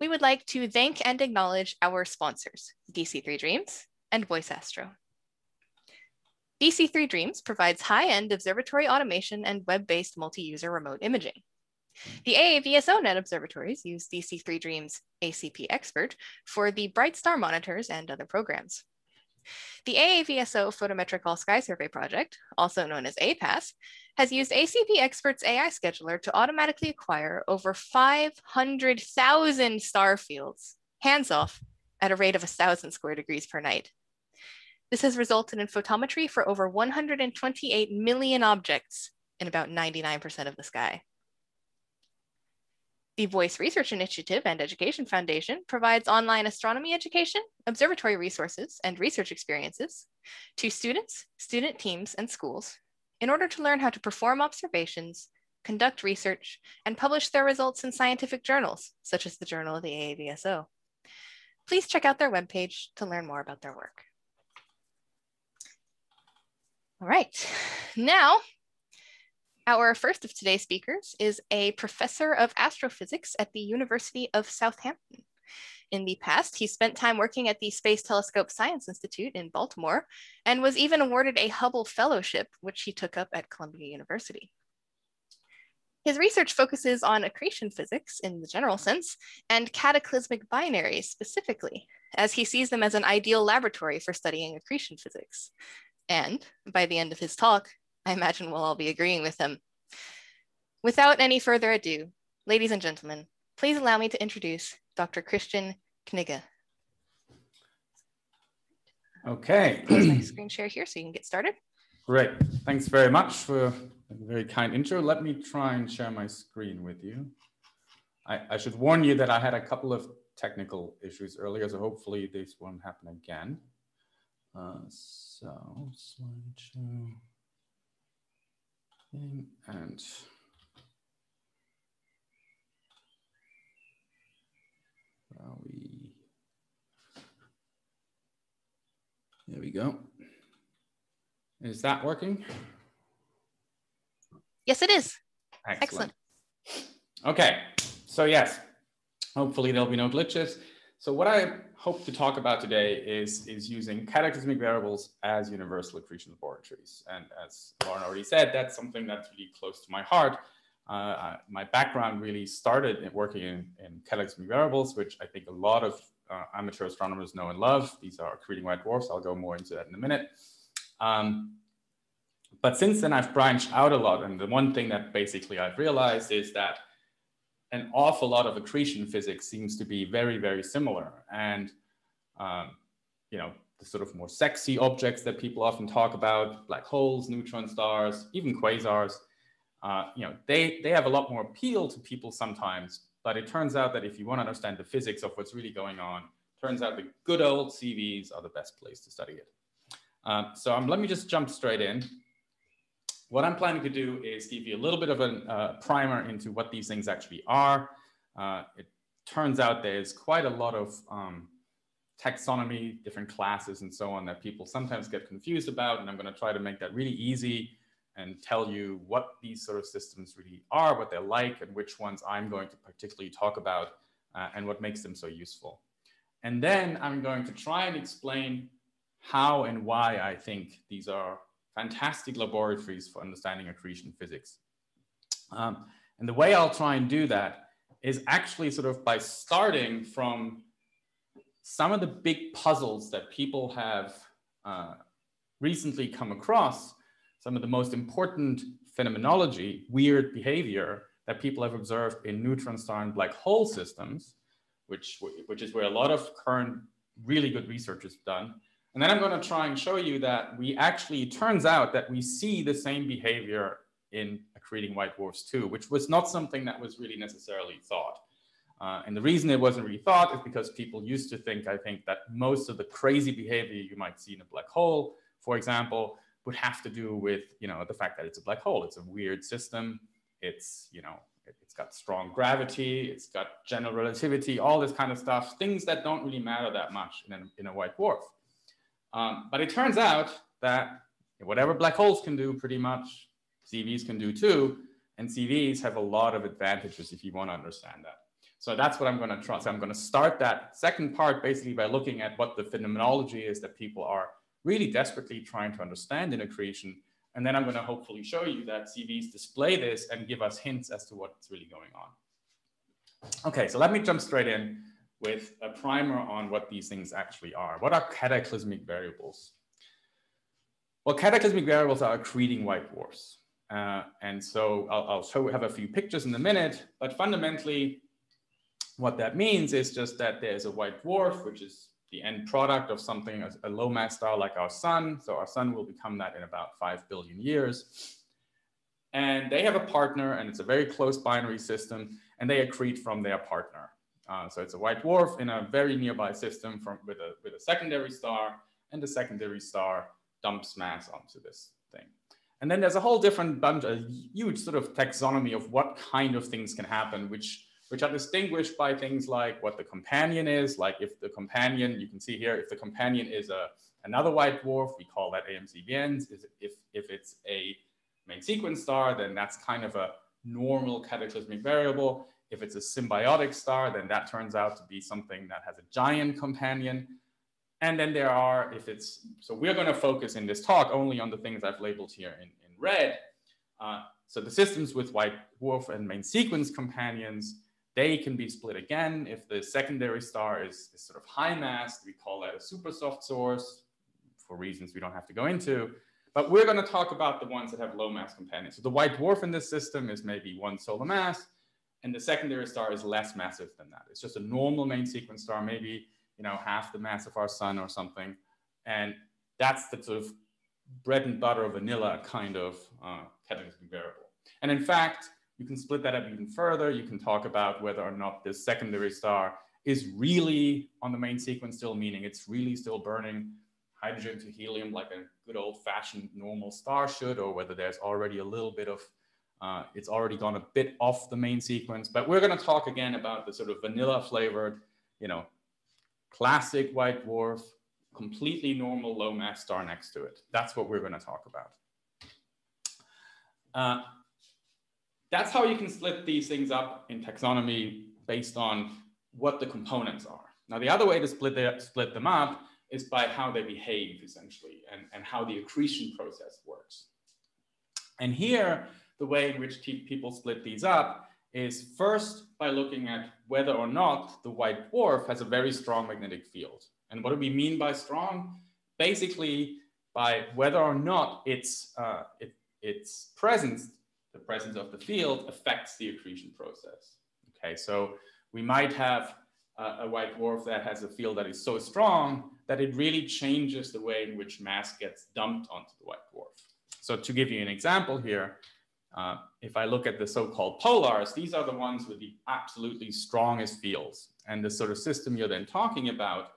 we would like to thank and acknowledge our sponsors, DC3 Dreams and Boyce Astro. DC3 Dreams provides high-end observatory automation and web-based multi-user remote imaging. The AAVSO-Net observatories use DC3 Dreams ACP Expert for the Bright Star monitors and other programs. The AAVSO Photometric All Sky Survey project, also known as APASS, has used ACP Expert's AI scheduler to automatically acquire over 500,000 star fields, hands off, at a rate of 1,000 square degrees per night. This has resulted in photometry for over 128 million objects in about 99% of the sky. The Boyce Research Initiative and Education Foundation provides online astronomy education, observatory resources, and research experiences to students, student teams, and schools in order to learn how to perform observations, conduct research, and publish their results in scientific journals, such as the Journal of the AAVSO. Please check out their webpage to learn more about their work. All right, now our first of today's speakers is a professor of astrophysics at the University of Southampton. In the past, he spent time working at the Space Telescope Science Institute in Baltimore and was even awarded a Hubble Fellowship, which he took up at Columbia University. His research focuses on accretion physics in the general sense and cataclysmic binaries specifically, as he sees them as an ideal laboratory for studying accretion physics. And by the end of his talk, I imagine we'll all be agreeing with him. Without any further ado, ladies and gentlemen, please allow me to introduce Dr. Christian Knigge. Okay. my screen share here so you can get started. Great. Thanks very much for a very kind intro. Let me try and share my screen with you. I, I should warn you that I had a couple of technical issues earlier, so hopefully this won't happen again. Uh, so slideshow and are we? There we go. Is that working? Yes, it is. Excellent. Excellent. Okay, so yes, hopefully there'll be no glitches. So what I hope to talk about today is, is using cataclysmic variables as universal accretion laboratories. And as Lauren already said, that's something that's really close to my heart. Uh, my background really started working in, in, cataclysmic variables, which I think a lot of uh, amateur astronomers know and love. These are accreting white dwarfs. I'll go more into that in a minute. Um, but since then, I've branched out a lot. And the one thing that basically I've realized is that an awful lot of accretion physics seems to be very, very similar. And, um, you know, the sort of more sexy objects that people often talk about, black holes, neutron stars, even quasars, uh, you know, they, they have a lot more appeal to people sometimes. But it turns out that if you want to understand the physics of what's really going on, turns out the good old CVs are the best place to study it. Um, so um, let me just jump straight in. What I'm planning to do is give you a little bit of a uh, primer into what these things actually are. Uh, it turns out there's quite a lot of um, taxonomy, different classes and so on that people sometimes get confused about. And I'm gonna try to make that really easy and tell you what these sort of systems really are, what they're like, and which ones I'm going to particularly talk about uh, and what makes them so useful. And then I'm going to try and explain how and why I think these are fantastic laboratories for understanding accretion physics. Um, and the way I'll try and do that is actually sort of by starting from some of the big puzzles that people have uh, recently come across, some of the most important phenomenology, weird behavior that people have observed in neutron star and black hole systems, which, which is where a lot of current really good research is done. And then I'm going to try and show you that we actually, turns out that we see the same behavior in accreting white dwarfs too, which was not something that was really necessarily thought. Uh, and the reason it wasn't really thought is because people used to think, I think, that most of the crazy behavior you might see in a black hole, for example, would have to do with, you know, the fact that it's a black hole. It's a weird system. It's, you know, it's got strong gravity. It's got general relativity, all this kind of stuff, things that don't really matter that much in a, in a white dwarf. Um, but it turns out that whatever black holes can do pretty much, CVs can do too. And CVs have a lot of advantages if you want to understand that. So that's what I'm going to try. So I'm going to start that second part basically by looking at what the phenomenology is that people are really desperately trying to understand in accretion. And then I'm going to hopefully show you that CVs display this and give us hints as to what's really going on. Okay, so let me jump straight in with a primer on what these things actually are. What are cataclysmic variables? Well, cataclysmic variables are accreting white dwarfs. Uh, and so I'll, I'll show, have a few pictures in a minute, but fundamentally what that means is just that there's a white dwarf, which is the end product of something, a low mass star like our sun. So our sun will become that in about 5 billion years. And they have a partner and it's a very close binary system and they accrete from their partner. Uh, so it's a white dwarf in a very nearby system from, with, a, with a secondary star and the secondary star dumps mass onto this thing. And then there's a whole different bunch, a huge sort of taxonomy of what kind of things can happen, which which are distinguished by things like what the companion is. Like if the companion, you can see here, if the companion is a another white dwarf, we call that AMCVNs. If, if it's a main sequence star, then that's kind of a normal cataclysmic variable. If it's a symbiotic star, then that turns out to be something that has a giant companion. And then there are, if it's, so we're going to focus in this talk only on the things I've labeled here in, in red. Uh, so the systems with white dwarf and main sequence companions, they can be split again. If the secondary star is, is sort of high mass, we call that a super soft source for reasons we don't have to go into. But we're going to talk about the ones that have low mass companions. So the white dwarf in this system is maybe one solar mass, and the secondary star is less massive than that. It's just a normal main sequence star, maybe you know half the mass of our sun or something. And that's the sort of bread and butter vanilla kind of uh, cataclysmic variable. And in fact, you can split that up even further. You can talk about whether or not this secondary star is really on the main sequence still, meaning it's really still burning hydrogen to helium like a good old fashioned normal star should, or whether there's already a little bit of, uh, it's already gone a bit off the main sequence. But we're going to talk again about the sort of vanilla flavored, you know, classic white dwarf, completely normal low mass star next to it. That's what we're going to talk about. Uh, that's how you can split these things up in taxonomy based on what the components are. Now, the other way to split, the, split them up is by how they behave, essentially, and, and how the accretion process works. And here, the way in which people split these up is first by looking at whether or not the white dwarf has a very strong magnetic field. And what do we mean by strong? Basically, by whether or not its, uh, it, its presence the presence of the field affects the accretion process. Okay, so we might have a white dwarf that has a field that is so strong that it really changes the way in which mass gets dumped onto the white dwarf. So to give you an example here, uh, if I look at the so-called polars, these are the ones with the absolutely strongest fields. And the sort of system you're then talking about,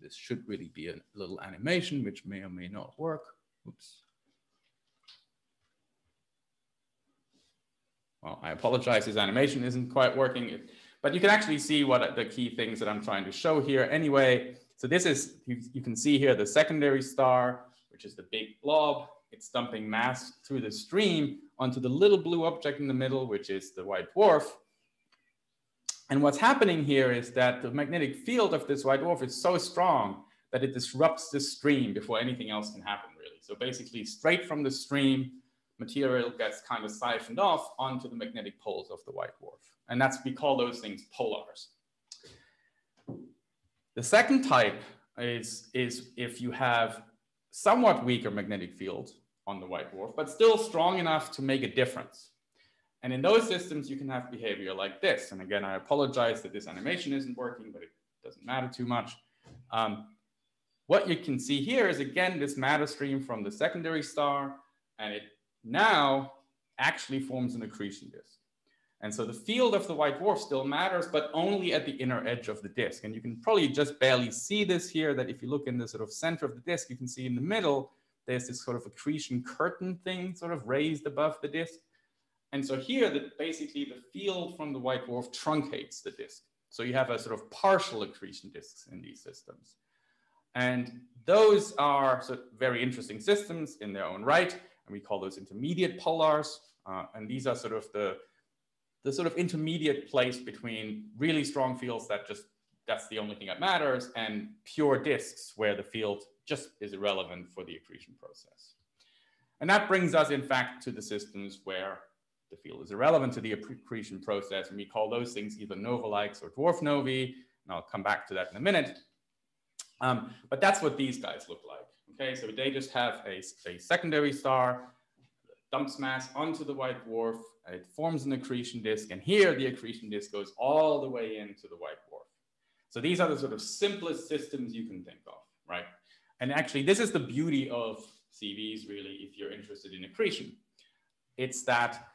this should really be a little animation, which may or may not work. Oops. well, I apologize, this animation isn't quite working, but you can actually see what the key things that I'm trying to show here anyway. So this is, you, you can see here the secondary star, which is the big blob. It's dumping mass through the stream onto the little blue object in the middle, which is the white dwarf. And what's happening here is that the magnetic field of this white dwarf is so strong that it disrupts the stream before anything else can happen, really. So basically, straight from the stream, material gets kind of siphoned off onto the magnetic poles of the white dwarf. And that's, we call those things polars. The second type is, is if you have somewhat weaker magnetic field on the white dwarf, but still strong enough to make a difference. And in those systems, you can have behavior like this. And again, I apologize that this animation isn't working, but it doesn't matter too much. Um, what you can see here is again, this matter stream from the secondary star, and it now actually forms an accretion disk. And so the field of the white dwarf still matters, but only at the inner edge of the disk. And you can probably just barely see this here, that if you look in the sort of center of the disk, you can see in the middle, there's this sort of accretion curtain thing sort of raised above the disk. And so here, that basically the field from the white dwarf truncates the disk. So you have a sort of partial accretion disks in these systems. And those are sort of very interesting systems in their own right and we call those intermediate polars. Uh, and these are sort of the the sort of intermediate place between really strong fields that just that's the only thing that matters and pure disks where the field just is irrelevant for the accretion process. And that brings us in fact to the systems where the field is irrelevant to the accretion process. And we call those things either nova-likes or dwarf novae. And I'll come back to that in a minute. Um, but that's what these guys look like. Okay, so they just have a, a secondary star, dumps mass onto the white dwarf, it forms an accretion disk, and here the accretion disk goes all the way into the white dwarf. So these are the sort of simplest systems you can think of, right? And actually, this is the beauty of CVs, really, if you're interested in accretion. It's that,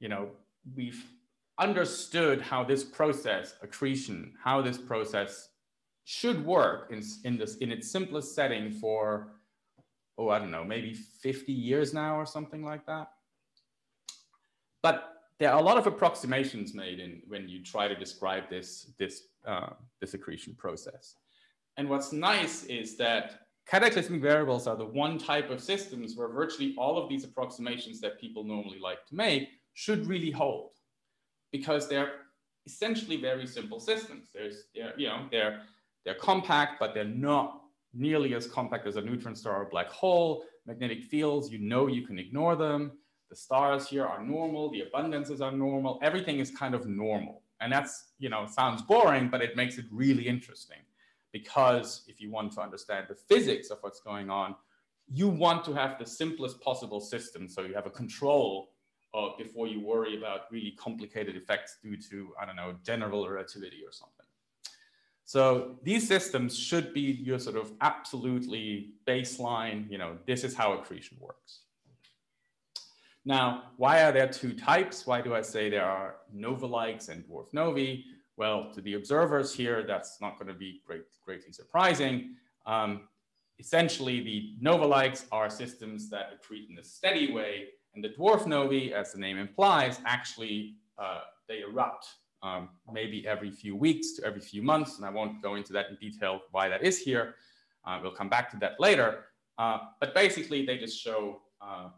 you know, we've understood how this process, accretion, how this process should work in, in, this, in its simplest setting for, oh, I don't know, maybe 50 years now or something like that. But there are a lot of approximations made in when you try to describe this, this, uh, this accretion process. And what's nice is that cataclysmic variables are the one type of systems where virtually all of these approximations that people normally like to make should really hold because they're essentially very simple systems. There's, they're, you know, they're, they're compact, but they're not nearly as compact as a neutron star or a black hole. Magnetic fields, you know you can ignore them. The stars here are normal, the abundances are normal, everything is kind of normal. And that's, you know, sounds boring, but it makes it really interesting because if you want to understand the physics of what's going on, you want to have the simplest possible system so you have a control uh, before you worry about really complicated effects due to, I don't know, general relativity or something. So these systems should be your sort of absolutely baseline, you know, this is how accretion works. Now, why are there two types? Why do I say there are nova-likes and dwarf novae? Well, to the observers here, that's not going to be great, greatly surprising. Um, essentially, the nova-likes are systems that accrete in a steady way, and the dwarf novae, as the name implies, actually uh, they erupt um, maybe every few weeks to every few months, and I won't go into that in detail why that is here. Uh, we'll come back to that later. Uh, but basically, they just show uh,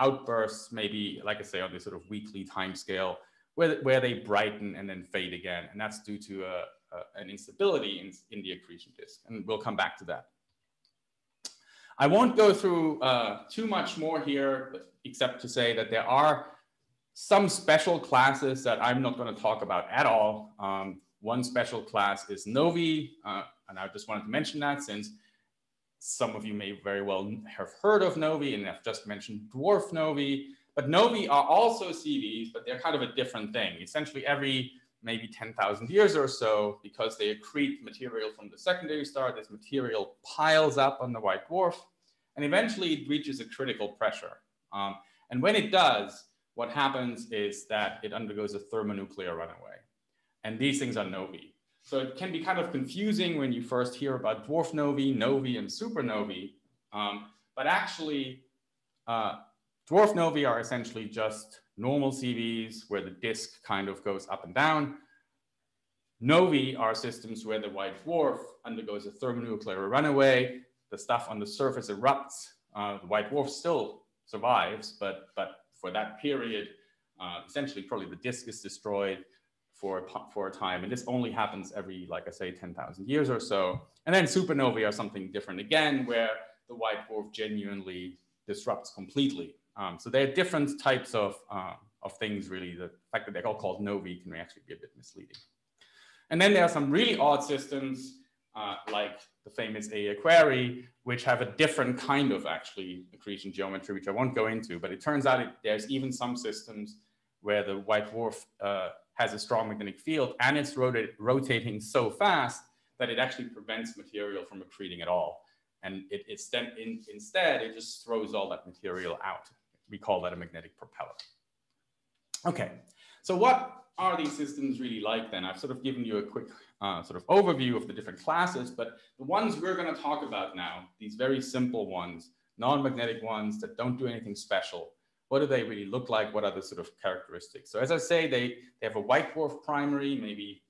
outbursts, maybe, like I say, on this sort of weekly time scale where, where they brighten and then fade again. And that's due to a, a, an instability in, in the accretion disk. And we'll come back to that. I won't go through uh, too much more here, except to say that there are some special classes that I'm not going to talk about at all. Um, one special class is novae, uh, and I just wanted to mention that since some of you may very well have heard of novae, and I've just mentioned dwarf novae. But novae are also CVs, but they're kind of a different thing. Essentially, every maybe 10,000 years or so, because they accrete material from the secondary star, this material piles up on the white dwarf, and eventually it reaches a critical pressure. Um, and when it does, what happens is that it undergoes a thermonuclear runaway. And these things are novae. So it can be kind of confusing when you first hear about dwarf novae, novae, and supernovae. Um, but actually, uh, Dwarf novae are essentially just normal CVs where the disk kind of goes up and down. Novae are systems where the white dwarf undergoes a thermonuclear runaway. The stuff on the surface erupts. Uh, the white dwarf still survives, but, but for that period, uh, essentially probably the disk is destroyed for, for a time. And this only happens every, like I say, 10,000 years or so. And then supernovae are something different again, where the white dwarf genuinely disrupts completely. Um, so there are different types of, uh, of things really. The fact that they're all called novae can actually be a bit misleading. And then there are some really odd systems uh, like the famous AE Aquarii, which have a different kind of actually accretion geometry, which I won't go into, but it turns out it, there's even some systems where the white dwarf uh, has a strong magnetic field and it's rotate, rotating so fast that it actually prevents material from accreting at all. And it, it's then in, instead, it just throws all that material out we call that a magnetic propeller. Okay, so what are these systems really like then? I've sort of given you a quick uh, sort of overview of the different classes, but the ones we're going to talk about now, these very simple ones, non-magnetic ones that don't do anything special, what do they really look like? What are the sort of characteristics? So as I say, they, they have a white dwarf primary, maybe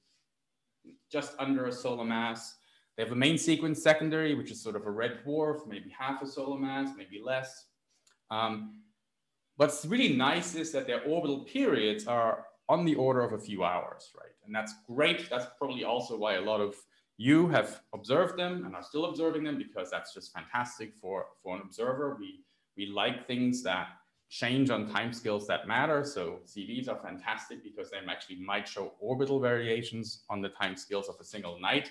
just under a solar mass. They have a main sequence secondary, which is sort of a red dwarf, maybe half a solar mass, maybe less. Um, What's really nice is that their orbital periods are on the order of a few hours, right? And that's great. That's probably also why a lot of you have observed them and are still observing them because that's just fantastic for, for an observer. We, we like things that change on timescales that matter. So CVs are fantastic because they actually might show orbital variations on the timescales of a single night.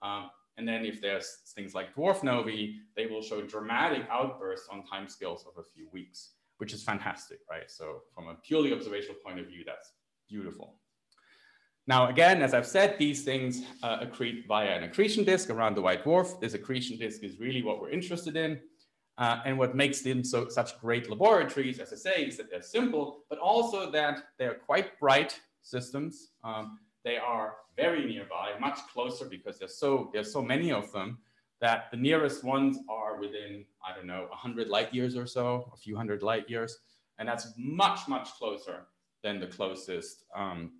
Um, and then if there's things like dwarf novae, they will show dramatic outbursts on timescales of a few weeks, which is fantastic, right? So from a purely observational point of view, that's beautiful. Now, again, as I've said, these things uh, accrete via an accretion disk around the white dwarf. This accretion disk is really what we're interested in. Uh, and what makes them so such great laboratories, as I say, is that they're simple, but also that they're quite bright systems. Um, they are very nearby, much closer because there's so there's so many of them that the nearest ones are within I don't know 100 light years or so, a few hundred light years, and that's much much closer than the closest, um,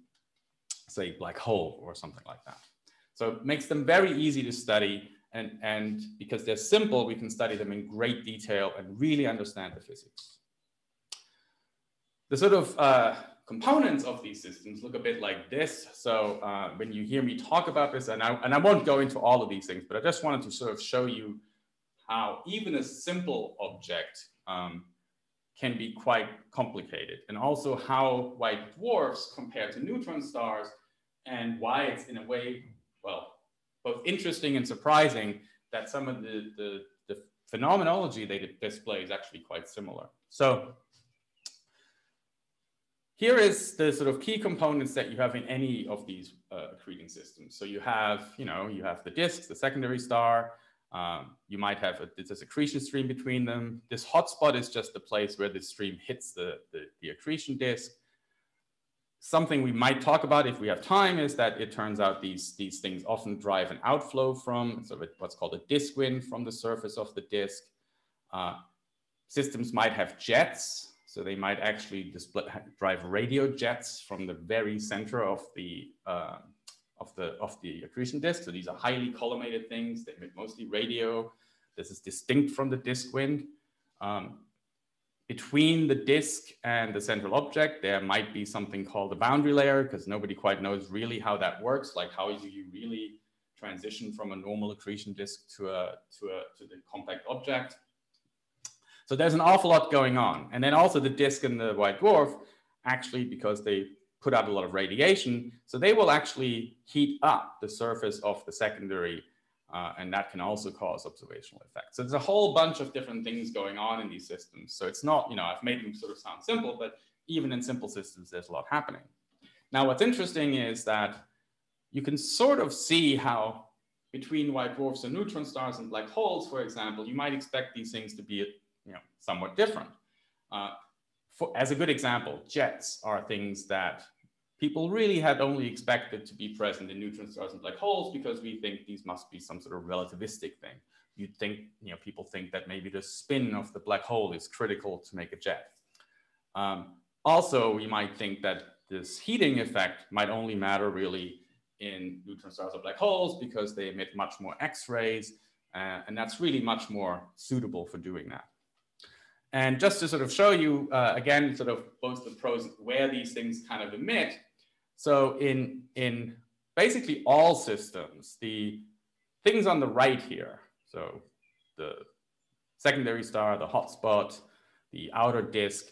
say, black hole or something like that. So it makes them very easy to study, and and because they're simple, we can study them in great detail and really understand the physics. The sort of uh, components of these systems look a bit like this. So uh, when you hear me talk about this, and I, and I won't go into all of these things, but I just wanted to sort of show you how even a simple object um, can be quite complicated and also how white dwarfs compare to neutron stars and why it's in a way, well, both interesting and surprising that some of the, the, the phenomenology they display is actually quite similar. So here is the sort of key components that you have in any of these uh, accreting systems. So you have, you know, you have the disks, the secondary star. Um, you might have a, there's accretion stream between them. This hotspot is just the place where the stream hits the, the, the accretion disk. Something we might talk about if we have time is that it turns out these, these things often drive an outflow from sort of what's called a disk wind from the surface of the disk. Uh, systems might have jets so they might actually display, drive radio jets from the very center of the, uh, of, the, of the accretion disk. So these are highly collimated things. They emit mostly radio. This is distinct from the disk wind. Um, between the disk and the central object, there might be something called a boundary layer because nobody quite knows really how that works. Like how do you really transition from a normal accretion disk to, a, to, a, to the compact object? So there's an awful lot going on. And then also the disk and the white dwarf, actually, because they put out a lot of radiation, so they will actually heat up the surface of the secondary, uh, and that can also cause observational effects. So there's a whole bunch of different things going on in these systems. So it's not, you know, I've made them sort of sound simple, but even in simple systems, there's a lot happening. Now, what's interesting is that you can sort of see how between white dwarfs and neutron stars and black holes, for example, you might expect these things to be you know, somewhat different. Uh, for, as a good example, jets are things that people really had only expected to be present in neutron stars and black holes because we think these must be some sort of relativistic thing. You'd think, you know, people think that maybe the spin of the black hole is critical to make a jet. Um, also, we might think that this heating effect might only matter really in neutron stars or black holes because they emit much more X-rays, uh, and that's really much more suitable for doing that. And just to sort of show you, uh, again, sort of both the pros where these things kind of emit. So in, in basically all systems, the things on the right here, so the secondary star, the hotspot, the outer disk,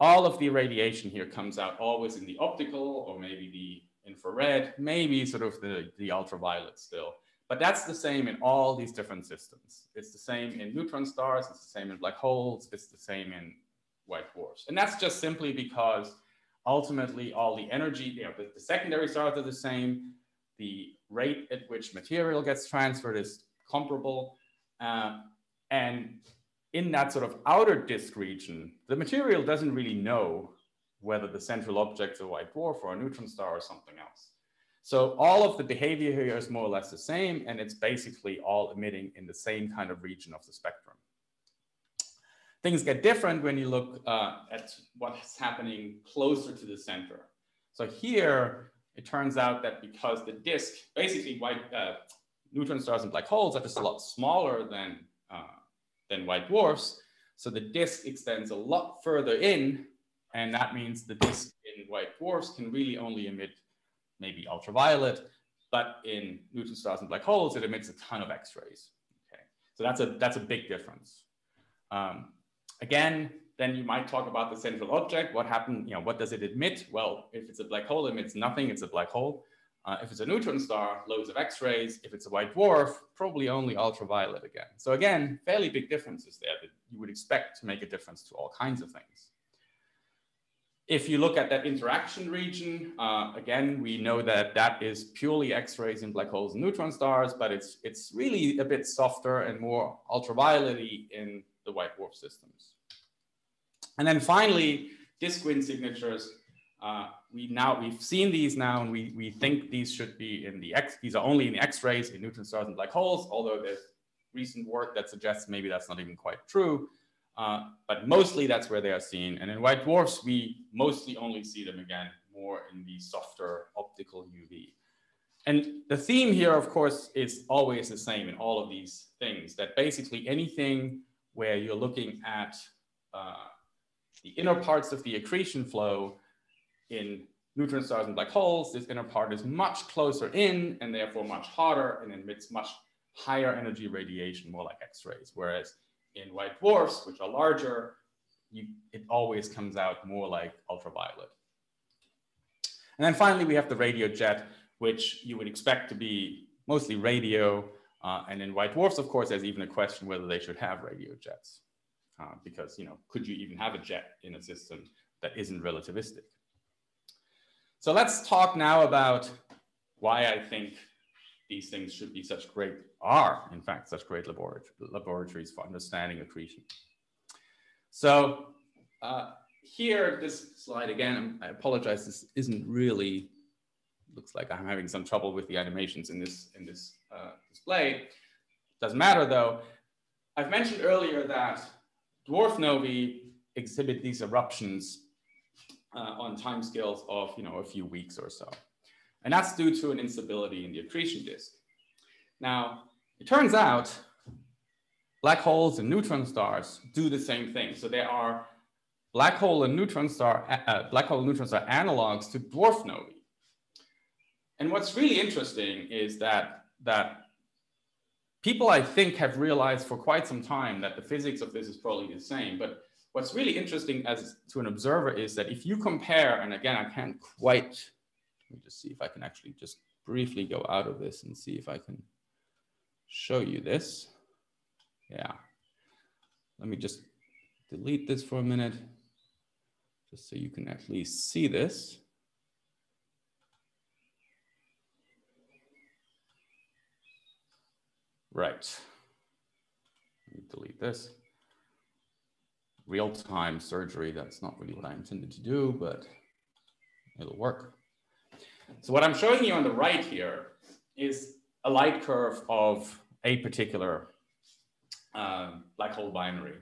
all of the radiation here comes out always in the optical or maybe the infrared, maybe sort of the, the ultraviolet still. But that's the same in all these different systems. It's the same in neutron stars, it's the same in black holes, it's the same in white dwarfs. And that's just simply because ultimately all the energy, you know, the, the secondary stars are the same, the rate at which material gets transferred is comparable. Uh, and in that sort of outer disk region, the material doesn't really know whether the central object is a white dwarf or a neutron star or something else. So all of the behavior here is more or less the same, and it's basically all emitting in the same kind of region of the spectrum. Things get different when you look uh, at what's happening closer to the center. So here, it turns out that because the disk, basically white uh, neutron stars and black holes are just a lot smaller than, uh, than white dwarfs, so the disk extends a lot further in, and that means the disk in in white dwarfs can really only emit maybe ultraviolet, but in neutron stars and black holes, it emits a ton of X-rays. Okay, so that's a that's a big difference. Um, again, then you might talk about the central object. What happened? You know, what does it emit? Well, if it's a black hole, it emits nothing. It's a black hole. Uh, if it's a neutron star, loads of X-rays. If it's a white dwarf, probably only ultraviolet again. So again, fairly big differences there that you would expect to make a difference to all kinds of things. If you look at that interaction region, uh, again, we know that that is purely X-rays in black holes and neutron stars, but it's, it's really a bit softer and more ultraviolet in the white dwarf systems. And then finally, disk wind signatures. Uh, we now we've seen these now, and we we think these should be in the X. These are only in X-rays in neutron stars and black holes. Although there's recent work that suggests maybe that's not even quite true. Uh, but mostly that's where they are seen. And in white dwarfs, we mostly only see them again more in the softer optical UV. And the theme here, of course, is always the same in all of these things, that basically anything where you're looking at uh, the inner parts of the accretion flow in neutron stars and black holes, this inner part is much closer in and therefore much hotter and emits much higher energy radiation, more like X-rays. Whereas in white dwarfs, which are larger, you, it always comes out more like ultraviolet. And then finally, we have the radio jet, which you would expect to be mostly radio. Uh, and in white dwarfs, of course, there's even a question whether they should have radio jets. Uh, because, you know, could you even have a jet in a system that isn't relativistic? So let's talk now about why I think these things should be such great, are in fact such great laboratories for understanding accretion. So uh, here, this slide again, I apologize, this isn't really, looks like I'm having some trouble with the animations in this, in this uh, display. Doesn't matter though. I've mentioned earlier that dwarf novae exhibit these eruptions uh, on timescales of you know a few weeks or so. And that's due to an instability in the accretion disk. Now, it turns out black holes and neutron stars do the same thing. So there are black hole and neutron star, uh, black hole and neutron star analogs to dwarf novae. And what's really interesting is that, that people, I think, have realized for quite some time that the physics of this is probably the same. But what's really interesting as to an observer is that if you compare, and again, I can't quite let me just see if I can actually just briefly go out of this and see if I can show you this. Yeah. Let me just delete this for a minute, just so you can at least see this. Right. Let me delete this. Real-time surgery, that's not really what I intended to do, but it'll work. So what I'm showing you on the right here is a light curve of a particular um, black hole binary.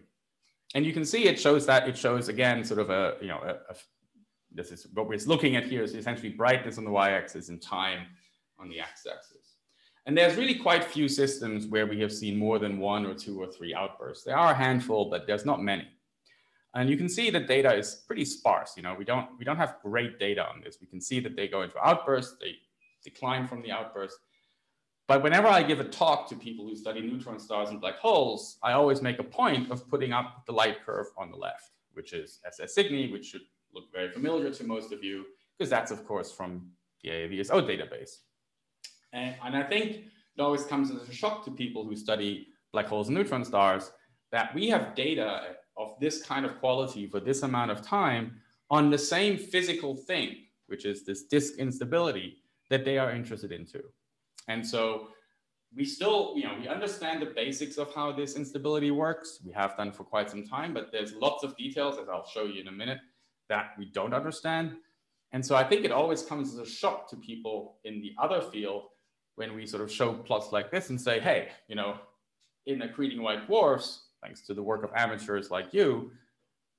And you can see it shows that it shows again sort of a, you know, a, a, this is what we're looking at here is essentially brightness on the y-axis and time on the x-axis. And there's really quite few systems where we have seen more than one or two or three outbursts. There are a handful, but there's not many. And you can see that data is pretty sparse. You know, we don't, we don't have great data on this. We can see that they go into outbursts, they decline from the outburst. But whenever I give a talk to people who study neutron stars and black holes, I always make a point of putting up the light curve on the left, which is SS Cygni, which should look very familiar to most of you, because that's, of course, from the AAVSO database. And, and I think it always comes as a shock to people who study black holes and neutron stars that we have data of this kind of quality for this amount of time on the same physical thing, which is this disk instability that they are interested in too. And so we still, you know, we understand the basics of how this instability works. We have done for quite some time, but there's lots of details, as I'll show you in a minute, that we don't understand. And so I think it always comes as a shock to people in the other field when we sort of show plots like this and say, hey, you know, in accreting white dwarfs, thanks to the work of amateurs like you,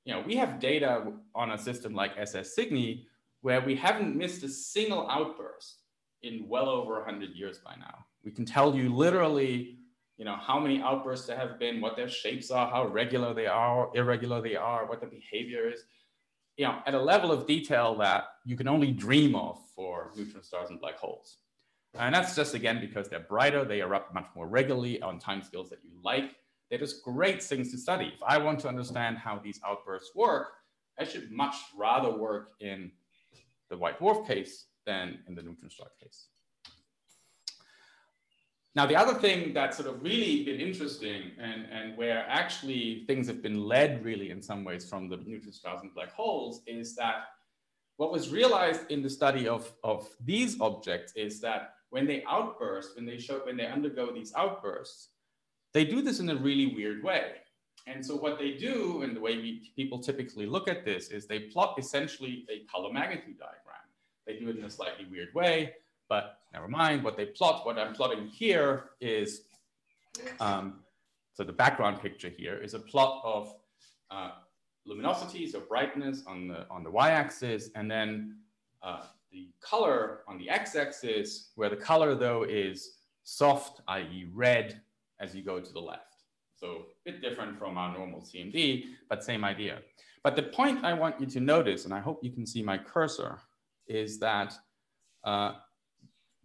you know, we have data on a system like SS Cygni where we haven't missed a single outburst in well over 100 years by now. We can tell you literally, you know, how many outbursts there have been, what their shapes are, how regular they are, irregular they are, what the behavior is. you know, at a level of detail that you can only dream of for neutron stars and black holes. And that's just again because they're brighter, they erupt much more regularly on timescales that you like. They're just great things to study. If I want to understand how these outbursts work, I should much rather work in the white dwarf case than in the neutron star case. Now, the other thing that's sort of really been interesting and, and where actually things have been led really in some ways from the neutron stars and black holes is that what was realized in the study of, of these objects is that when they outburst, when they show, when they undergo these outbursts, they do this in a really weird way. And so what they do, and the way we, people typically look at this, is they plot essentially a color magnitude diagram. They do it in a slightly weird way, but never mind. What they plot, what I'm plotting here is, um, so the background picture here is a plot of uh, luminosity, so brightness on the on the y-axis, and then uh, the color on the x-axis, where the color though is soft, i.e. red, as you go to the left. So a bit different from our normal CMD, but same idea. But the point I want you to notice, and I hope you can see my cursor, is that uh,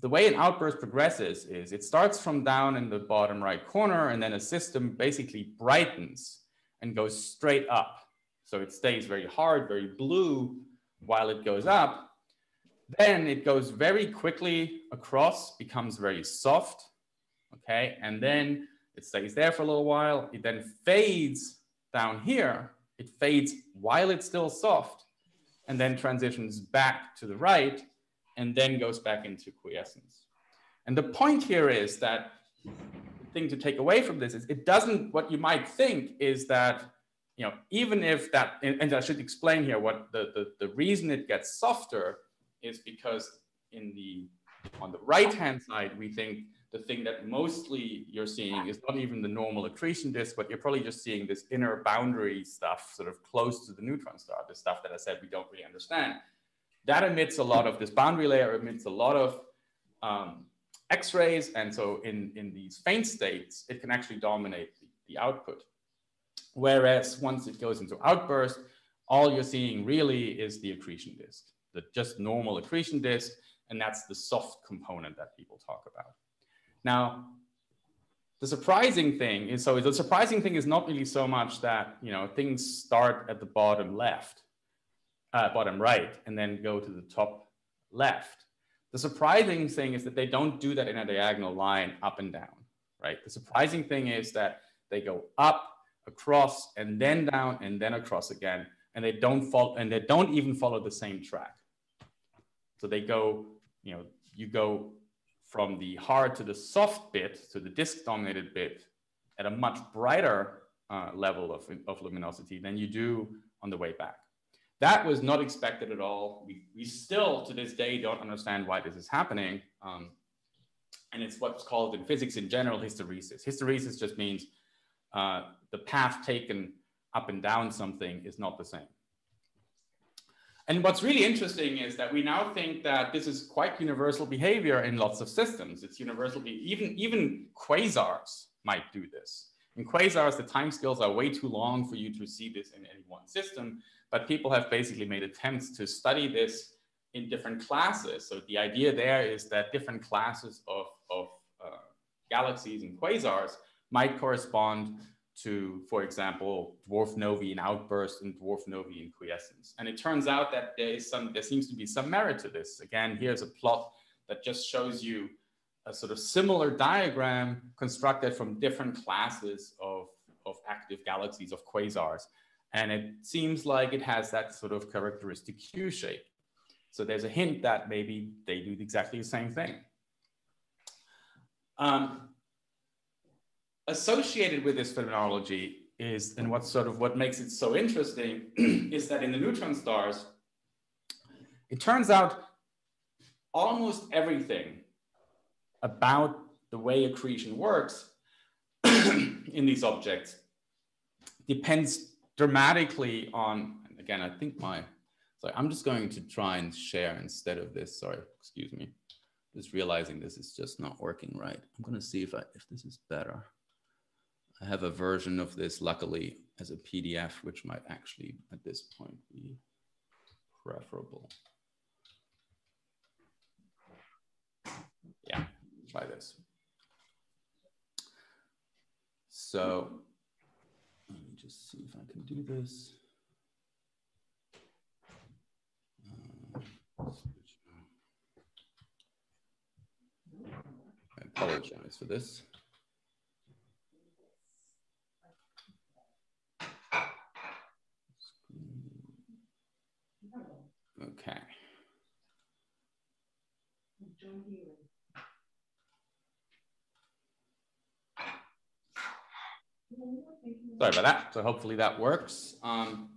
the way an outburst progresses is it starts from down in the bottom right corner, and then a system basically brightens and goes straight up. So it stays very hard, very blue while it goes up. Then it goes very quickly across, becomes very soft, okay? And then it stays there for a little while. It then fades down here. It fades while it's still soft and then transitions back to the right and then goes back into quiescence. And the point here is that the thing to take away from this is it doesn't, what you might think is that, you know, even if that, and I should explain here what the, the, the reason it gets softer is because in the, on the right-hand side, we think the thing that mostly you're seeing is not even the normal accretion disk, but you're probably just seeing this inner boundary stuff sort of close to the neutron star, the stuff that I said we don't really understand. That emits a lot of, this boundary layer emits a lot of um, X-rays. And so in, in these faint states, it can actually dominate the, the output. Whereas once it goes into outburst, all you're seeing really is the accretion disk, the just normal accretion disk, and that's the soft component that people talk about. Now, the surprising thing is, so the surprising thing is not really so much that, you know, things start at the bottom left, uh, bottom right, and then go to the top left. The surprising thing is that they don't do that in a diagonal line up and down, right? The surprising thing is that they go up, across, and then down, and then across again, and they don't follow, and they don't even follow the same track. So they go, you know, you go from the hard to the soft bit, to the disk dominated bit, at a much brighter uh, level of, of luminosity than you do on the way back. That was not expected at all. We, we still, to this day, don't understand why this is happening. Um, and it's what's called in physics in general hysteresis. Hysteresis just means uh, the path taken up and down something is not the same. And what's really interesting is that we now think that this is quite universal behavior in lots of systems. It's universal, even, even quasars might do this. In quasars, the timescales are way too long for you to see this in any one system, but people have basically made attempts to study this in different classes. So the idea there is that different classes of, of uh, galaxies and quasars might correspond to, for example, dwarf novae in outburst and dwarf novae in quiescence. And it turns out that there is some, there seems to be some merit to this. Again, here's a plot that just shows you a sort of similar diagram constructed from different classes of, of active galaxies, of quasars. And it seems like it has that sort of characteristic Q shape. So there's a hint that maybe they do exactly the same thing. Um, associated with this phenomenology is, and what sort of what makes it so interesting, is that in the neutron stars, it turns out almost everything about the way accretion works in these objects depends dramatically on, again, I think my, so I'm just going to try and share instead of this, sorry, excuse me, just realizing this is just not working right. I'm gonna see if I, if this is better. I have a version of this, luckily, as a PDF, which might actually at this point be preferable. Yeah, try this. So let me just see if I can do this. Uh, I apologize for this. Okay. Sorry about that. So hopefully that works. Um,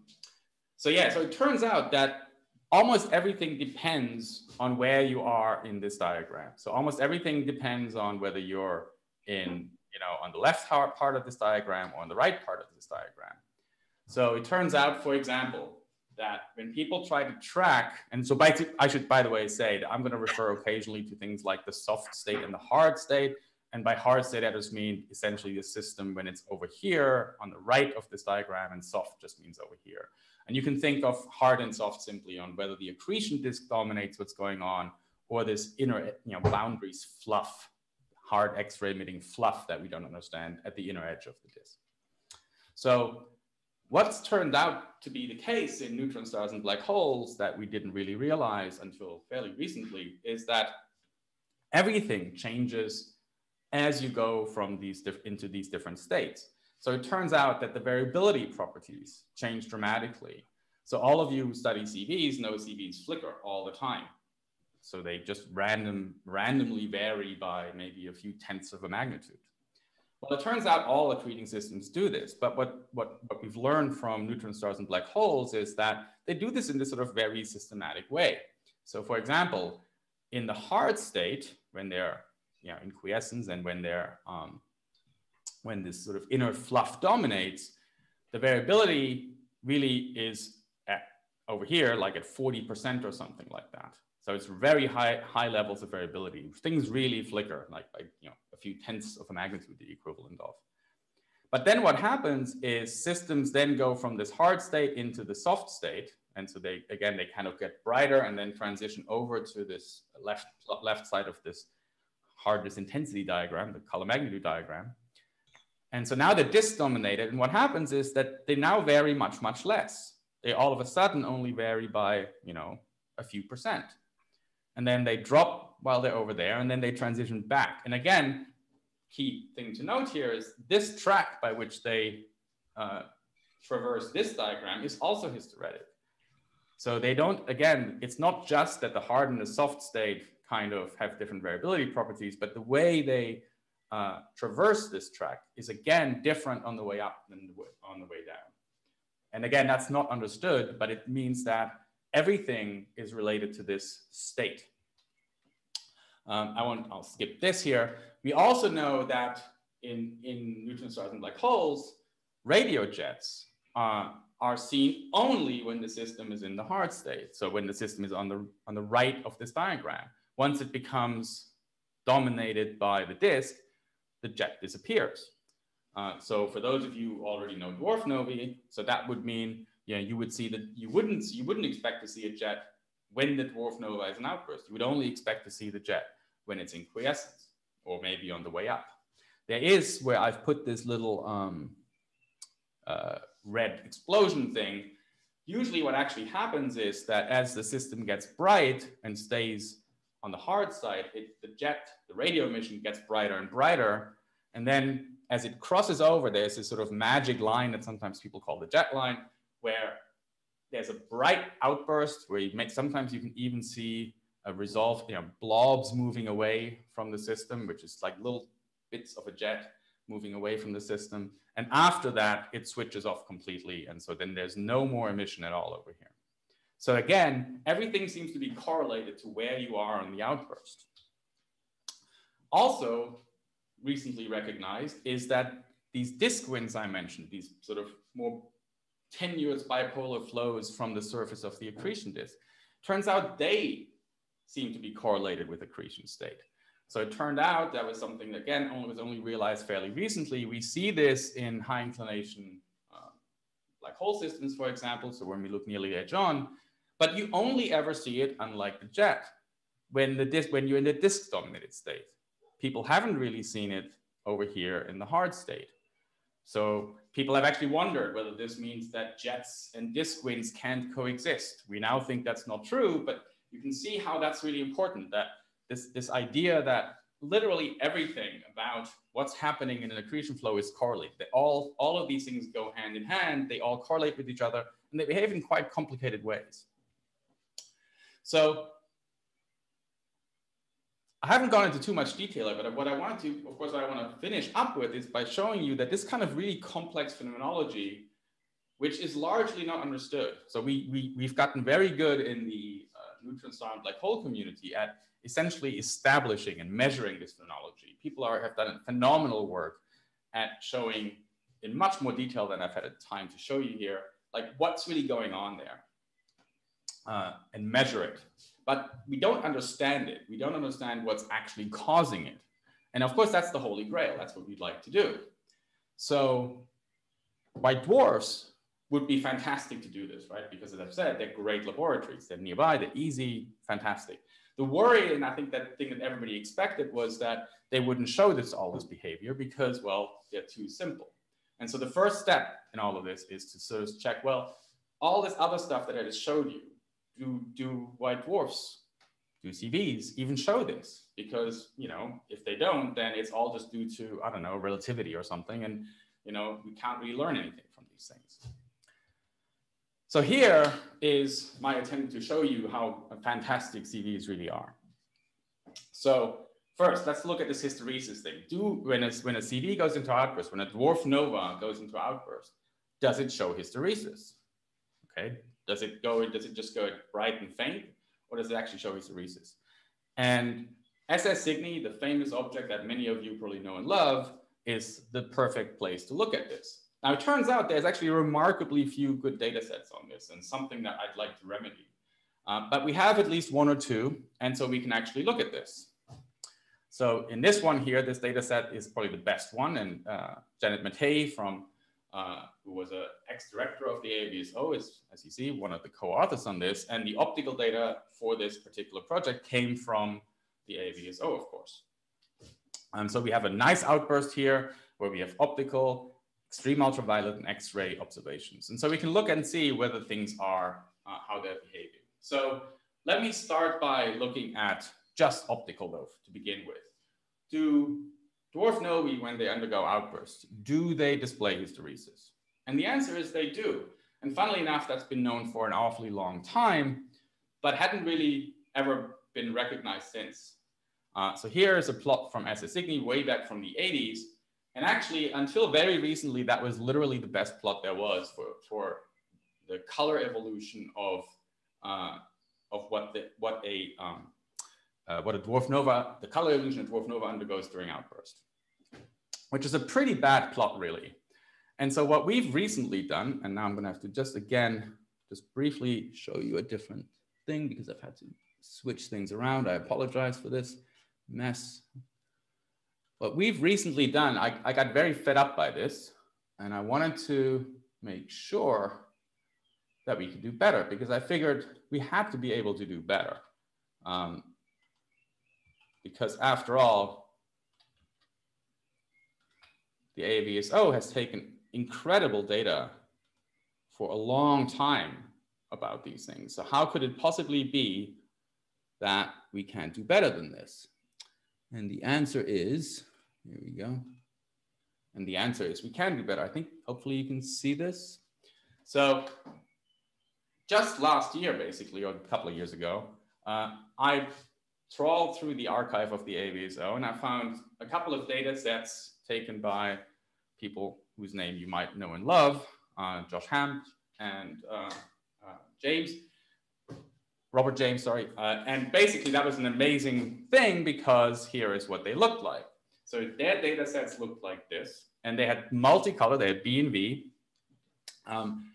so yeah, so it turns out that almost everything depends on where you are in this diagram. So almost everything depends on whether you're in, you know, on the left part of this diagram or on the right part of this diagram. So it turns out, for example, that when people try to track, and so by, I should, by the way, say that I'm going to refer occasionally to things like the soft state and the hard state. And by hard state, I just mean essentially the system when it's over here on the right of this diagram, and soft just means over here. And you can think of hard and soft simply on whether the accretion disk dominates what's going on or this inner you know, boundaries fluff, hard X-ray emitting fluff that we don't understand at the inner edge of the disk. So what's turned out to be the case in neutron stars and black holes that we didn't really realize until fairly recently is that everything changes as you go from these into these different states. So it turns out that the variability properties change dramatically. So all of you who study CVs know CVs flicker all the time. So they just random, randomly vary by maybe a few tenths of a magnitude. Well, it turns out all accreting systems do this, but what, what, what we've learned from neutron stars and black holes is that they do this in this sort of very systematic way. So for example, in the hard state, when they're you know, in quiescence and when they're um, when this sort of inner fluff dominates, the variability really is at, over here, like at 40% or something like that. So it's very high, high levels of variability. Things really flicker, like, like you know, a few tenths of a magnitude, the equivalent of. But then what happens is systems then go from this hard state into the soft state. And so they, again, they kind of get brighter and then transition over to this left, left side of this hardness intensity diagram, the color magnitude diagram. And so now they're disdominated. And what happens is that they now vary much, much less. They all of a sudden only vary by, you know, a few percent and then they drop while they're over there, and then they transition back. And again, key thing to note here is this track by which they uh, traverse this diagram is also hysteretic. So they don't, again, it's not just that the hard and the soft state kind of have different variability properties, but the way they uh, traverse this track is again different on the way up than on the way down. And again, that's not understood, but it means that everything is related to this state. Um, I won't, I'll skip this here. We also know that in, in neutron stars and black holes, radio jets uh, are seen only when the system is in the hard state. So when the system is on the, on the right of this diagram. Once it becomes dominated by the disk, the jet disappears. Uh, so for those of you who already know dwarf novae, so that would mean yeah, you would see that you wouldn't you wouldn't expect to see a jet when the dwarf nova is an outburst. You would only expect to see the jet when it's in quiescence or maybe on the way up. There is where I've put this little um, uh, red explosion thing. Usually what actually happens is that as the system gets bright and stays on the hard side, it, the jet, the radio emission gets brighter and brighter. And then as it crosses over, there's this sort of magic line that sometimes people call the jet line where there's a bright outburst where you make, sometimes you can even see a resolve, you know, blobs moving away from the system, which is like little bits of a jet moving away from the system. And after that, it switches off completely. And so then there's no more emission at all over here. So again, everything seems to be correlated to where you are on the outburst. Also, recently recognized is that these disk winds I mentioned, these sort of more tenuous bipolar flows from the surface of the accretion disk. Turns out they seem to be correlated with accretion state. So it turned out that was something that, again, only was only realized fairly recently. We see this in high inclination uh, black hole systems, for example. So when we look nearly edge on, But you only ever see it, unlike the jet, when, the disk, when you're in the disk dominated state. People haven't really seen it over here in the hard state. So people have actually wondered whether this means that jets and disk winds can't coexist. We now think that's not true, but you can see how that's really important, that this, this idea that literally everything about what's happening in an accretion flow is correlated. They all, all of these things go hand in hand, they all correlate with each other, and they behave in quite complicated ways. So I haven't gone into too much detail, but what I wanted to, of course, I want to finish up with is by showing you that this kind of really complex phenomenology, which is largely not understood. So we, we, we've gotten very good in the uh, neutron star and black hole community at essentially establishing and measuring this phenomenology. People are, have done phenomenal work at showing in much more detail than I've had time to show you here, like what's really going on there uh, and measure it. But we don't understand it. We don't understand what's actually causing it. And of course, that's the holy grail. That's what we'd like to do. So white dwarfs would be fantastic to do this, right? Because as I've said, they're great laboratories. They're nearby, they're easy, fantastic. The worry, and I think that thing that everybody expected was that they wouldn't show this all this behavior because, well, they're too simple. And so the first step in all of this is to sort of check, well, all this other stuff that I just showed you, do, do white dwarfs, do CVs even show this? Because, you know, if they don't, then it's all just due to, I don't know, relativity or something. And, you know, we can't really learn anything from these things. So here is my attempt to show you how fantastic CVs really are. So first, let's look at this hysteresis thing. Do when a, when a CV goes into outburst, when a dwarf nova goes into outburst, does it show hysteresis? Okay, does it go? Does it just go bright and faint, or does it actually show hysteresis? And SS Cygni, the famous object that many of you probably know and love, is the perfect place to look at this. Now, it turns out there's actually remarkably few good data sets on this and something that I'd like to remedy. Uh, but we have at least one or two, and so we can actually look at this. So in this one here, this data set is probably the best one, and uh, Janet Mattei from, uh, who was an ex-director of the AAVSO, is, as you see, one of the co-authors on this, and the optical data for this particular project came from the AAVSO, of course. And so we have a nice outburst here where we have optical extreme ultraviolet and X-ray observations. And so we can look and see whether things are, uh, how they're behaving. So let me start by looking at just optical though to begin with. Do dwarf novae, when they undergo outbursts, do they display hysteresis? And the answer is they do. And funnily enough, that's been known for an awfully long time, but hadn't really ever been recognized since. Uh, so here is a plot from SS way back from the 80s, and actually, until very recently, that was literally the best plot there was for, for the color evolution of, uh, of what, the, what, a, um, uh, what a dwarf nova, the color evolution of dwarf nova undergoes during outburst, which is a pretty bad plot, really. And so what we've recently done, and now I'm gonna have to just again, just briefly show you a different thing because I've had to switch things around. I apologize for this mess. What we've recently done, I, I got very fed up by this, and I wanted to make sure that we could do better because I figured we had to be able to do better. Um, because after all, the AAVSO has taken incredible data for a long time about these things. So how could it possibly be that we can't do better than this? And the answer is, here we go. And the answer is we can do better. I think hopefully you can see this. So just last year, basically, or a couple of years ago, uh, I trawled through the archive of the AAVSO and I found a couple of data sets taken by people whose name you might know and love, uh, Josh Hamp and uh, uh James, Robert James, sorry. Uh, and basically that was an amazing thing because here is what they looked like. So their data sets looked like this, and they had multicolor, they had B and V. Um,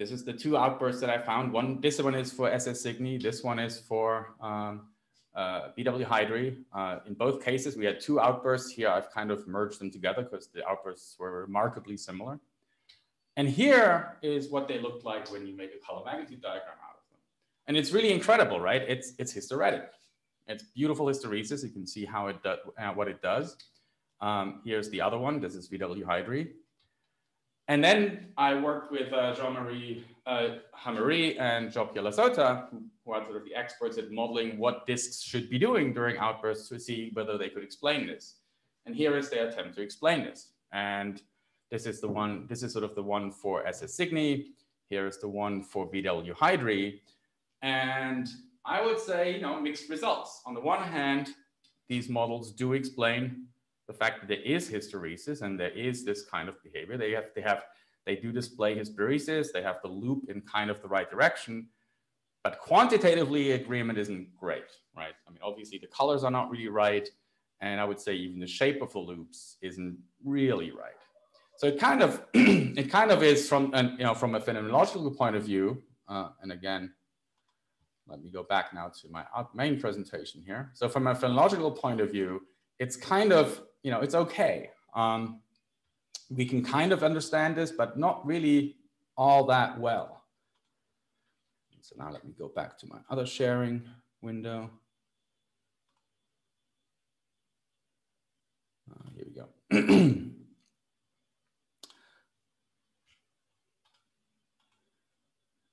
this is the two outbursts that I found. One, this one is for SS Cygni, this one is for um, uh, VW Hydri. Uh, in both cases, we had two outbursts. Here, I've kind of merged them together because the outbursts were remarkably similar. And here is what they looked like when you make a color magnitude diagram. And it's really incredible, right? It's, it's hysteretic. It's beautiful hysteresis. You can see how it does, uh, what it does. Um, here's the other one. This is VW Hydri. And then I worked with uh, Jean-Marie uh, Hameury and Jean-Pierre Lasota, who, are sort of the experts at modeling what disks should be doing during outbursts to see whether they could explain this. And here is their attempt to explain this. And this is the one, this is sort of the one for SS Cygni. Here is the one for VW Hydri. And I would say, you know, mixed results. On the one hand, these models do explain the fact that there is hysteresis and there is this kind of behavior. They have, they have, they do display hysteresis. They have the loop in kind of the right direction, but quantitatively agreement isn't great, right? I mean, obviously the colors are not really right. And I would say even the shape of the loops isn't really right. So it kind of, it kind of is from, an, you know, from a phenomenological point of view, uh, and again, let me go back now to my main presentation here. So from a phenomenological point of view, it's kind of, you know, it's okay. Um, we can kind of understand this, but not really all that well. So now let me go back to my other sharing window. Uh, here we go.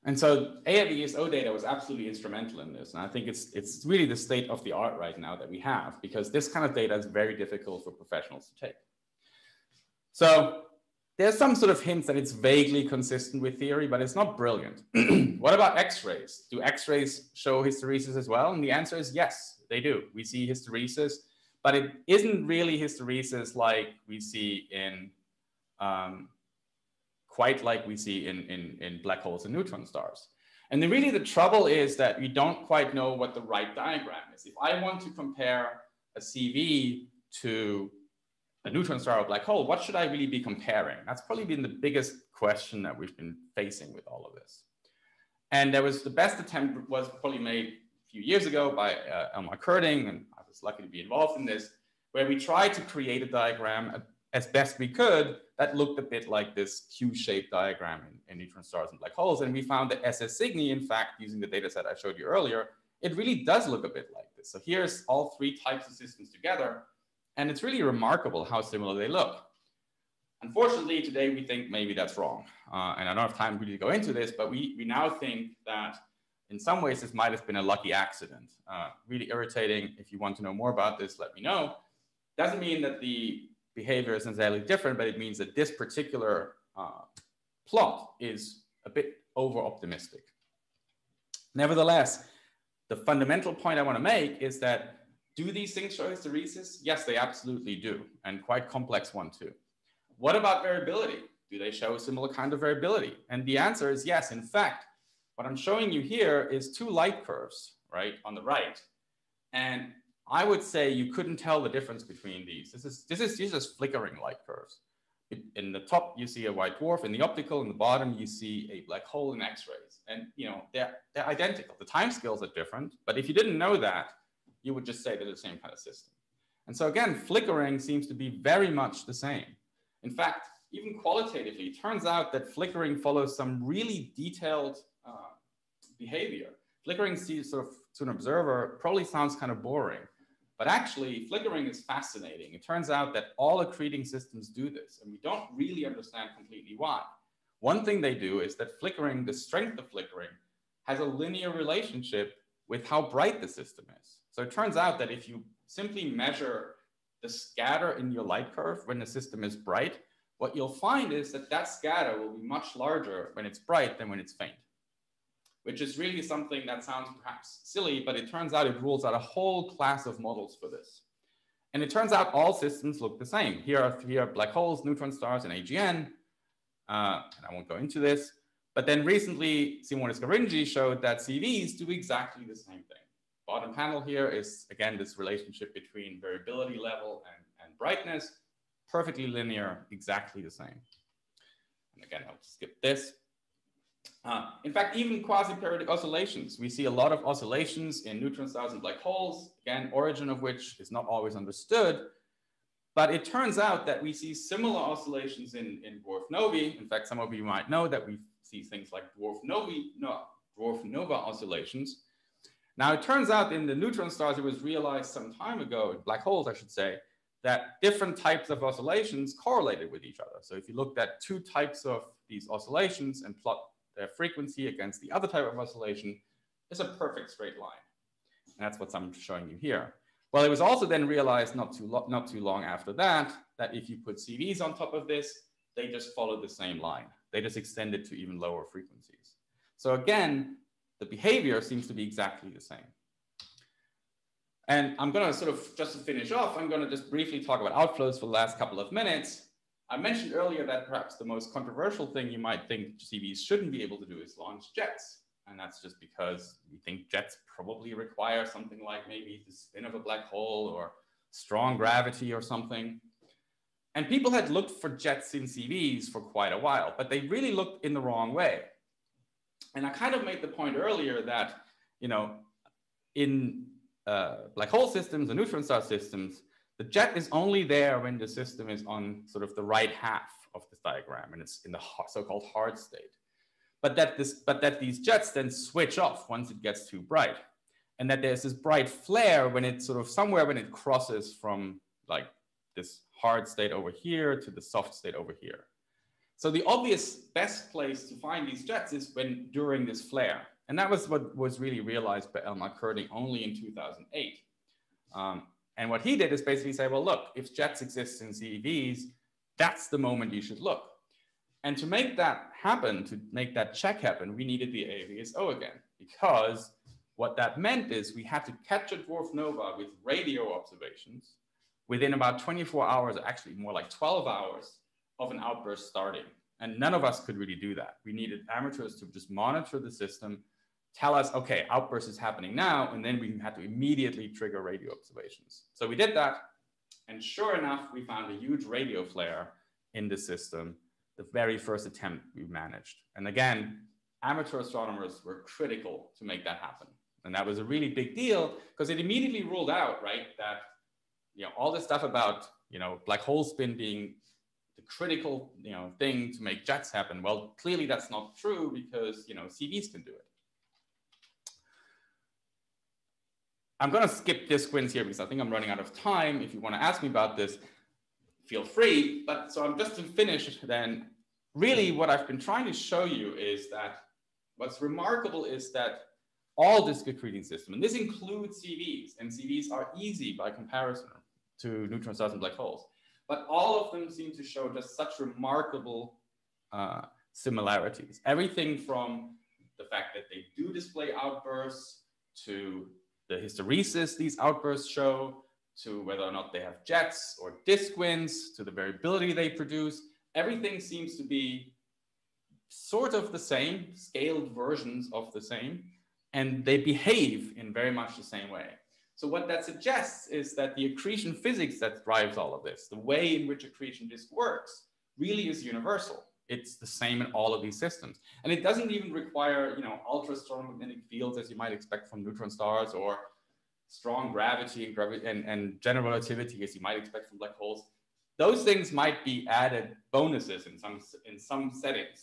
And so AAVSO data was absolutely instrumental in this. And I think it's, it's really the state of the art right now that we have because this kind of data is very difficult for professionals to take. So there's some sort of hints that it's vaguely consistent with theory, but it's not brilliant. what about X-rays? Do X-rays show hysteresis as well? And the answer is yes, they do. We see hysteresis, but it isn't really hysteresis like we see in um, quite like we see in, in, in black holes and neutron stars. And really the trouble is that we don't quite know what the right diagram is. If I want to compare a CV to a neutron star or black hole, what should I really be comparing? That's probably been the biggest question that we've been facing with all of this. And there was the best attempt was probably made a few years ago by uh, Elmar Körding, and I was lucky to be involved in this, where we tried to create a diagram as best we could that looked a bit like this Q-shaped diagram in, in, neutron stars and black holes. And we found that SS Cygni, in fact, using the data set I showed you earlier, it really does look a bit like this. So here's all three types of systems together. And it's really remarkable how similar they look. Unfortunately, today we think maybe that's wrong. Uh, and I don't have time really to go into this, but we, we now think that in some ways this might have been a lucky accident. Uh, really irritating. If you want to know more about this, let me know. Doesn't mean that the behavior is necessarily different, but it means that this particular uh, plot is a bit over optimistic. Nevertheless, the fundamental point I want to make is that do these things show hysteresis? Yes, they absolutely do, and quite complex one too. What about variability? Do they show a similar kind of variability? And the answer is yes. In fact, what I'm showing you here is two light curves, right, on the right. And I would say you couldn't tell the difference between these. This is, this is just flickering light curves. In the top, you see a white dwarf. In the optical, in the bottom, you see a black hole in X-rays. And you know they're, they're identical. The time scales are different, but if you didn't know that, you would just say they're the same kind of system. And so again, flickering seems to be very much the same. In fact, even qualitatively, it turns out that flickering follows some really detailed uh, behavior. Flickering sort of to an observer probably sounds kind of boring, but actually, flickering is fascinating. It turns out that all accreting systems do this, and we don't really understand completely why. One thing they do is that flickering, the strength of flickering, has a linear relationship with how bright the system is. So it turns out that if you simply measure the scatter in your light curve when the system is bright, what you'll find is that that scatter will be much larger when it's bright than when it's faint which is really something that sounds perhaps silly, but it turns out it rules out a whole class of models for this. And it turns out all systems look the same. Here are, here are black holes, neutron stars, and AGN. Uh, and I won't go into this. But then recently, Simone Scaringi showed that CVs do exactly the same thing. Bottom panel here is, again, this relationship between variability level and, and brightness, perfectly linear, exactly the same. And again, I'll skip this. Uh, in fact, even quasi-periodic oscillations. We see a lot of oscillations in neutron stars and black holes, again, origin of which is not always understood. But it turns out that we see similar oscillations in, in dwarf novae. In fact, some of you might know that we see things like dwarf novae, no, dwarf nova oscillations. Now, it turns out in the neutron stars, it was realized some time ago, black holes, I should say, that different types of oscillations correlated with each other. So if you looked at two types of these oscillations and plot their frequency against the other type of oscillation, is a perfect straight line. And that's what I'm showing you here. Well, it was also then realized not too, not too long after that, that if you put CVs on top of this, they just follow the same line. They just extend it to even lower frequencies. So again, the behavior seems to be exactly the same. And I'm going to sort of, just to finish off, I'm going to just briefly talk about outflows for the last couple of minutes. I mentioned earlier that perhaps the most controversial thing you might think CVs shouldn't be able to do is launch jets. And that's just because we think jets probably require something like maybe the spin of a black hole or strong gravity or something. And people had looked for jets in CVs for quite a while, but they really looked in the wrong way. And I kind of made the point earlier that, you know, in uh, black hole systems and neutron star systems, the jet is only there when the system is on sort of the right half of this diagram and it's in the so-called hard state. But that, this, but that these jets then switch off once it gets too bright. And that there's this bright flare when it sort of somewhere when it crosses from like this hard state over here to the soft state over here. So the obvious best place to find these jets is when during this flare. And that was what was really realized by Elmar Körding only in 2008. Um, and what he did is basically say, well, look, if jets exist in CVs, that's the moment you should look. And to make that happen, to make that check happen, we needed the AAVSO again, because what that meant is we had to catch a dwarf nova with radio observations within about 24 hours, actually more like 12 hours of an outburst starting. And none of us could really do that. We needed amateurs to just monitor the system, tell us, okay, outburst is happening now, and then we had to immediately trigger radio observations. So we did that. And sure enough, we found a huge radio flare in the system, the very first attempt we managed. And again, amateur astronomers were critical to make that happen. And that was a really big deal because it immediately ruled out, right, that you know, all this stuff about, you know, black hole spin being the critical, you know, thing to make jets happen. Well, clearly that's not true because, you know, CVs can do it. I'm going to skip this quiz here because I think I'm running out of time. If you want to ask me about this, feel free. But so I'm just to finish then, really what I've been trying to show you is that what's remarkable is that all disk accreting system, and this includes CVs, and CVs are easy by comparison to neutron stars and black holes. But all of them seem to show just such remarkable uh, similarities. Everything from the fact that they do display outbursts to the hysteresis these outbursts show, to whether or not they have jets or disk winds, to the variability they produce. Everything seems to be sort of the same, scaled versions of the same, and they behave in very much the same way. So what that suggests is that the accretion physics that drives all of this, the way in which accretion disk works, really is universal. It's the same in all of these systems. And it doesn't even require, you know, ultra strong magnetic fields as you might expect from neutron stars or strong gravity and, gravi and, and general relativity as you might expect from black holes. Those things might be added bonuses in some, in some settings.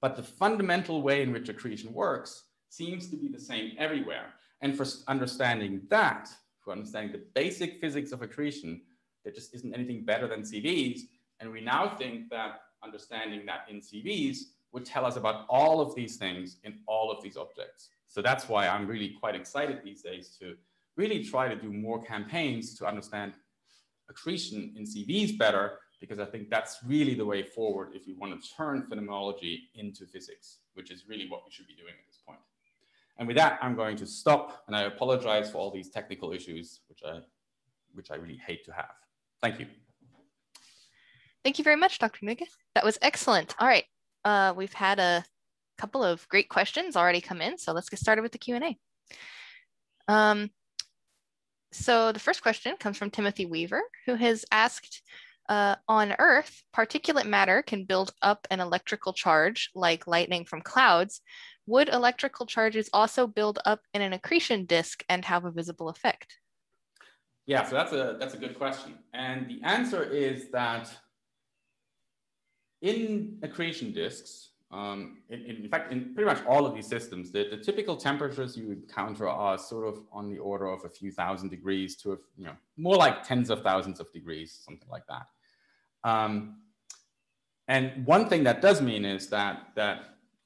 But the fundamental way in which accretion works seems to be the same everywhere. And for understanding that, for understanding the basic physics of accretion, there just isn't anything better than CVs. And we now think that understanding that in CVs would tell us about all of these things in all of these objects. So that's why I'm really quite excited these days to really try to do more campaigns to understand accretion in CVs better, because I think that's really the way forward if we want to turn phenomenology into physics, which is really what we should be doing at this point. And with that, I'm going to stop and I apologize for all these technical issues, which I, which I really hate to have. Thank you. Thank you very much, Dr. Knigge. That was excellent. All right, uh, we've had a couple of great questions already come in, so let's get started with the Q&A. Um, so the first question comes from Timothy Weaver, who has asked, uh, on Earth, particulate matter can build up an electrical charge like lightning from clouds, would electrical charges also build up in an accretion disk and have a visible effect? Yeah, so that's a that's a good question. And the answer is that in accretion disks, Um, in, in, fact, in pretty much all of these systems, the, the typical temperatures you encounter are sort of on the order of a few thousand degrees to, a, you know, more like tens of thousands of degrees, something like that. Um, and one thing that does mean is that, that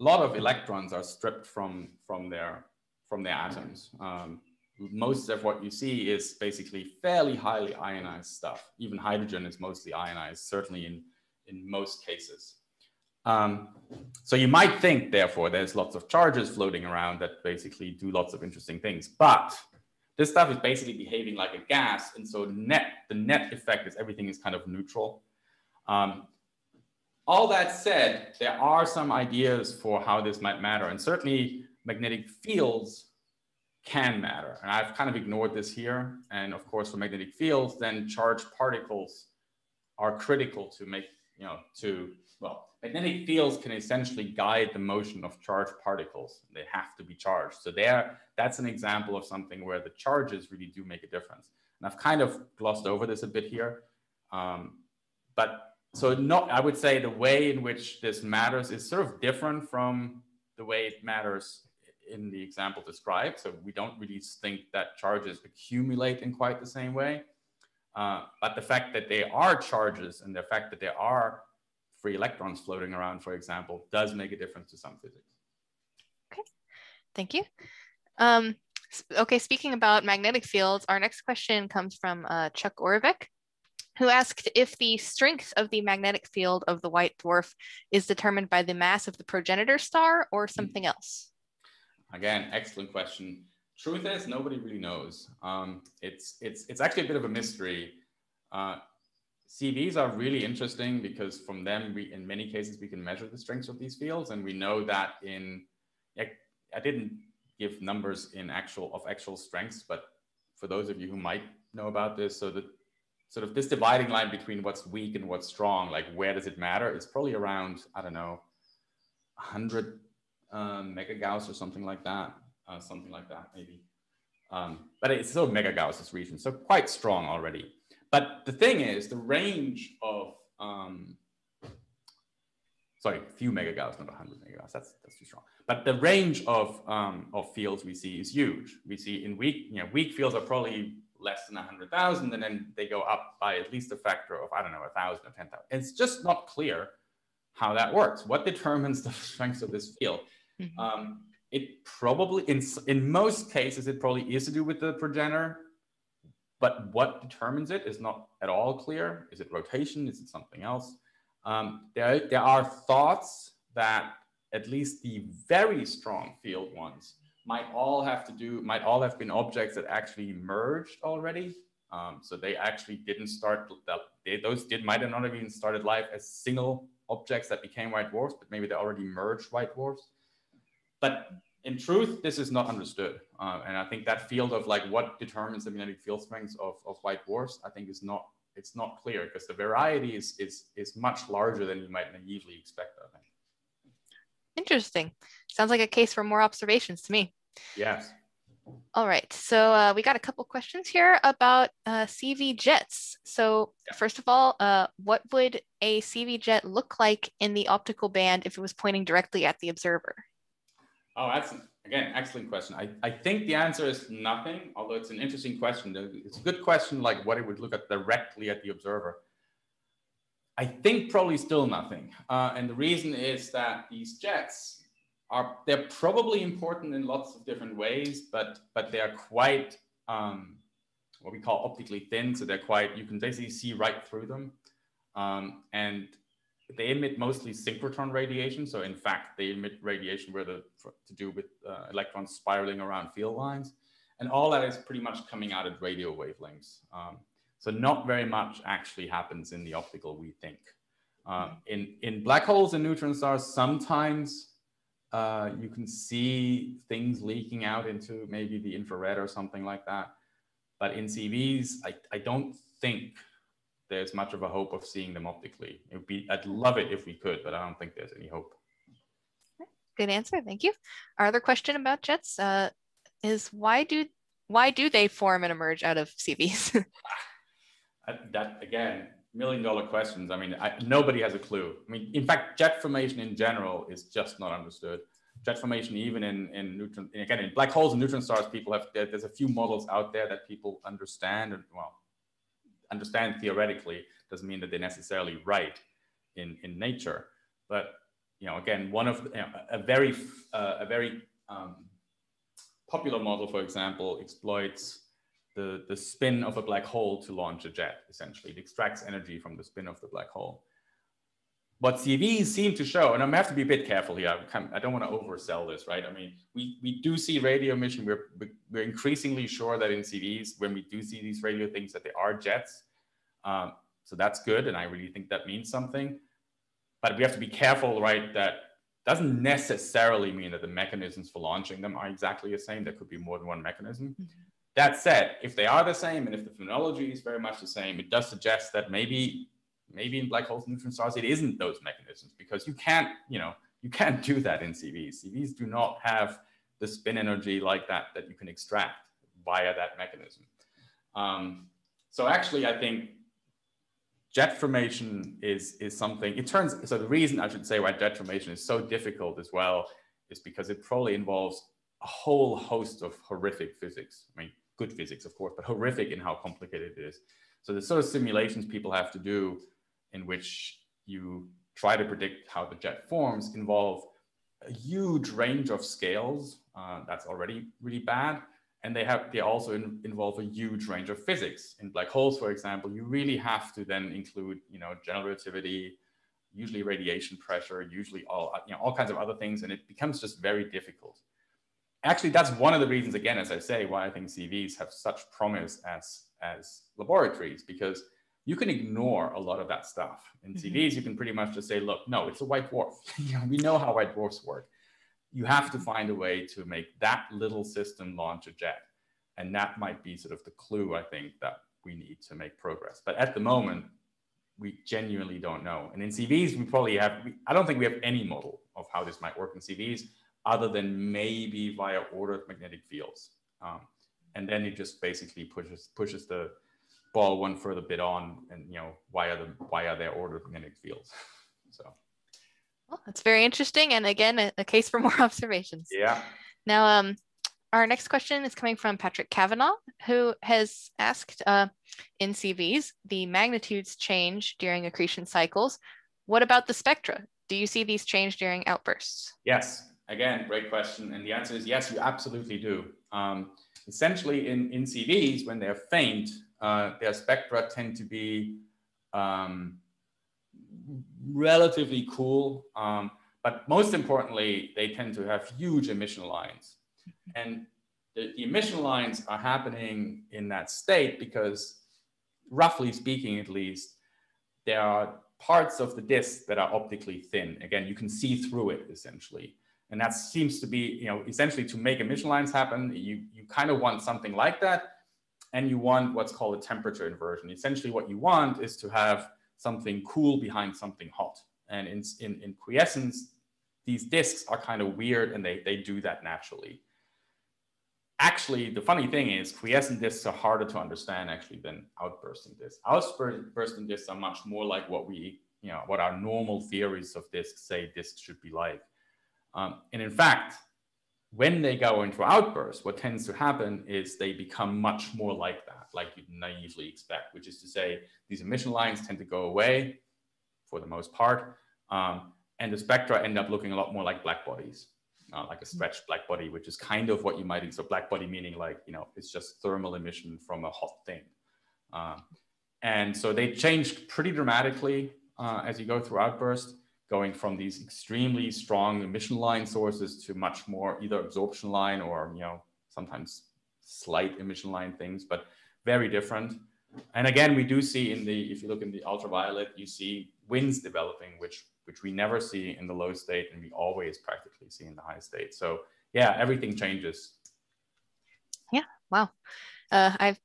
a lot of electrons are stripped from, from, their, from their atoms. Um, most of what you see is basically fairly highly ionized stuff. Even hydrogen is mostly ionized, certainly in, in most cases. Um, so you might think, therefore, there's lots of charges floating around that basically do lots of interesting things. But this stuff is basically behaving like a gas. And so net, the net effect is everything is kind of neutral. Um, all that said, there are some ideas for how this might matter. And certainly magnetic fields can matter. And I've kind of ignored this here. And of course, for magnetic fields, then charged particles are critical to make, you know, to, well, magnetic fields can essentially guide the motion of charged particles. They have to be charged. So there, that's an example of something where the charges really do make a difference. And I've kind of glossed over this a bit here. Um, but so not, I would say the way in which this matters is sort of different from the way it matters in the example described. So we don't really think that charges accumulate in quite the same way. Uh, but the fact that they are charges and the fact that there are free electrons floating around, for example, does make a difference to some physics. Okay, thank you. Um, okay, speaking about magnetic fields, our next question comes from uh, Chuck Orovec, who asked if the strength of the magnetic field of the white dwarf is determined by the mass of the progenitor star or something else. Again, excellent question. Truth is, nobody really knows. Um, it's, it's, it's actually a bit of a mystery. Uh, CVs are really interesting because from them, we, in many cases, we can measure the strengths of these fields. And we know that in, I didn't give numbers in actual of actual strengths, but for those of you who might know about this, so the sort of this dividing line between what's weak and what's strong, like where does it matter? It's probably around, I don't know, 100 um, megagauss or something like that, uh, something like that maybe. Um, but it's still megagauss this region, so quite strong already. But the thing is, the range of, um, sorry, few megagauss, not 100 megagauss, that's, that's too strong. But the range of, um, of fields we see is huge. We see in weak, you know, weak fields are probably less than 100,000, and then they go up by at least a factor of, I don't know, 1,000 or 10,000. It's just not clear how that works. What determines the strength of this field? Mm -hmm. um, it probably, in, in most cases, it probably is to do with the progenitor but what determines it is not at all clear. Is it rotation? Is it something else? Um, there, there are thoughts that at least the very strong field ones might all have to do, might all have been objects that actually merged already. Um, so they actually didn't start, they, those did might not have not even started life as single objects that became white dwarfs, but maybe they already merged white dwarfs. But in truth, this is not understood. Uh, and I think that field of like what determines the magnetic field strengths of, of white dwarfs, I think is not, it's not clear because the variety is, is, is much larger than you might naively expect, I think. Interesting. Sounds like a case for more observations to me. Yes. All right, so uh, we got a couple questions here about uh, CV jets. So yeah. first of all, uh, what would a CV jet look like in the optical band if it was pointing directly at the observer? Oh, that's again excellent question. I, I think the answer is nothing, although it's an interesting question. It's a good question, like what it would look at directly at the observer. I think probably still nothing, uh, and the reason is that these jets are they're probably important in lots of different ways, but but they are quite um, what we call optically thin, so they're quite you can basically see right through them, um, and they emit mostly synchrotron radiation. So in fact, they emit radiation where the, to do with uh, electrons spiraling around field lines. And all that is pretty much coming out at radio wavelengths. Um, so not very much actually happens in the optical, we think. Um, in, in black holes and neutron stars, sometimes uh, you can see things leaking out into maybe the infrared or something like that. But in CVs, I, I don't think there's much of a hope of seeing them optically. It would be, I'd love it if we could, but I don't think there's any hope. Good answer, thank you. Our other question about jets uh, is why do why do they form and emerge out of CVs? that again, million dollar questions. I mean, I, nobody has a clue. I mean, in fact, jet formation in general is just not understood. Jet formation, even in, in neutron, again, in black holes and neutron stars, people have, there's a few models out there that people understand, and well, understand theoretically, doesn't mean that they're necessarily right in, in nature. But, you know, again, one of, you know, a very, uh, a very um, popular model, for example, exploits the, the spin of a black hole to launch a jet, essentially. It extracts energy from the spin of the black hole. What CVs seem to show, and I'm have to be a bit careful here, I don't want to oversell this, right? I mean, we, we do see radio emission. We're, we're increasingly sure that in CVs, when we do see these radio things, that they are jets. Um, so that's good. And I really think that means something. But we have to be careful, right? That doesn't necessarily mean that the mechanisms for launching them are exactly the same. There could be more than one mechanism. Mm -hmm. That said, if they are the same and if the phenology is very much the same, it does suggest that maybe maybe in black holes and neutron stars it isn't those mechanisms because you can't you know you can't do that in CVs. CVs do not have the spin energy like that that you can extract via that mechanism. Um, so actually, I think jet formation is is something. It turns so the reason I should say why jet formation is so difficult as well is because it probably involves a whole host of horrific physics. I mean, good physics, of course, but horrific in how complicated it is. So the sort of simulations people have to do in which you try to predict how the jet forms involve a huge range of scales. Uh, that's already really bad. And they have they also in, involve a huge range of physics. In black holes, for example, you really have to then include, you know, general relativity, usually radiation pressure, usually all you know all kinds of other things, and it becomes just very difficult actually, that's one of the reasons, again, as I say, why I think CVs have such promise as, as laboratories, because you can ignore a lot of that stuff. In mm-hmm. CVs, you can pretty much just say, look, no, it's a white dwarf. you know, we know how white dwarfs work. You have to find a way to make that little system launch a jet. And that might be sort of the clue, I think, that we need to make progress. But at the moment, we genuinely don't know. And in CVs, we probably have, I don't think we have any model of how this might work in CVs other than maybe via ordered magnetic fields. Um, and then it just basically pushes pushes the ball one further bit on and you know why are the why are there ordered magnetic fields? So. Well that's very interesting and again a, a, case for more observations. Yeah. Now um our next question is coming from patrick kavanaugh who has asked uh, in cvs the magnitudes change during accretion cycles. What about the spectra? Do you see these change during outbursts? Yes. Again, great question. And the answer is yes, you absolutely do. Um, essentially, in, in CVs, when they're faint, uh, their spectra tend to be um, relatively cool. Um, but most importantly, they tend to have huge emission lines. And the, the, emission lines are happening in that state because, roughly speaking, at least, there are parts of the disk that are optically thin. Again, you can see through it essentially. And that seems to be, you know, essentially to make emission lines happen, you, you kind of want something like that. And you want what's called a temperature inversion. Essentially what you want is to have something cool behind something hot. And in, in, in quiescence, these disks are kind of weird and they, they do that naturally. Actually, the funny thing is quiescent disks are harder to understand actually than outbursting disks. Outbursting disks are much more like what we, you know, what our normal theories of disks say disks should be like. Um, and in fact, when they go into outbursts, what tends to happen is they become much more like that, like you'd naively expect, which is to say these emission lines tend to go away for the most part. Um, and the spectra end up looking a lot more like black bodies, uh, like a stretched black body, which is kind of what you might, so black body meaning like, you know, it's just thermal emission from a hot thing. Um, and so they change pretty dramatically uh, as you go through outburst going from these extremely strong emission line sources to much more either absorption line or you know sometimes slight emission line things, but very different. And again, we do see in the if you look in the ultraviolet, you see winds developing, which which we never see in the low state, and we always practically see in the high state. So yeah, everything changes. Yeah. Wow. Uh, I've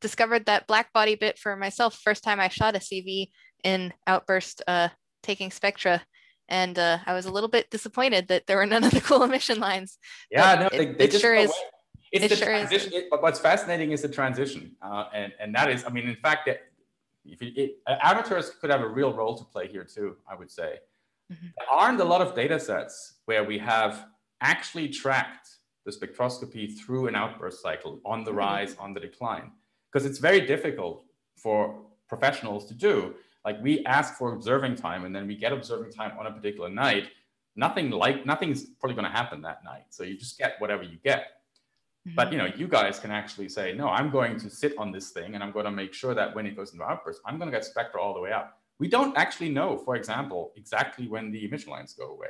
discovered that black body bit for myself. First time I shot a CV in outburst uh, taking spectra and uh, I was a little bit disappointed that there were none of the cool emission lines. Yeah, no, they, it, they it sure is. It's it the sure transition. It, but what's fascinating is the transition, uh, and and that is, I mean, in fact, that if it, it, amateurs could have a real role to play here too, I would say. Mm-hmm. There aren't a lot of data sets where we have actually tracked the spectroscopy through an outburst cycle on the mm-hmm. rise, on the decline, because it's very difficult for professionals to do. Like we ask for observing time and then we get observing time on a particular night. Nothing like nothing's probably going to happen that night. So you just get whatever you get. Mm-hmm. But you know, you guys can actually say, no, I'm going to sit on this thing and I'm going to make sure that when it goes into outburst, I'm going to get spectra all the way up. We don't actually know, for example, exactly when the emission lines go away.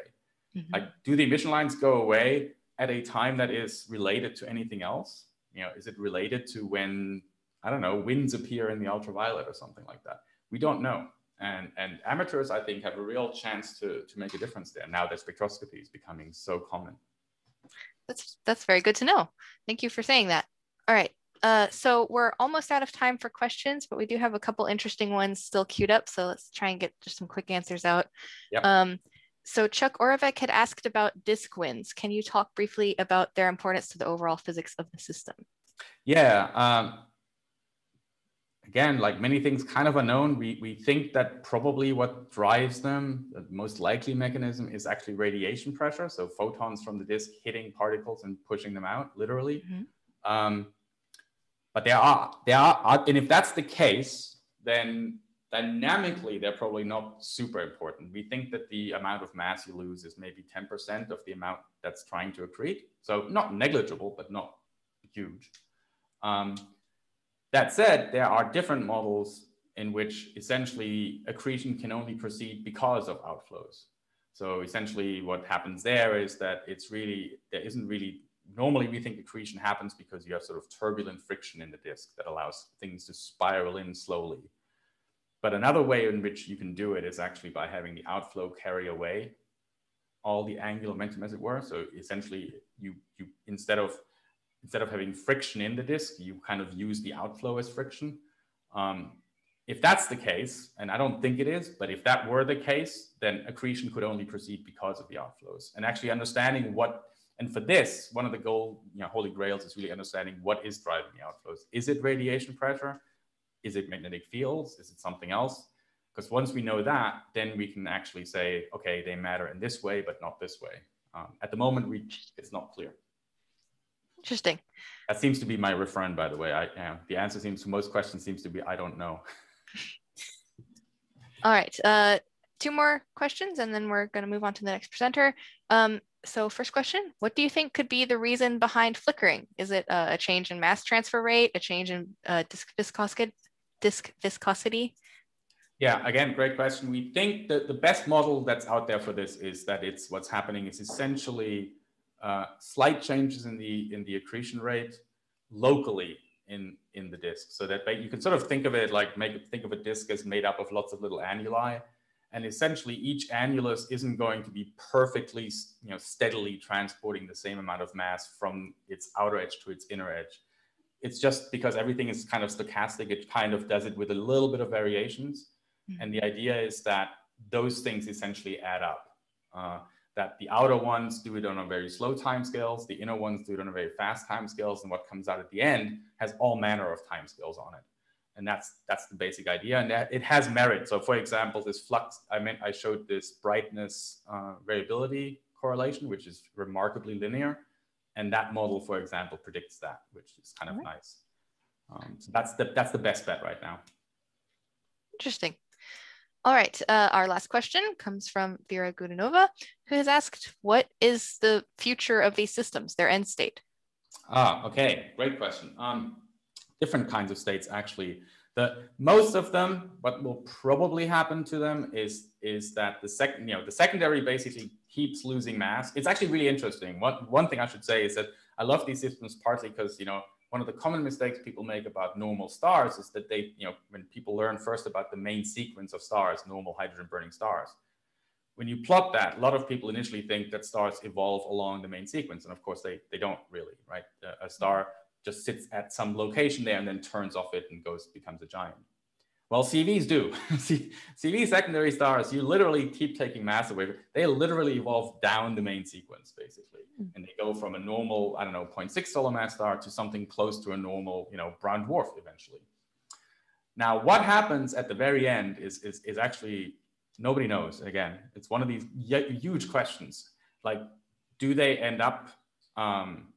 Mm-hmm. Like, do the emission lines go away at a time that is related to anything else? You know, is it related to when I don't know winds appear in the ultraviolet or something like that? We don't know. And, and amateurs, I think, have a real chance to, to make a difference there now that spectroscopy is becoming so common. That's that's very good to know. Thank you for saying that. All right. Uh, so we're almost out of time for questions, but we do have a couple interesting ones still queued up. So let's try and get just some quick answers out. Yep. Um, so Chuck Orovec had asked about disk winds. Can you talk briefly about their importance to the overall physics of the system? Yeah. Um, again, like many things kind of unknown, we, we think that probably what drives them, the most likely mechanism is actually radiation pressure. So photons from the disk hitting particles and pushing them out, literally. Mm-hmm. Um, but there are, there are, and if that's the case, then dynamically, they're probably not super important. We think that the amount of mass you lose is maybe 10% of the amount that's trying to accrete. So not negligible, but not huge. Um, that said, there are different models in which essentially accretion can only proceed because of outflows. So essentially what happens there is that it's really, there isn't really, normally we think accretion happens because you have sort of turbulent friction in the disk that allows things to spiral in slowly. But another way in which you can do it is actually by having the outflow carry away all the angular momentum as it were. So essentially you, you instead of instead of having friction in the disk, you kind of use the outflow as friction. Um, if that's the case, and I don't think it is, but if that were the case, then accretion could only proceed because of the outflows. And actually understanding what, and for this, one of the goal, you know, holy grails is really understanding what is driving the outflows. Is it radiation pressure? Is it magnetic fields? Is it something else? Because once we know that, then we can actually say, okay, they matter in this way, but not this way. Um, at the moment, we, it's not clear. Interesting. That seems to be my refrain, by the way. I yeah, the answer seems to most questions seems to be I don't know. All right, uh, two more questions, and then we're going to move on to the next presenter. Um, so first question, what do you think could be the reason behind flickering? Is it uh, a change in mass transfer rate, a change in uh, disk viscosity, disk viscosity? Yeah, again, great question. We think that the best model that's out there for this is that it's what's happening is essentially uh, slight changes in the in the accretion rate locally in in the disk. So that you can sort of think of it like make think of a disk as made up of lots of little annuli. And essentially each annulus isn't going to be perfectly you know steadily transporting the same amount of mass from its outer edge to its inner edge. It's just because everything is kind of stochastic. It kind of does it with a little bit of variations. Mm-hmm. and the idea is that those things essentially add up. Uh, that the outer ones do it on a very slow time scales, the inner ones do it on a very fast time scales, and what comes out at the end has all manner of time scales on it. And that's that's the basic idea, and that it has merit. So, for example, this flux, I meant I showed this brightness uh, variability correlation, which is remarkably linear, and that model, for example, predicts that, which is kind of right. nice. Um, so that's the that's the best bet right now. Interesting. All right, uh, our last question comes from Vera Gudanova, who has asked, what is the future of these systems, their end state? Ah, okay, great question. Um, different kinds of states, actually. The most of them, what will probably happen to them is is that the second, you know, the secondary basically keeps losing mass. It's actually really interesting. One one thing I should say is that I love these systems partly because you know one of the common mistakes people make about normal stars is that they, you know, when people learn first about the main sequence of stars, normal hydrogen burning stars, when you plot that, a lot of people initially think that stars evolve along the main sequence. And of course, they, they don't really, right? A star just sits at some location there and then turns off it and goes, becomes a giant. Well, CVs do. CV secondary stars, you literally keep taking mass away. They literally evolve down the main sequence, basically. Hmm. And they go from a normal, I don't know, 0.6 solar mass star to something close to a normal, you know, brown dwarf eventually. Now, what happens at the very end is, is, is actually nobody knows. Again, it's one of these huge questions. Like, do they end up? Um,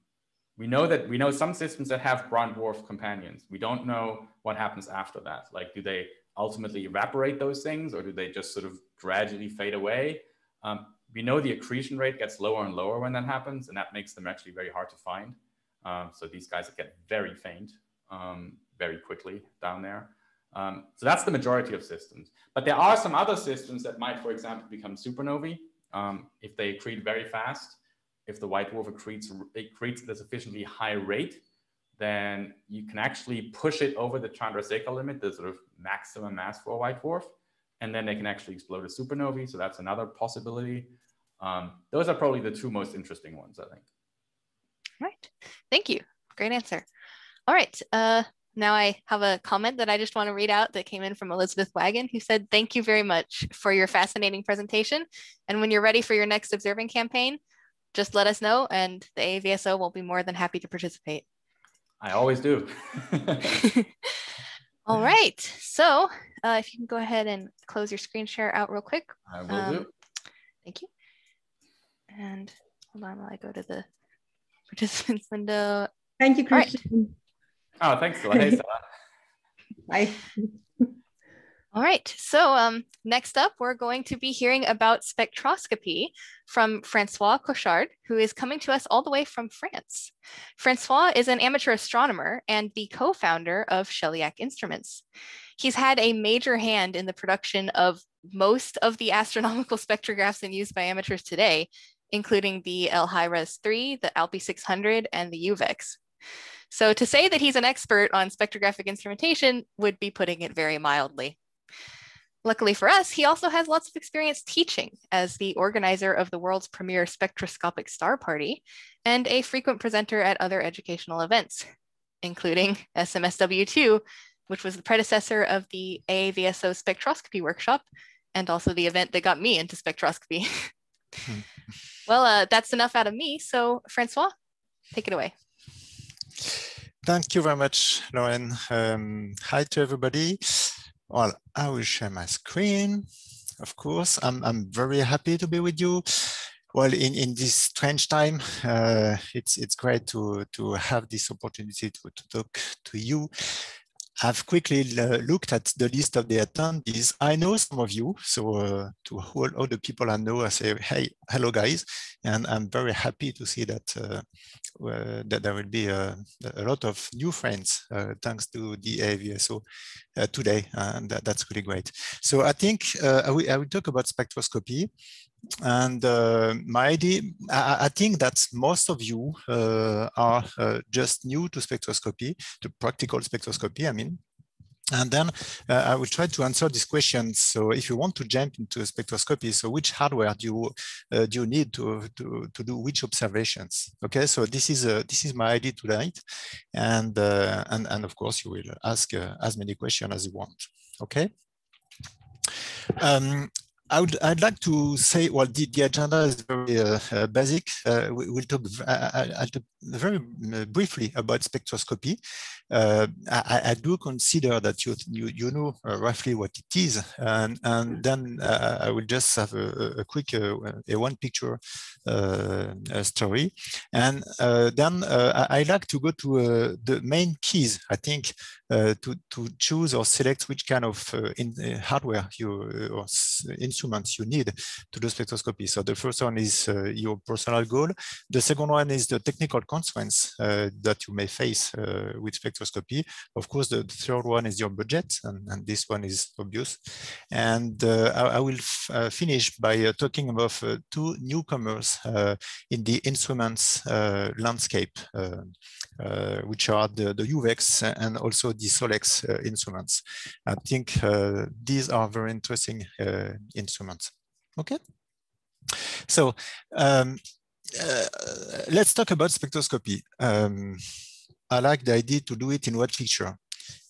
we know that we know some systems that have brown dwarf companions. We don't know what happens after that. Like, do they ultimately evaporate those things, or do they just sort of gradually fade away? Um, we know the accretion rate gets lower and lower when that happens, and that makes them actually very hard to find. Um, so these guys get very faint um, very quickly down there. Um, so that's the majority of systems. But there are some other systems that might, for example, become supernovae um, if they accrete very fast. If the white dwarf accretes, accretes at a sufficiently high rate, then you can actually push it over the Chandrasekhar limit, the sort of maximum mass for a white dwarf, and then they can actually explode as supernovae. So that's another possibility. Um, those are probably the two most interesting ones, I think. Right. Thank you. Great answer. All right. Uh, now I have a comment that I just want to read out that came in from Elizabeth Waagen, who said, Thank you very much for your fascinating presentation. And when you're ready for your next observing campaign, just let us know and the AAVSO will be more than happy to participate. I always do. All right. So uh, if you can go ahead and close your screen share out real quick. I will um, do. Thank you. And hold on while I go to the participants window. Thank you, Christian. Oh, thanks, Stella. Hey, Bye. All right, so um, next up, we're going to be hearing about spectroscopy from Francois Cochard, who is coming to us all the way from France. Francois is an amateur astronomer and the co-founder of Shelyak Instruments. He's had a major hand in the production of most of the astronomical spectrographs in use by amateurs today, including the LHIRES 3, the Alpy 600, and the UVEX. So to say that he's an expert on spectrographic instrumentation would be putting it very mildly. Luckily for us, he also has lots of experience teaching as the organizer of the world's premier spectroscopic star party and a frequent presenter at other educational events, including SMSW2, which was the predecessor of the AAVSO spectroscopy workshop and also the event that got me into spectroscopy. Hmm. well, uh, that's enough out of me. So, Francois, take it away. Thank you very much, Lauren. Um, hi to everybody. Well, I will share my screen. Of course, I'm, I'm very happy to be with you. Well, in, in this strange time, uh, it's it's great to to have this opportunity to, to talk to you I've quickly looked at the list of the attendees. I know some of you, so uh, to all, all, the people I know, I say, hey, hello guys, and I'm very happy to see that uh, uh, that there will be a, a, lot of new friends uh, thanks to the AAVSO uh, today, and that, that's really great. So I think uh, I will, I will talk about spectroscopy. And uh, my idea, I, I, think that most of you uh, are uh, just new to spectroscopy, to practical spectroscopy, I mean. And then uh, I will try to answer this question. So if you want to jump into spectroscopy, so which hardware do you, uh, do you need to, to, to do which observations? Okay, so this is, uh, this is my idea tonight. And, and, and of course, you will ask as many questions as you want. Okay. Um, I would, I'd like to say, well, the, the agenda is very uh, uh, basic. Uh, we, will talk, I, will talk very uh, briefly about spectroscopy. Uh, I, I, do consider that you, you, you know uh, roughly what it is, and, and then uh, I will just have a, a quick uh, a one picture uh, story. And then I, like to go to the main keys, I think, to, to choose or select which kind of in, hardware you, or instruments you need to do spectroscopy. So the first one is your personal goal. The second one is the technical constraints uh, that you may face uh, with spectroscopy. Of course, the, the, third one is your budget, and, and this one is obvious. And uh, I, I, will uh, finish by uh, talking about uh, two newcomers in the instruments landscape, which are the, the UVEX and also the SOLEX instruments. I think these are very interesting instruments. Okay. So um, uh, let's talk about spectroscopy. Um, I like the idea to do it in one picture.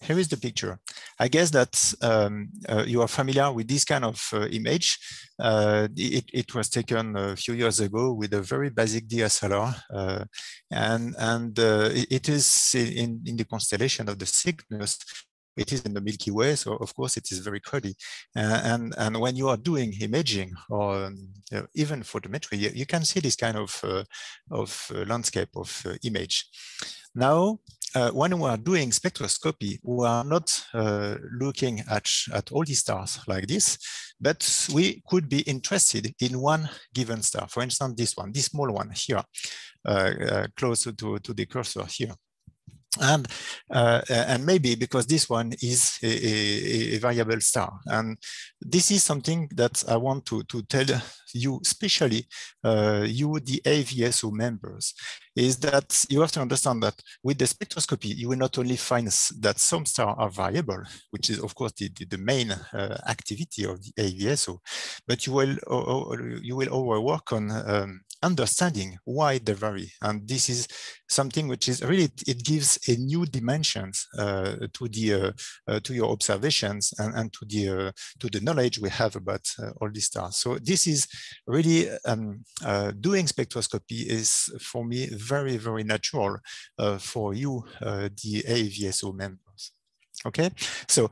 Here is the picture. I guess that um, uh, you are familiar with this kind of uh, image. Uh, it, it, was taken a few years ago with a very basic DSLR, uh, and, and uh, it is in, in the constellation of the Cygnus, it is in the Milky Way, so of course it is very cloudy. Uh, and, and when you are doing imaging or um, you know, even photometry, you, you, can see this kind of, uh, of uh, landscape of uh, image. Now, uh, when we are doing spectroscopy, we are not uh, looking at, at all these stars like this, but we could be interested in one given star. For instance, this one, this small one here, uh, uh close to, to the cursor here and uh, and maybe because this one is a, a, a, variable star. And this is something that i want to to tell you especially uh, you the AAVSO members is that you have to understand that with the spectroscopy you will not only find that some stars are variable which is of course the, the, the main uh, activity of the AAVSO but you will you will work on um, understanding why they vary. And this is something which is really, it gives a new dimensions uh, to the uh, uh, to your observations and, and to the uh, to the knowledge we have about uh, all these stars. So this is really um, uh, doing spectroscopy is for me very, very natural for you, the AAVSO members. Okay, so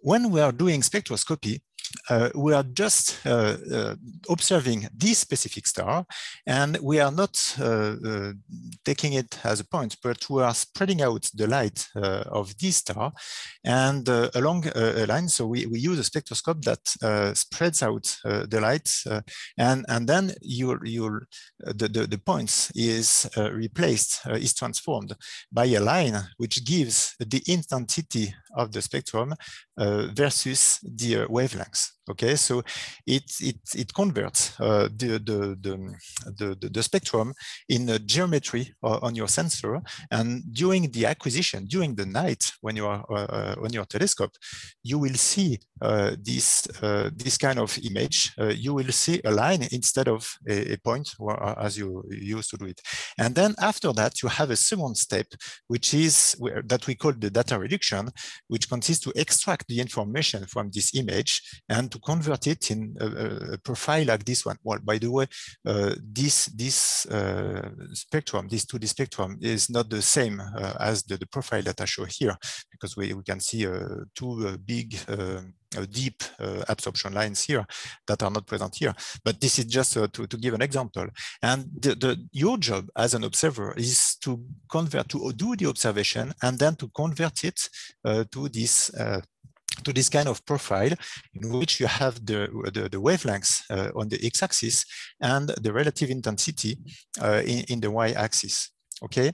when we are doing spectroscopy, uh, we are just uh, uh, observing this specific star and we are not uh, uh, taking it as a point, but we are spreading out the light uh, of this star and along a line. So we, we use a spectroscope that spreads out the light and, and then you you the, the, the points is replaced, is transformed by a line which gives the intensity of the spectrum versus the wavelength. Okay, so it it it converts uh, the, the, the the the spectrum in a geometry uh, on your sensor, and during the acquisition, during the night when you are uh, uh on your telescope, you will see uh, this uh, this kind of image. you will see a line instead of a, a point, as you used to do it. And then after that, you have a second step, which is that we call the data reduction, which consists to extract the information from this image and to convert it in a, a profile like this one. Well, by the way, uh, this this uh, spectrum, this 2D spectrum, is not the same uh, as the, the, profile that I show here, because we, we can see uh, two uh, big deep uh, absorption lines here that are not present here. But this is just uh, to, to give an example. And the, the, your job as an observer is to convert, to do the observation and then to convert it uh, to this to this kind of profile in which you have the, the, the wavelengths uh, on the x-axis and the relative intensity uh, in, in, the y-axis. Okay,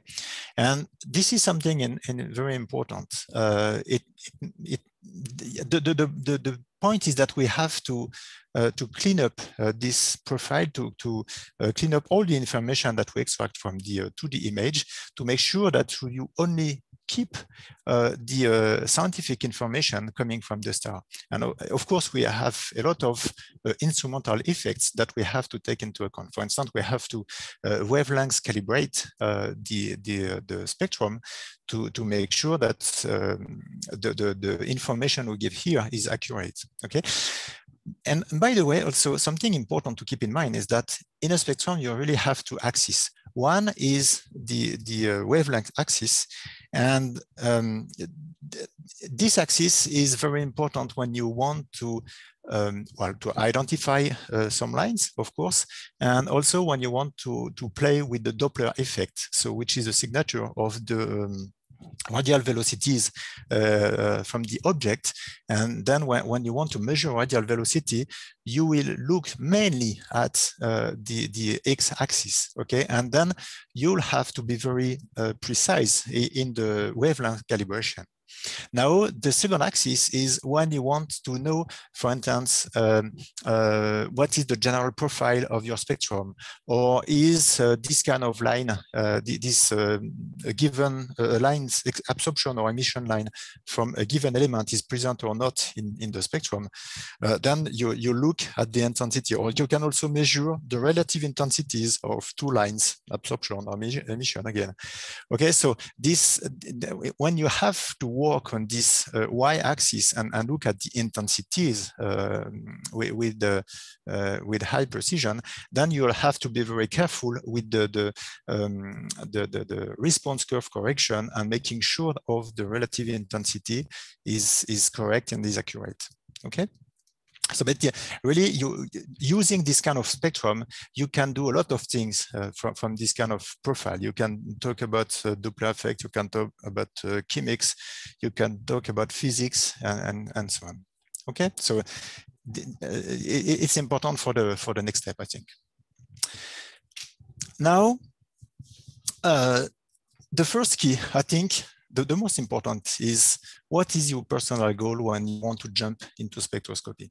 and this is something in, in very important. Uh, it, it, it, the, the, the, the point is that we have to uh, to clean up uh, this profile, to, to uh, clean up all the information that we extract from the 2D image to make sure that you only keep uh, the uh, scientific information coming from the star. And uh, of course, we have a lot of uh, instrumental effects that we have to take into account. For instance, we have to uh, wavelengths calibrate uh, the, the, the spectrum to, to make sure that um, the, the, the information we give here is accurate, okay? And by the way, also something important to keep in mind is that in a spectrum, you really have two axes. One is the, the wavelength axis, and um, this axis is very important when you want to um, well to identify uh, some lines, of course, and also when you want to to play with the Doppler effect, so which is a signature of the um, radial velocities uh, uh, from the object. And then when, when you want to measure radial velocity, you will look mainly at uh, the, the x-axis, okay? And then you'll have to be very uh, precise in the wavelength calibration. Now, the second axis is when you want to know, for instance, um, uh, what is the general profile of your spectrum, or is uh, this kind of line, uh, this um, given uh, lines absorption or emission line from a given element is present or not in, in the spectrum, uh, then you, you look at the intensity, or you can also measure the relative intensities of two lines, absorption or emission again. Okay, so this, when you have to work on this uh, y-axis and, and look at the intensities uh, with with, uh, with high precision, then you'll have to be very careful with the the, um, the, the, the response curve correction and making sure of the relative intensity is is correct and is accurate. Okay. So, but yeah, really, you using this kind of spectrum, you can do a lot of things uh, from, from this kind of profile. You can talk about uh, Doppler effect, you can talk about uh, chemics, you can talk about physics, and, and, and so on. Okay, so it, it's important for the for the next step, I think. Now, uh, the first key, I think, the, the most important is what is your personal goal when you want to jump into spectroscopy?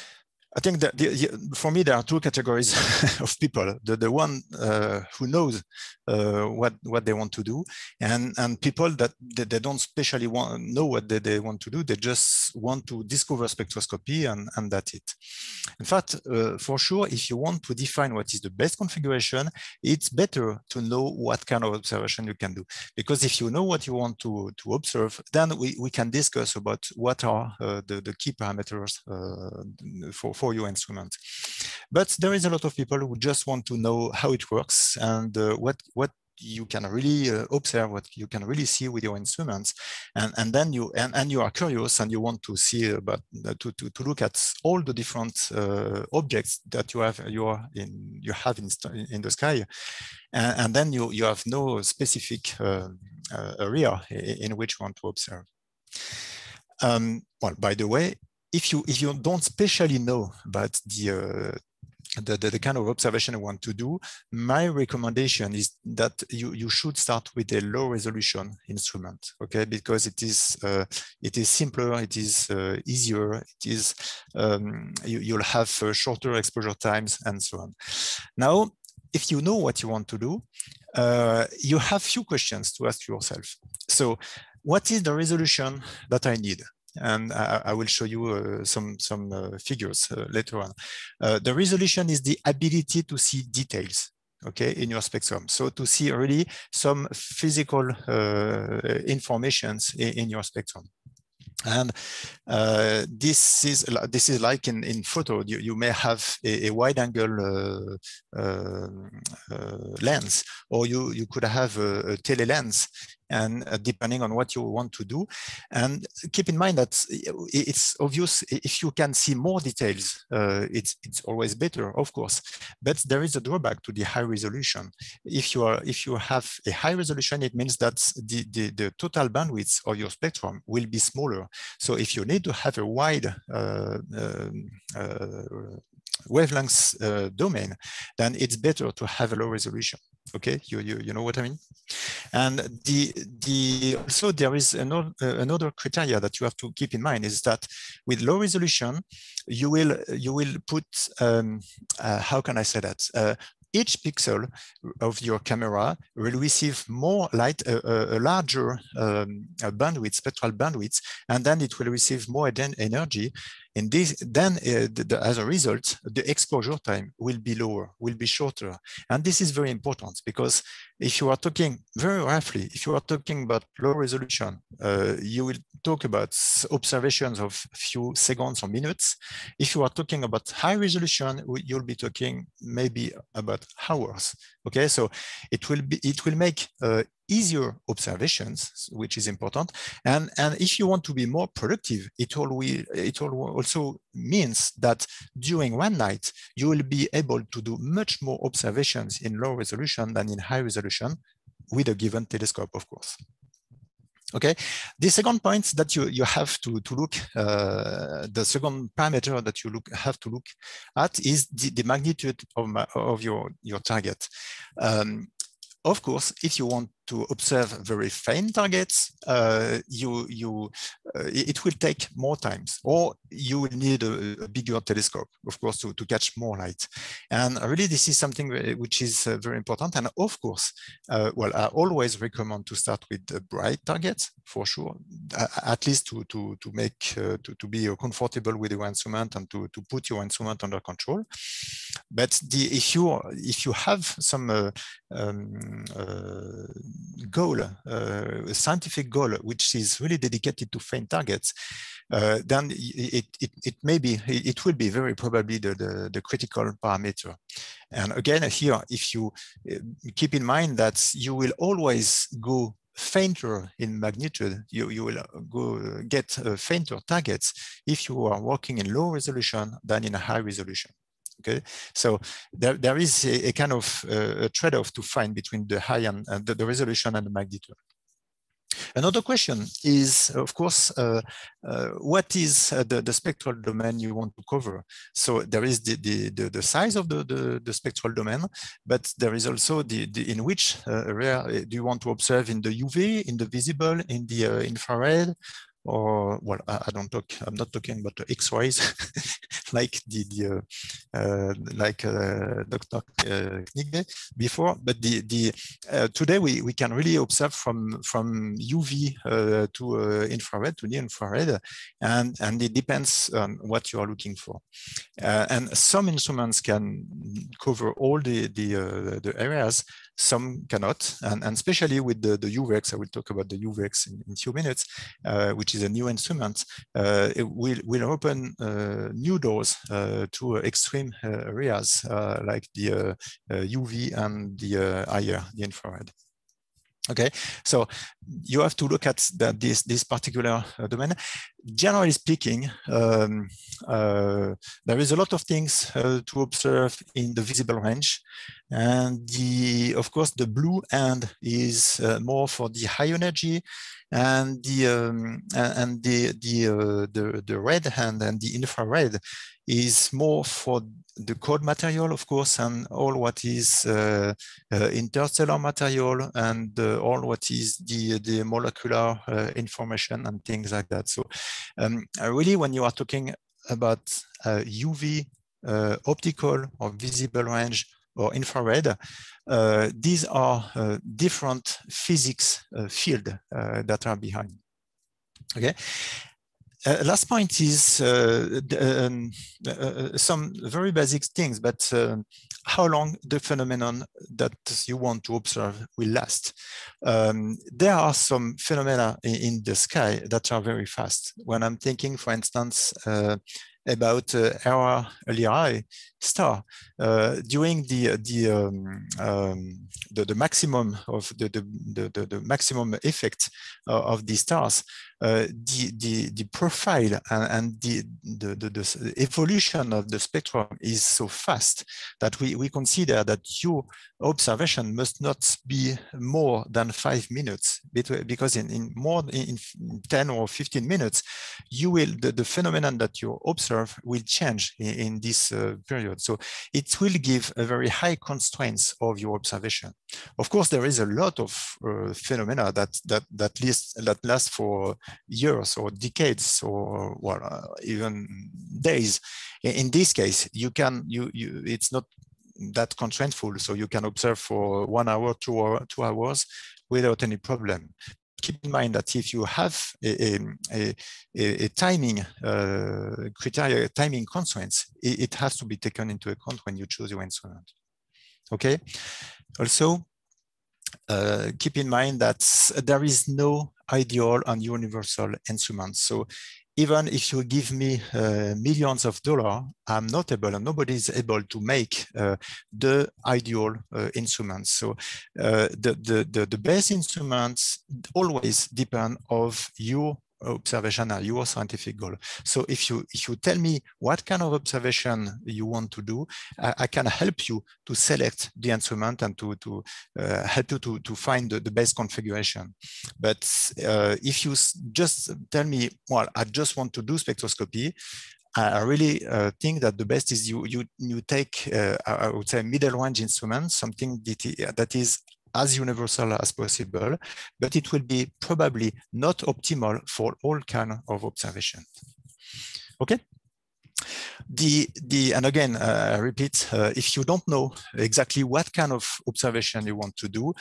I think that the, for me, there are two categories of people. The, the one uh, who knows uh, what, what they want to do and, and people that, that they don't specially want know what they, they want to do. They just want to discover spectroscopy and, and that's it. In fact, uh, for sure, if you want to define what is the best configuration, it's better to know what kind of observation you can do. Because if you know what you want to, to observe, then we, we can discuss about what are uh, the, the key parameters uh, for, for your instrument. But there is a lot of people who just want to know how it works and uh, what, what you can really uh, observe what you can really see with your instruments. And and then you and, and you are curious and you want to see about uh, to, to, to look at all the different uh, objects that you have you are in you have in, in the sky. And, and then you you have no specific uh, uh area in which you want to observe. Um, well by the way if you if you don't specially know about the uh, the, the, the, kind of observation I want to do, my recommendation is that you, you should start with a low resolution instrument, okay? Because it is uh, it is simpler, it is uh, easier, it is um, you, will have uh, shorter exposure times and so on. Now, if you know what you want to do, uh, you have few questions to ask yourself. So, what is the resolution that I need? And I, I, will show you uh, some some uh, figures uh, later on. Uh, the resolution is the ability to see details, okay, in your spectrum. So to see really some physical uh, informations in, in, your spectrum. And uh, this is this is like in, in photo, you, you may have a, a wide angle lens, or you, you could have a, a tele lens and uh, depending on what you want to do. And keep in mind that it's obvious if you can see more details, uh, it's, it's always better, of course, but there is a drawback to the high resolution. If you are if you have a high resolution, it means that the, the, the total bandwidth of your spectrum will be smaller. So if you need to have a wide uh, um, uh wavelength uh, domain, then it's better to have a low resolution. Okay, you, you, you know what I mean? And the, the also there is another, uh, another criteria that you have to keep in mind is that with low resolution, you will, you will put, um, uh, how can I say that? Uh, each pixel of your camera will receive more light, a, a larger um, bandwidth, spectral bandwidth, and then it will receive more energy and this, then uh, the, the, as a result, the exposure time will be lower, will be shorter. And this is very important because if you are talking very roughly, if you are talking about low resolution, uh, you will talk about observations of few seconds or minutes. If you are talking about high resolution, you'll be talking maybe about hours. Okay, so it will be it will make uh, easier observations, which is important. And, and if you want to be more productive, it, all it all also means that during one night, you will be able to do much more observations in low resolution than in high resolution with a given telescope, of course. Okay, the second point that you, you have to, to look, uh, the second parameter that you look have to look at is the, the magnitude of, my, of your, your target. Um, of course, if you want to observe very faint targets, uh, you, you, uh, it will take more times, or you will need a, a, bigger telescope, of course, to, to catch more light. And really, this is something which is uh, very important. And of course, uh, well, I always recommend to start with the bright targets for sure, at least to, to, to make, uh, to, to be comfortable with your instrument and to, to put your instrument under control. but the, if you if you have some um, uh, goal, uh, a scientific goal, which is really dedicated to faint targets, uh, then it, it, it may be, it will be very probably the, the, the, critical parameter. And again, here, if you uh, keep in mind that you will always go fainter in magnitude, you, you will go get uh, fainter targets if you are working in low resolution than in a high resolution. Okay, so there, there is a, a kind of uh, trade-off to find between the high and uh, the, the resolution and the magnitude. Another question is, of course, uh, uh, what is uh, the, the, spectral domain you want to cover? So there is the, the, the, size of the, the, spectral domain, but there is also the, in which uh, area do you want to observe in the UV, in the visible, in the infrared, or well, I, I, don't talk. I'm not talking about the X-rays, like the, the uh, like uh, Dr. Uh, Knigge before. But the the uh, today we we can really observe from from UV to infrared to near infrared, and and it depends on what you are looking for. and some instruments can cover all the the the areas some cannot, and, and especially with the, the UVEX, I will talk about the UVEX in, in few minutes, uh, which is a new instrument, uh, it will, will open uh, new doors uh, to extreme uh, areas uh, like the UV and the IR, the infrared. Okay, so you have to look at the, this this particular uh, domain. Generally speaking, um, uh, there is a lot of things uh, to observe in the visible range, and the of course the blue end is uh, more for the high energy, and the um, and the the, uh, the the red hand and the infrared is more for the cold material, of course, and all what is uh, uh, interstellar material and uh, all what is the, the molecular uh, information and things like that. So um, really, when you are talking about UV uh, optical or visible range or infrared, uh, these are different physics field that are behind. Okay, uh, last point is uh, um, uh, uh, some very basic things, but uh, how long the phenomenon that you want to observe will last. Um, there are some phenomena in, in, the sky that are very fast. When I'm thinking, for instance, uh, about uh, RR Lyrae star uh, during the the, um, um, the, the maximum of the the, the, the maximum effect uh, of these stars the, the the profile and, and the, the, the, the evolution of the spectrum is so fast that we, we consider that your observation must not be more than five minutes. Because in, in more in 10 or 15 minutes you will the, the phenomenon that you observe will change in, in this uh, period so it will give a very high constraints of your observation. Of course, there is a lot of uh, phenomena that that that last that last for years or decades or well, uh, even days. In this case, you can you you it's not that constraintful, so you can observe for one hour, two or two hours without any problem keep in mind that if you have a, a, a, a timing uh, criteria, timing constraints, it, it, has to be taken into account when you choose your instrument. Okay. Also, uh, keep in mind that there is no ideal and universal instrument. So even if you give me uh, millions of dollars, I'm not able and nobody is able to make uh, the ideal uh, instruments. So uh, the, the, the, the best instruments always depend of your observation are your scientific goal. So if you if you tell me what kind of observation you want to do, I, I can help you to select the instrument and to to uh, help you to to find the, the best configuration. But uh, if you just tell me, well, I just want to do spectroscopy, I really uh, think that the best is you you you take uh, I would say middle range instrument, something that is as universal as possible, but it will be probably not optimal for all kind of observation. Okay. The the and again uh, I repeat uh, if you don't know exactly what kind of observation you want to do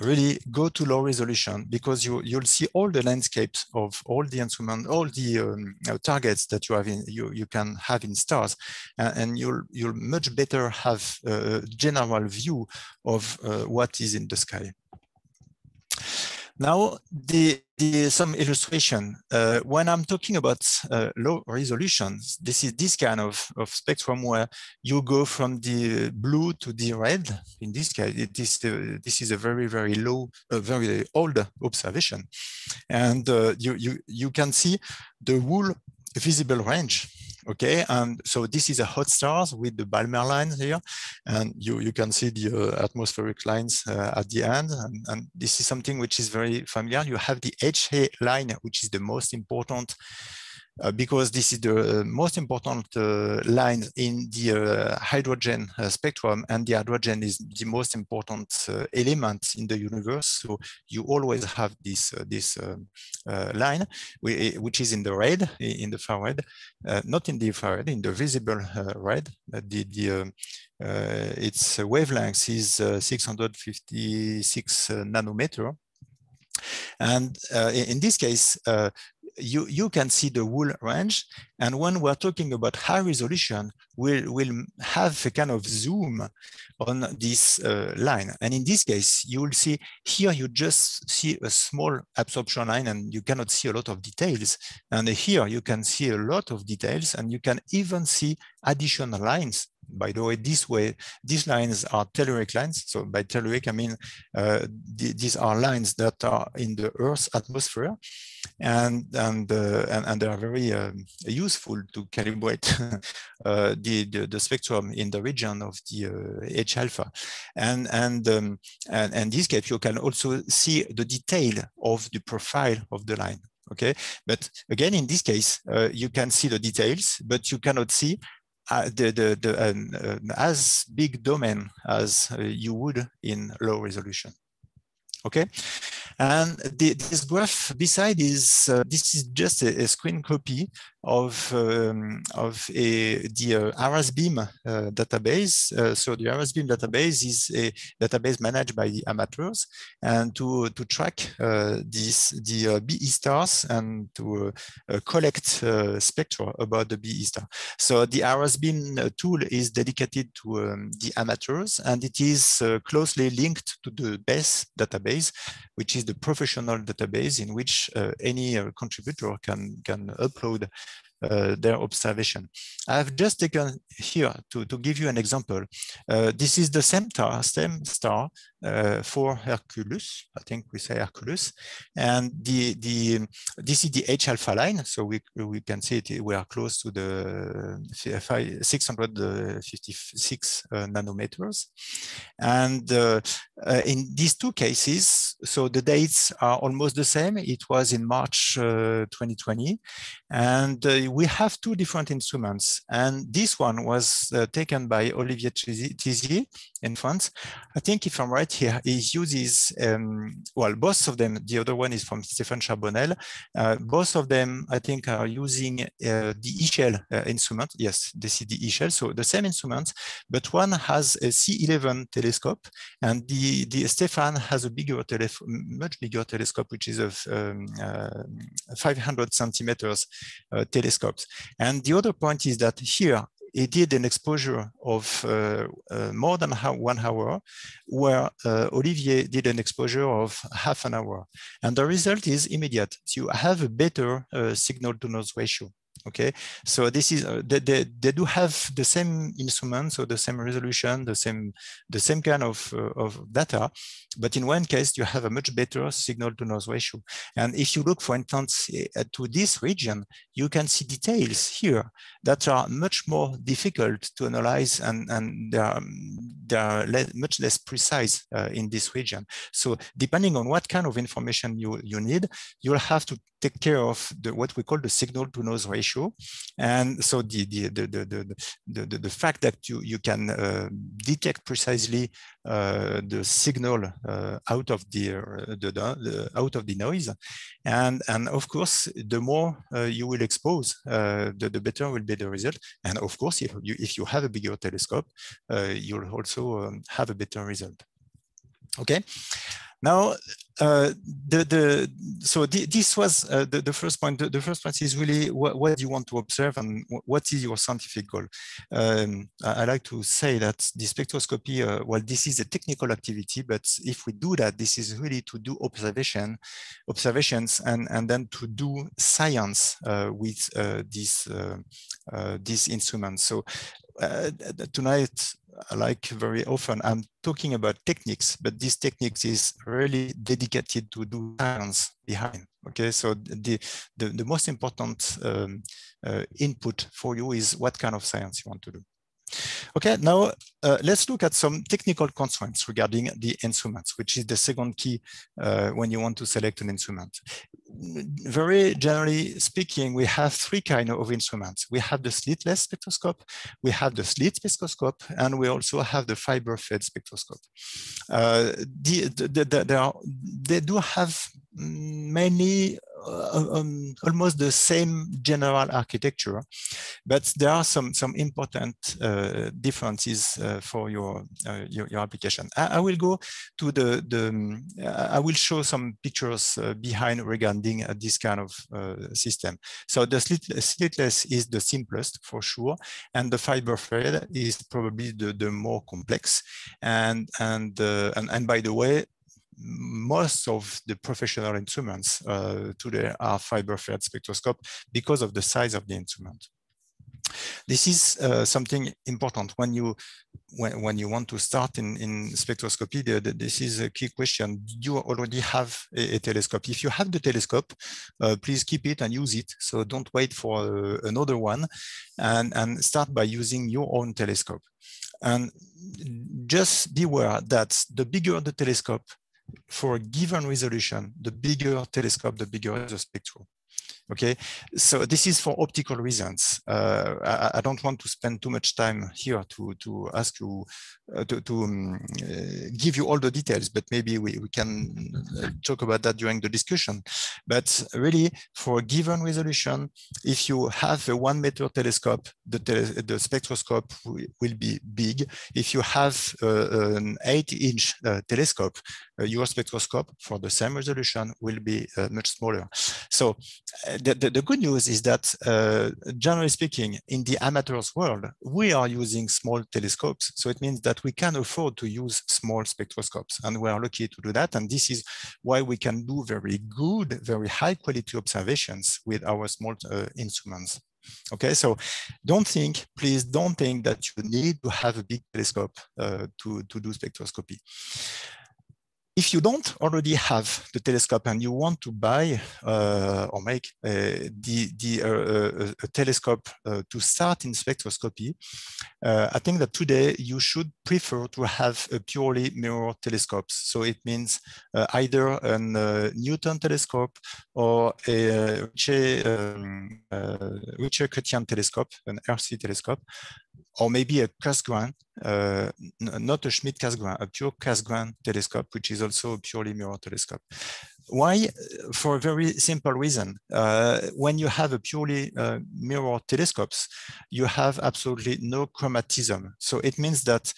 really go to low resolution because you you'll see all the landscapes of all the instrument all the um, uh, targets that you have in you you can have in stars. And, you'll you'll much better have a general view of what is in the sky now, the, the some illustration. Uh, when I'm talking about uh, low resolutions, this is this kind of, of spectrum where you go from the blue to the red. In this case, it is this is a very very low, very old observation, and uh, you you you can see the whole visible range Okay, and so this is a hot stars with the Balmer lines here, and you, you can see the uh, atmospheric lines uh, at the end, and, and, this is something which is very familiar. You have the HA line, which is the most important because this is the uh, most important uh, line in the uh, hydrogen uh, spectrum and the hydrogen is the most important uh, element in the universe. So you always have this, this line, which is in the red, in the far red, not in the infrared, in the visible red. the, the its wavelength is 656 nanometer. And uh, in this case, uh, you, you can see the whole range. And when we're talking about high resolution, we'll, we'll have a kind of zoom on this uh, line. And in this case, you will see here, you just see a small absorption line and you cannot see a lot of details. And here you can see a lot of details and you can even see additional lines by the way, this way, these lines are telluric lines. So by telluric, I mean, uh, th these are lines that are in the Earth's atmosphere and, and, uh, and, and, they are very um, useful to calibrate uh, the, the, the, spectrum in the region of the H uh, alpha. And, and, um, and, and this case, you can also see the detail of the profile of the line okay but again in this case uh, you can see the details but you cannot see uh, the, the, the uh, as big domain as uh, you would in low resolution. Okay, and the, this graph beside is uh, this is just a, a screen copy of um, of a the uh, ARASBeAm uh, database. Uh, so the ARASBeAm database is a database managed by the amateurs, and to to track uh, this the uh, BE stars and to uh, collect spectra about the BE star. So the ARASBeAm tool is dedicated to um, the amateurs, and it is closely linked to the BESS database, which is the professional database in which any contributor can can upload uh, their observation. I've just taken here to, to give you an example. Uh, this is the same star, same star uh, for Hercules. I think we say Hercules. And the, the, this is the H alpha line. So we, we can see it, we are close to the 656 uh, nanometers. And uh, uh, in these two cases, so the dates are almost the same. It was in March 2020. And we have two different instruments. And this one was taken by Olivier Thizy in France. I think if I'm right, he, he uses, um, well, both of them, the other one is from Stéphane Charbonnel. Uh, both of them, I think, are using uh, the eShel uh, instrument. Yes, this is the eShel. So the same instrument, but one has a C11 telescope and the, the Stéphane has a bigger, much bigger telescope, which is of um, uh, 500 centimeters uh, telescopes. And the other point is that here, he did an exposure of uh, uh, more than one hour, where uh, Olivier did an exposure of half an hour. And the result is immediate. So you have a better uh, signal to noise ratio. Okay, so this is uh, they, they, they, do have the same instruments or the same resolution, the same the same kind of uh, of data, but in one case you have a much better signal to noise ratio. And if you look, for instance, uh, to this region, you can see details here that are much more difficult to analyze, and and they are they are le much less precise uh, in this region. So depending on what kind of information you, you need, you'll have to take care of the, what we call the signal to noise ratio. And so the, the, the, the, the, the, the fact that you, you can uh, detect precisely uh, the signal uh, out of the, uh, the, the, out of the noise. And, and of course, the more uh, you will expose, uh, the, the better will be the result. And of course, if you, if you have a bigger telescope, you'll also um, have a better result. Okay. Now, uh, the, the, so the, this was uh, the, the first point. The, the, first point is really what, you want to observe and what is your scientific goal. Um, I, I, like to say that the spectroscopy, uh, well, this is a technical activity, but if we do that, this is really to do observation, observations, and, and then to do science uh, with uh, these, uh, these instruments. So tonight, like very often, I'm talking about techniques, but this techniques is really dedicated to do science behind. Okay, so the the, the most important um, uh, input for you is what kind of science you want to do. Okay, now uh, let's look at some technical constraints regarding the instruments, which is the second key uh, when you want to select an instrument. Very generally speaking, we have three kinds of instruments. We have the slitless spectroscope, we have the slit spectroscope, and we also have the fiber-fed spectroscope. Uh, the, the, the, they, are, they do have mainly uh, um, almost the same general architecture, but there are some some important uh, differences uh, for your, uh, your, your application. I, I, will go to the the um, I will show some pictures uh, behind regarding uh, this kind of system. So the slit, slitless is the simplest for sure, and the fiber-fed is probably the the more complex. And and and and by the way, most of the professional instruments uh, today are fiber-fed spectroscope because of the size of the instrument. This is uh, something important when you when, when you want to start in, in spectroscopy. The, the, this is a key question. Do you already have a, a telescope? If you have the telescope, uh, please keep it and use it. So don't wait for uh, another one, and and start by using your own telescope. And just beware that the bigger the telescope, for a given resolution, the bigger telescope, the bigger the spectrum. Okay, so this is for optical reasons. Uh, I, I, don't want to spend too much time here to to ask you uh, to, to um, uh, give you all the details, but maybe we, we can uh, talk about that during the discussion. But really, for a given resolution, if you have a one meter telescope, the, tele the spectroscope will be big. If you have uh, an eight inch uh, telescope, your spectroscope for the same resolution will be much smaller. So the, the, the, good news is that, uh, generally speaking, in the amateurs world, we are using small telescopes. So it means that we can afford to use small spectroscopes, and we are lucky to do that. And this is why we can do very good, very high quality observations with our small uh, instruments. Okay, so don't think, please don't think that you need to have a big telescope uh, to, to do spectroscopy if you don't already have the telescope and you want to buy uh, or make uh, the, the uh, uh a telescope uh, to start in spectroscopy, uh, I think that today you should prefer to have a purely mirror telescope. So it means either a Newton telescope or a Ritchey, um, telescope, an RC telescope, or maybe a Cassegrain, uh, not a Schmidt-Cassegrain, a pure Cassegrain telescope, which is also a purely mirror telescope. Why? For a very simple reason. Uh, when you have a purely uh, mirror telescopes, you have absolutely no chromatism. So it means that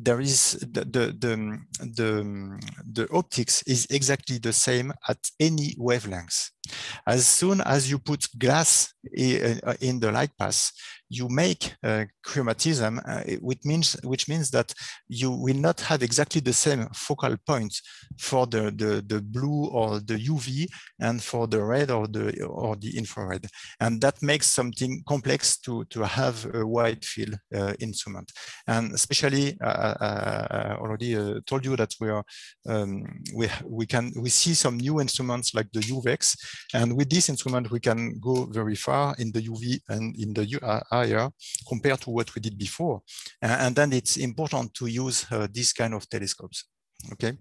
there is the, the, the, the, the optics is exactly the same at any wavelength. As soon as you put glass uh, in the light path, you make uh, chromatism, uh, which means which means that you will not have exactly the same focal point for the, the, the blue or the UV and for the red or the or the infrared. And that makes something complex to, to have a wide field uh, instrument. And especially uh, I already uh, told you that we are um, we we can we see some new instruments like the UVEX, and with this instrument we can go very far in the UV and in the IR compared to what we did before. and then it's important to use uh, this kind of telescopes. Okay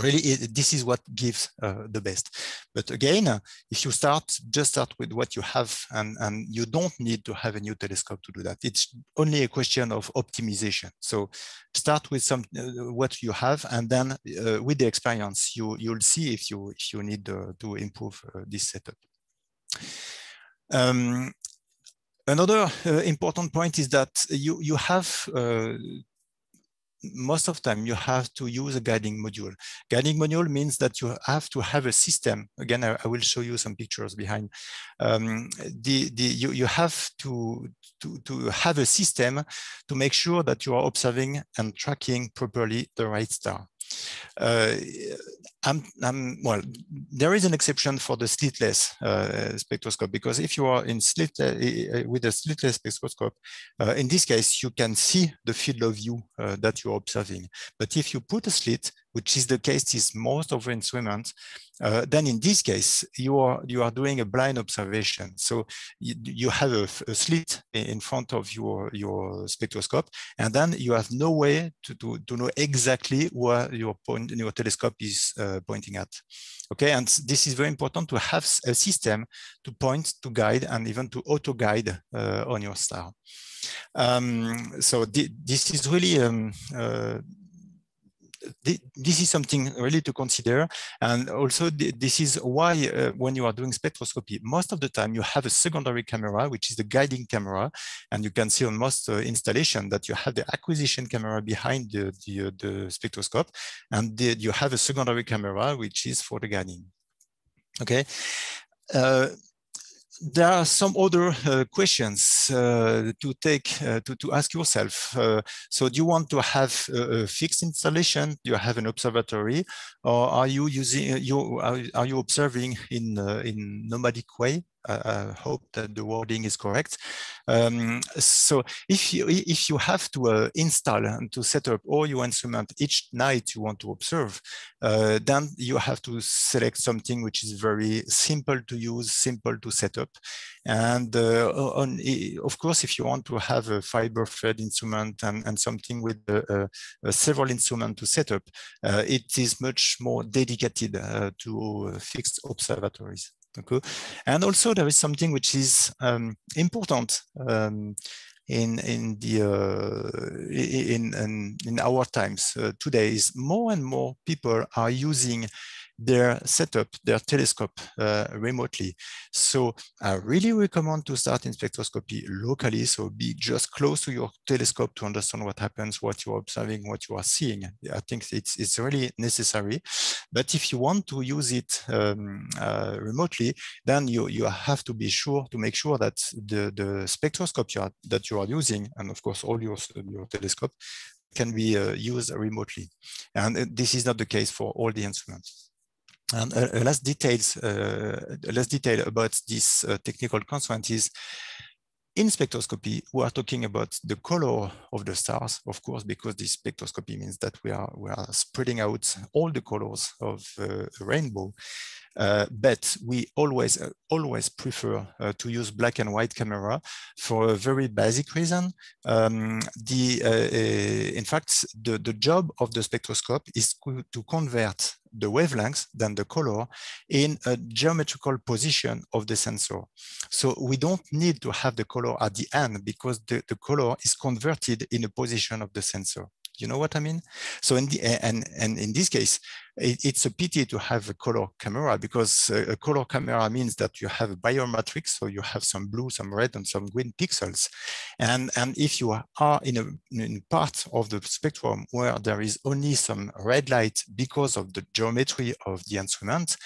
really this is what gives uh, the best but again uh, if you start just start with what you have and and you don't need to have a new telescope to do that it's only a question of optimization so start with some uh, what you have and then uh, with the experience you you'll see if you if you need uh, to improve uh, this setup um, Another important point is that you, you have most of time you have to use a guiding module. Guiding module means that you have to have a system. Again, I, I will show you some pictures behind. Um, the, the, you, you have to, to, to have a system to make sure that you are observing and tracking properly the right star. Uh, I'm, I'm, well, there is an exception for the slitless uh, spectroscope because if you are in slit uh, with a slitless spectroscope, uh, in this case, you can see the field of view uh, that you're observing. But if you put a slit, which is the case is most of instruments, uh, then in this case, you are you are doing a blind observation. So you, you have a, a, slit in front of your your spectroscope, and then you have no way to, to, to know exactly where your point your telescope is uh, pointing at. Okay, and this is very important to have a system to point, to guide, and even to auto guide uh, on your star. Um, so this is really um, this is something really to consider. And also this is why uh, when you are doing spectroscopy, most of the time you have a secondary camera, which is the guiding camera. And you can see on most uh, installation that you have the acquisition camera behind the, the, uh, the spectroscope. And the, you have a secondary camera, which is for the guiding. Okay. Uh, there are some other uh, questions uh, to take uh, to, to ask yourself. Uh, so do you want to have a, a, fixed installation? Do you have an observatory or are you using you are, are you observing in uh, in nomadic way? I hope that the wording is correct. Um, so if you if you have to uh, install and to set up all your instrument each night you want to observe, uh, then you have to select something which is very simple to use, simple to set up. And uh, on, of course, if you want to have a fiber fed instrument and, and something with uh, uh, several instruments to set up, uh, it is much more dedicated to fixed observatories. Okay. And also there is something which is um, important um, in in the uh, in, in, in our times uh, today is more and more people are using their setup, their telescope uh, remotely. So I really recommend to start in spectroscopy locally. So be just close to your telescope to understand what happens, what you're observing, what you are seeing. I think it's, it's really necessary. But if you want to use it um, uh, remotely, then you, you have to be sure to make sure that the, the spectroscope you are, that you are using, and of course all your, your telescope, can be uh, used remotely. And uh, this is not the case for all the instruments. And a, a last details, uh, last detail about this uh, technical constraint is in spectroscopy, we are talking about the color of the stars, of course, because this spectroscopy means that we are we are spreading out all the colors of uh, a rainbow. Uh, but we always uh, always prefer uh, to use black and white camera for a very basic reason. Um, the uh, in fact, the the job of the spectroscope is to convert the wavelength than the color in a geometrical position of the sensor. So we don't need to have the color at the end because the, the color is converted in a position of the sensor. You know what I mean? So in the, and, and in this case, it, it's a pity to have a color camera because a, a color camera means that you have a Bayer matrix. So you have some blue, some red and some green pixels. And, and if you are in a in part of the spectrum where there is only some red light because of the geometry of the instrument,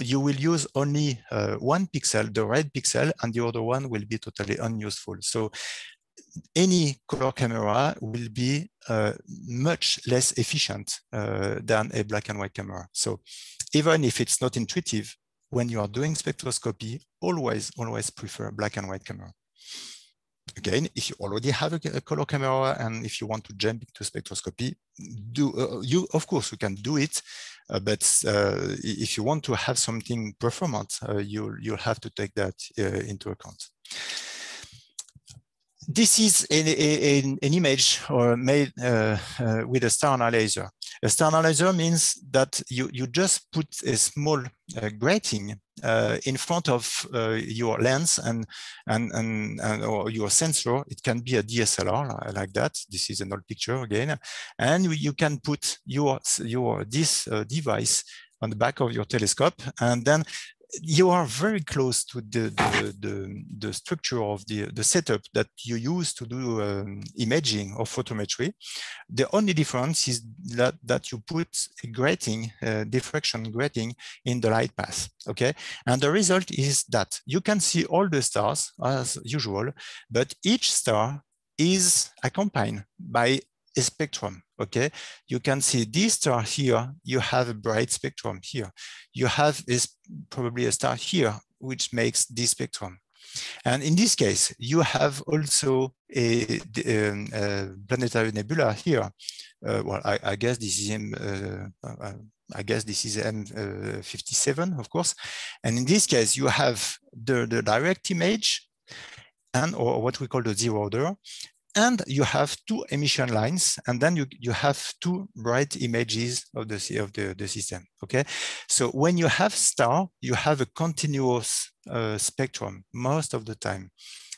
you will use only uh, one pixel, the red pixel, and the other one will be totally unuseful. So any color camera will be uh, much less efficient uh, than a black and white camera. So even if it's not intuitive, when you are doing spectroscopy, always, always prefer black and white camera. Again, if you already have a, a color camera and if you want to jump into spectroscopy, do uh, you of course you can do it, uh, but uh, if you want to have something performant, uh, you you'll have to take that into account. This is a, an image or made uh, uh, with a star analyzer. A star analyzer means that you, you just put a small uh, grating uh, in front of uh, your lens and, and, and, and, or your sensor. It can be a DSLR like that. This is an old picture again. And you can put your, your this uh, device on the back of your telescope and then you are very close to the, the, the, the, structure of the, the setup that you use to do um, imaging or photometry. The only difference is that, that you put a grating, uh, diffraction grating in the light path, okay? And the result is that you can see all the stars as usual, but each star is accompanied by spectrum, okay? You can see this star here, you have a bright spectrum here. You have is probably a star here, which makes this spectrum. And in this case, you have also a, um, a planetary nebula here. Uh, well, I, I, guess this is M, uh, uh I guess this is M57, of course. And in this case, you have the, the direct image and or what we call the zero order and you have two emission lines, and then you, you have two bright images of the, of the, the system, okay? So when you have star, you have a continuous uh, spectrum most of the time.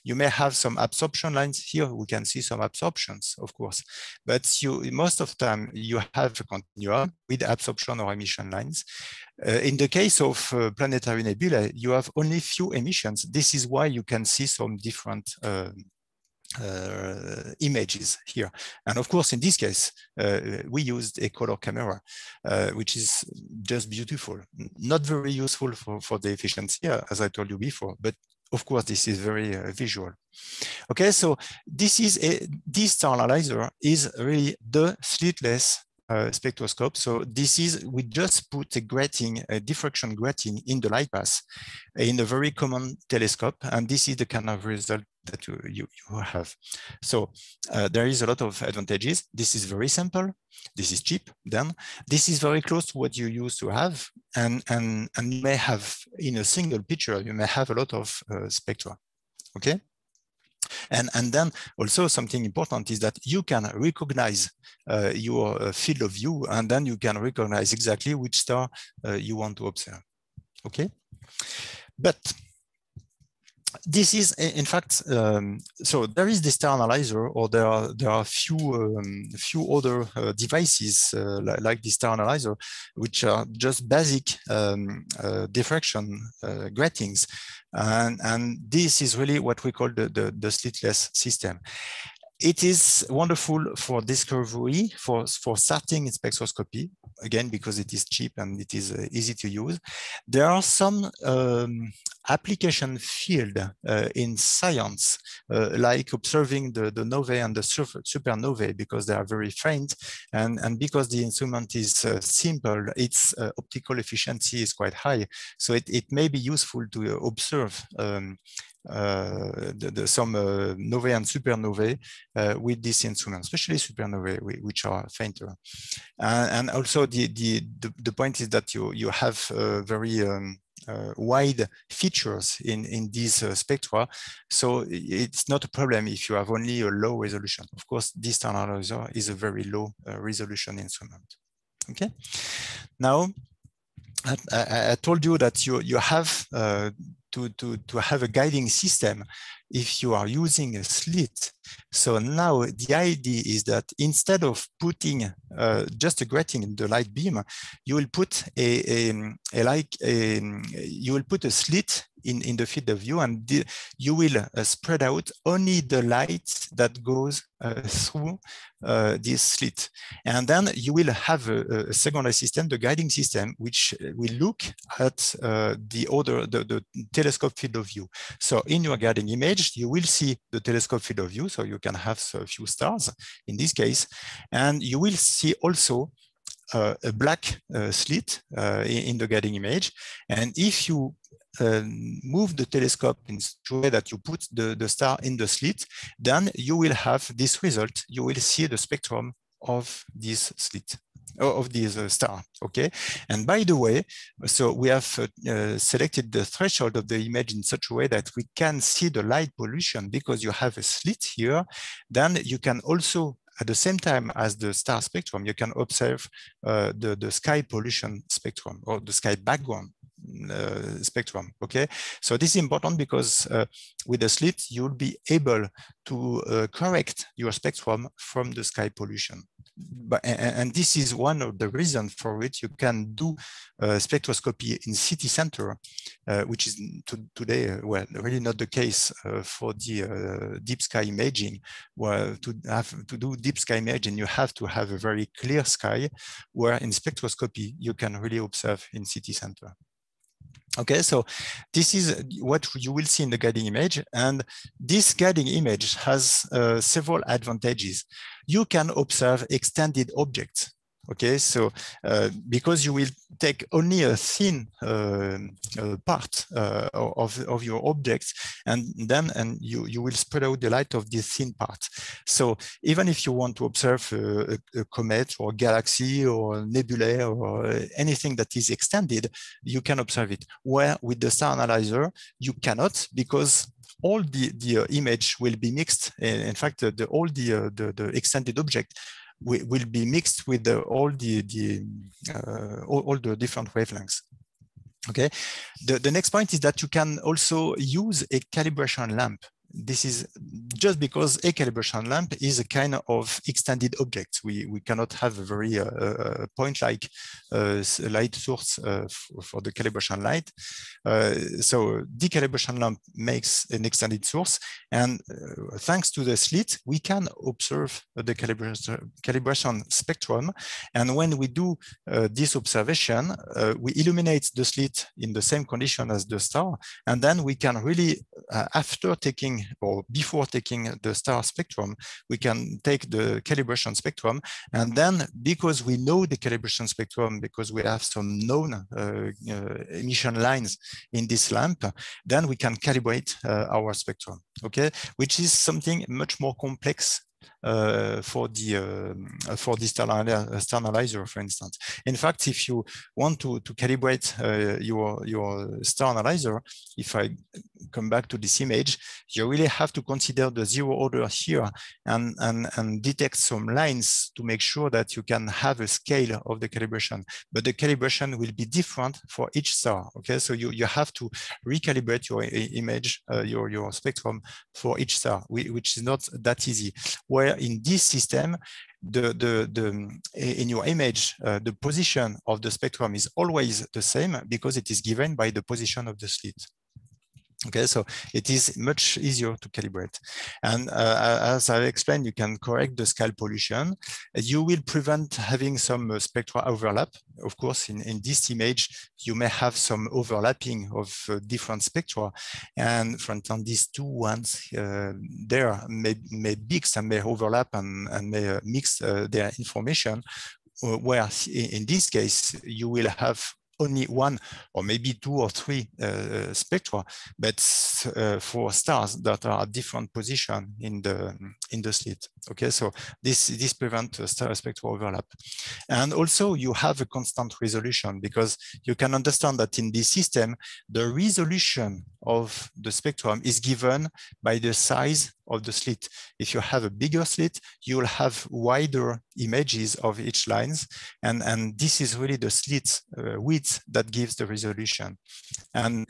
You may have some absorption lines here. We can see some absorptions, of course, but you most of the time you have a continuum with absorption or emission lines. Uh, in the case of uh, planetary nebula, you have only few emissions. This is why you can see some different uh, uh, images here. And of course, in this case, uh, we used a color camera, uh, which is just beautiful. Not very useful for, for the efficiency, as I told you before, but of course, this is very uh, visual. Okay, so this is a, this star analyzer is really the slitless uh, spectroscope. So this is, we just put a grating, a diffraction grating in the light path in a very common telescope. And this is the kind of result that you, you, you have. So uh, there is a lot of advantages. This is very simple. This is cheap then. This is very close to what you used to have. And, and, and you may have in a single picture, you may have a lot of uh, spectra, okay? And, and then also something important is that you can recognize uh, your uh, field of view and then you can recognize exactly which star uh, you want to observe, okay? But this is in fact um, so there is this analyzer or there are there are few um, few other uh, devices uh, like, like star analyzer which are just basic um, uh, diffraction uh, gratings and and this is really what we call the the, the slitless system it is wonderful for discovery, for, for starting in spectroscopy, again, because it is cheap and it is uh, easy to use. There are some um, application field uh, in science, uh, like observing the, the novae and the supernovae, because they are very faint, and, and because the instrument is uh, simple, its uh, optical efficiency is quite high. So it, it may be useful to observe um, the, the, some uh, novae and supernovae uh, with this instrument, especially supernovae, which are fainter. and also the, the, the, the, point is that you, you have very um, uh, wide features in, in these uh, spectra. So it's not a problem if you have only a low resolution. Of course, this analyzer is a very low uh, resolution instrument. Okay. Now, I, I, told you that you, you have to, to, to have a guiding system if you are using a slit. So now the idea is that instead of putting uh, just a grating in the light beam, you will put a, a, a like a, you will put a slit in, in the field of view and you will uh, spread out only the light that goes uh, through uh, this slit. And then you will have a, a, system, the guiding system, which will look at the other, the, the telescope field of view. So in your guiding image, you will see the telescope field of view. So you can have a few stars in this case, and you will see also uh, a black uh, slit uh, in the guiding image. And if you uh, move the telescope in such a way that you put the, the star in the slit, then you will have this result. You will see the spectrum of this slit. of this uh, star. Okay, and by the way, so we have uh, uh, selected the threshold of the image in such a way that we can see the light pollution because you have a slit here. Then you can also at the same time as the star spectrum, you can observe uh, the, the sky pollution spectrum or the sky background uh, spectrum. Okay, so this is important because uh, with the slit, you'll be able to uh, correct your spectrum from the sky pollution. But, and, this is one of the reasons for which you can do uh, spectroscopy in city center, uh, which is to, today, uh, well, really not the case for the deep sky imaging. Where to have to do deep sky imaging, you have to have a very clear sky, where in spectroscopy you can really observe in city center. Okay, so this is what you will see in the guiding image. And this guiding image has uh, several advantages. You can observe extended objects. Okay, so uh, because you will take only a thin uh, uh, part uh, of, of your objects and then and you, you will spread out the light of this thin part. So even if you want to observe a, a, a comet or a galaxy or nebulae or anything that is extended, you can observe it. Where with the star analyzer, you cannot because all the, the uh, image will be mixed. In fact, the, all the, uh, the, the extended object will be mixed with the, all the, the uh, all, all, the different wavelengths. Okay. The, the next point is that you can also use a calibration lamp this is just because a calibration lamp is a kind of extended object. We, we cannot have a very uh, uh point-like uh, light source uh, for the calibration light. Uh, so the calibration lamp makes an extended source. And uh, thanks to the slit, we can observe the calibration, calibration spectrum. And when we do this observation, we illuminate the slit in the same condition as the star. And then we can really, after taking or before taking the star spectrum, we can take the calibration spectrum. And then because we know the calibration spectrum, because we have some known uh, uh, emission lines in this lamp, then we can calibrate uh, our spectrum, okay? Which is something much more complex for the uh, for the analyzer, for instance. In fact, if you want to to calibrate uh, your your star analyzer, if I come back to this image, you really have to consider the zero order here and and and detect some lines to make sure that you can have a scale of the calibration. But the calibration will be different for each star. Okay, so you you have to recalibrate your image, uh, your your spectrum for each star, which is not that easy where in this system, the, the, the, in your image, uh, the position of the spectrum is always the same because it is given by the position of the slit. Okay, so it is much easier to calibrate. And uh, as I explained, you can correct the scale pollution. You will prevent having some uh, spectra overlap. Of course, in, in this image, you may have some overlapping of uh, different spectra. And for instance, these two ones uh, there may, may mix and may overlap and, and may uh, mix uh, their information. Where in this case, you will have only one or maybe two or three uh, spectra, but uh, for stars that are at different position in the in the slit. Okay, so this this prevents star spectral overlap, and also you have a constant resolution because you can understand that in this system the resolution of the spectrum is given by the size of the slit. If you have a bigger slit, you will have wider images of each lines. And, and this is really the slit uh, width that gives the resolution. And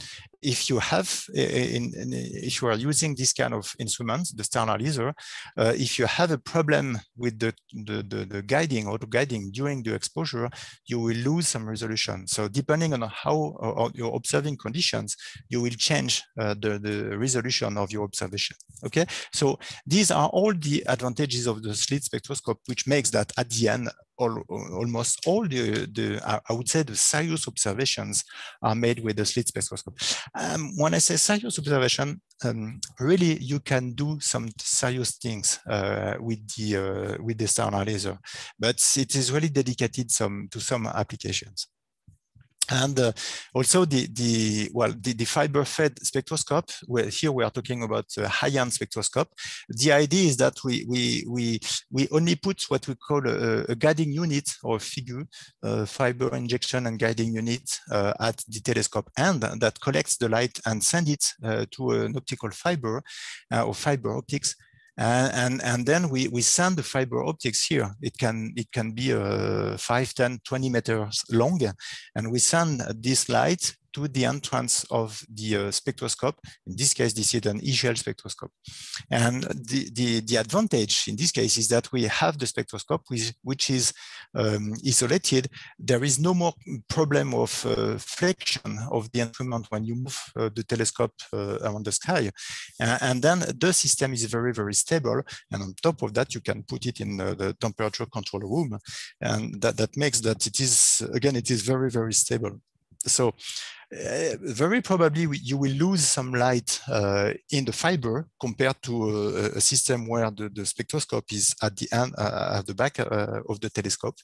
if you have, in, in, if you are using this kind of instruments, the star analyzer, uh, if you have a problem with the, the, the, the guiding or guiding during the exposure, you will lose some resolution. So depending on how your observing conditions, you will change uh, the, the resolution of your observation. Okay, so these are all the advantages of the slit spectroscope, which makes that at the end, all, almost all the, the, I would say the serious observations are made with the slit spectroscope. Um, when I say serious observation, um, really you can do some serious things uh, with the uh, with the star analyzer, but it is really dedicated some to some applications. And uh, also the, the well the, the fiber fed spectroscope where here we are talking about a high-end spectroscope. The idea is that we we we we only put what we call a, a guiding unit or figure uh, fiber injection and guiding unit uh, at the telescope end that collects the light and send it uh, to an optical fiber uh, or fiber optics and, and, and then we, we send the fiber optics here. It can, it can be uh, 5, 10, 20 meters long. And we send this light to the entrance of the uh, spectroscope. In this case, this is an eShel spectroscope. And the, the, the, advantage in this case is that we have the spectroscope which, which is um, isolated. There is no more problem of uh, flexion of the instrument when you move uh, the telescope uh, around the sky. and then the system is very, very stable. And on top of that, you can put it in uh, the temperature control room. And that, that makes that it is, again, it is very, very stable. So uh, very probably you will lose some light uh, in the fiber compared to a, a, system where the, the spectroscope is at the end, uh, at the back uh, of the telescope.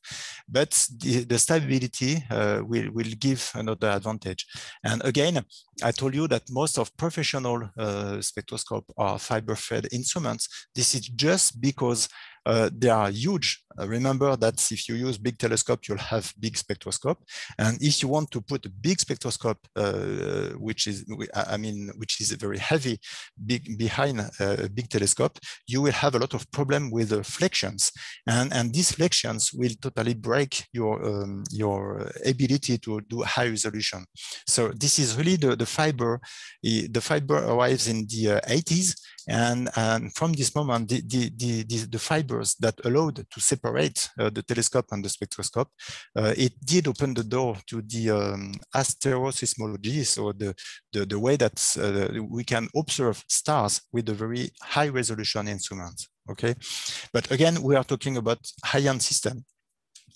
But the, the stability uh, will, will give another advantage. And again, I told you that most of professional uh, spectroscope are fiber-fed instruments. This is just because uh, they are huge. Uh, remember that if you use big telescope, you'll have big spectroscope. And if you want to put a big spectroscope, uh, which is, I mean, which is very heavy big, behind a big telescope, you will have a lot of problem with the flexions. And, and these flexions will totally break your, um, your ability to do high resolution. So this is really the, the fiber. The fiber arrives in the 80s and, and from this moment, the, the, the, the, fibers that allowed to separate uh, the telescope and the spectroscope, uh, it did open the door to the um, asteroseismology, so the, the, the way that uh, we can observe stars with a very high resolution instrument. Okay, but again, we are talking about high-end system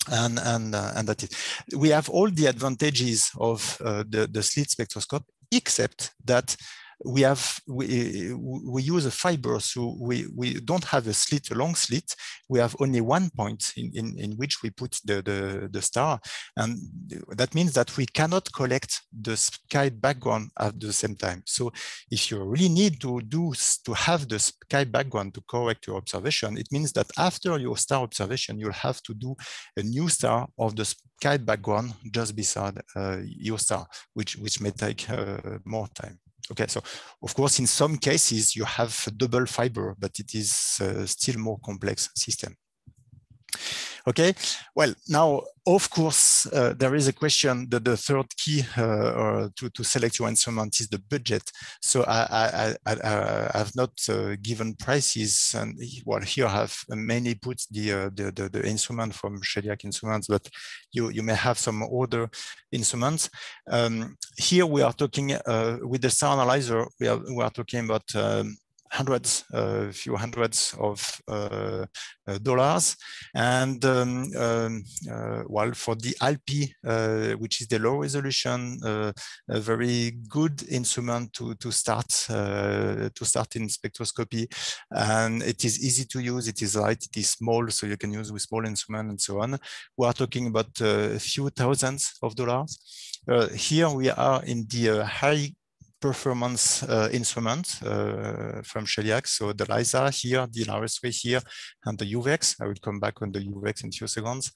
and and uh, and that is we have all the advantages of uh, the the slit spectroscope except that we have we, we use a fiber, so we, we don't have a slit, a long slit. We have only one point in, in, in which we put the, the, the star. And that means that we cannot collect the sky background at the same time. So if you really need to do to have the sky background to correct your observation, it means that after your star observation, you'll have to do a new star of the sky background just beside uh, your star, which, which may take uh, more time. Okay, so of course, in some cases you have double fiber, but it is uh, still more complex system. Okay, well, now, of course, uh, there is a question that the third key uh, to, to select your instrument is the budget. So I, I, I, I have not uh, given prices and well, here I have mainly put the, uh, the, the, the, instrument from Shelyak Instruments, but you, you may have some other instruments. Um, here we are talking uh, with the star analyzer, we are, we are talking about um, hundreds, a uh, few hundreds of uh, uh, dollars. And um, um, well, for the Alpy, which is the low resolution, a very good instrument to, to start to start in spectroscopy. And it is easy to use, it is light, it is small, so you can use with small instrument and so on. We are talking about a few thousands of dollars. Uh, here we are in the uh, high performance uh, instrument uh, from Shelyak. So the LISA here, the LHIRES III here, and the UVEX. I will come back on the UVEX in a few seconds.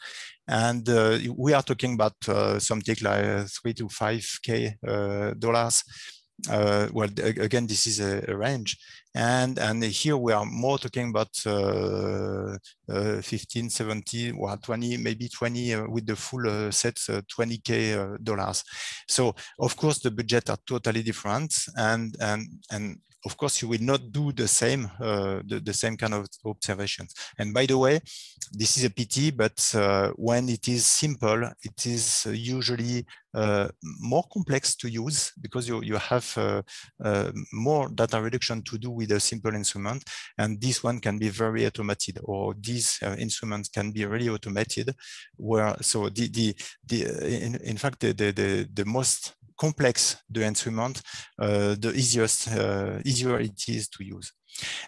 And uh, we are talking about uh, something like three to five K uh, dollars uh, well, again, this is a, a, range. And, and here we are more talking about uh, uh, 15, 17, or 20, maybe 20 uh, with the full uh, set, 20K uh, dollars. So of course, the budget are totally different. And, and, and of course, you will not do the same uh, the, the, same kind of observations. And by the way, this is a pity, but uh, when it is simple, it is usually uh, more complex to use because you, you have uh, uh, more data reduction to do with a simple instrument. And this one can be very automated or these uh, instruments can be really automated where, so the, the, the in, in fact, the, the, the, the most complex the instrument, uh, the easiest, uh, easier it is to use.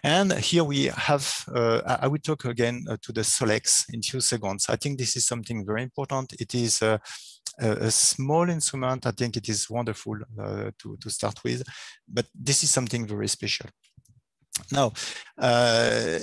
And here we have, uh, I will talk again uh, to the Sol'Ex in few seconds. I think this is something very important. It is uh, a, a, small instrument, I think it is wonderful uh, to, to start with, but this is something very special. Now, uh,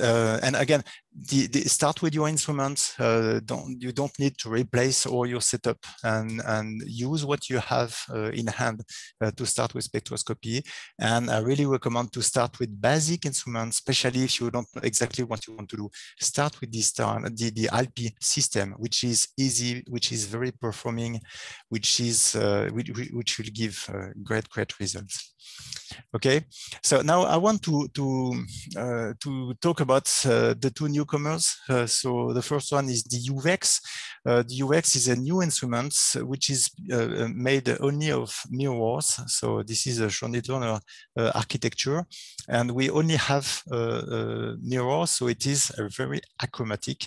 uh, and again, the, the, start with your instruments. Uh, don't you don't need to replace all your setup and and use what you have uh, in hand uh, to start with spectroscopy. And I really recommend to start with basic instruments, especially if you don't know exactly what you want to do. Start with this the the Alpy system, which is easy, which is very performing, which is uh, which, which will give great great results. Okay, so now I want to to uh, to talk about uh, the two newcomers. Uh, so the first one is the UVEX. Uh, the UVEX is a new instrument which is uh, made only of mirrors. So this is a Schrödinger uh, architecture, and we only have mirrors, so it is a very achromatic.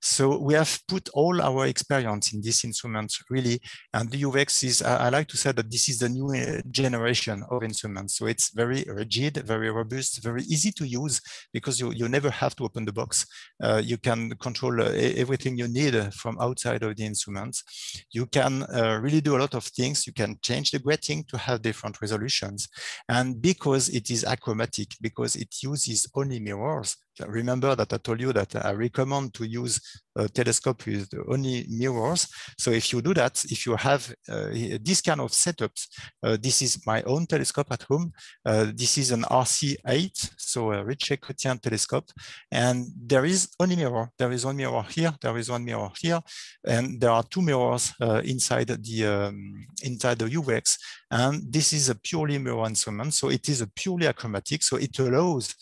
So we have put all our experience in this instrument really, and the UVEX is. I, I like to say that this is the new generation of instruments. So it's very rigid, very robust, very easy to use because you, you never have to open the box. Uh, you can control uh, everything you need from outside of the instruments. You can uh, really do a lot of things. You can change the grating to have different resolutions. And because it is achromatic, because it uses only mirrors, remember that I told you that I recommend to use a telescope with only mirrors. So if you do that, if you have uh, this kind of setups, uh, this is my own telescope at home. Uh, this is an RC8, so a Ritchey-Chrétien telescope. And there is only mirror. There is one mirror here, there is one mirror here, and there are two mirrors uh, inside the um, inside the UVEX. And this is a purely mirror instrument, so it is a purely achromatic, so it allows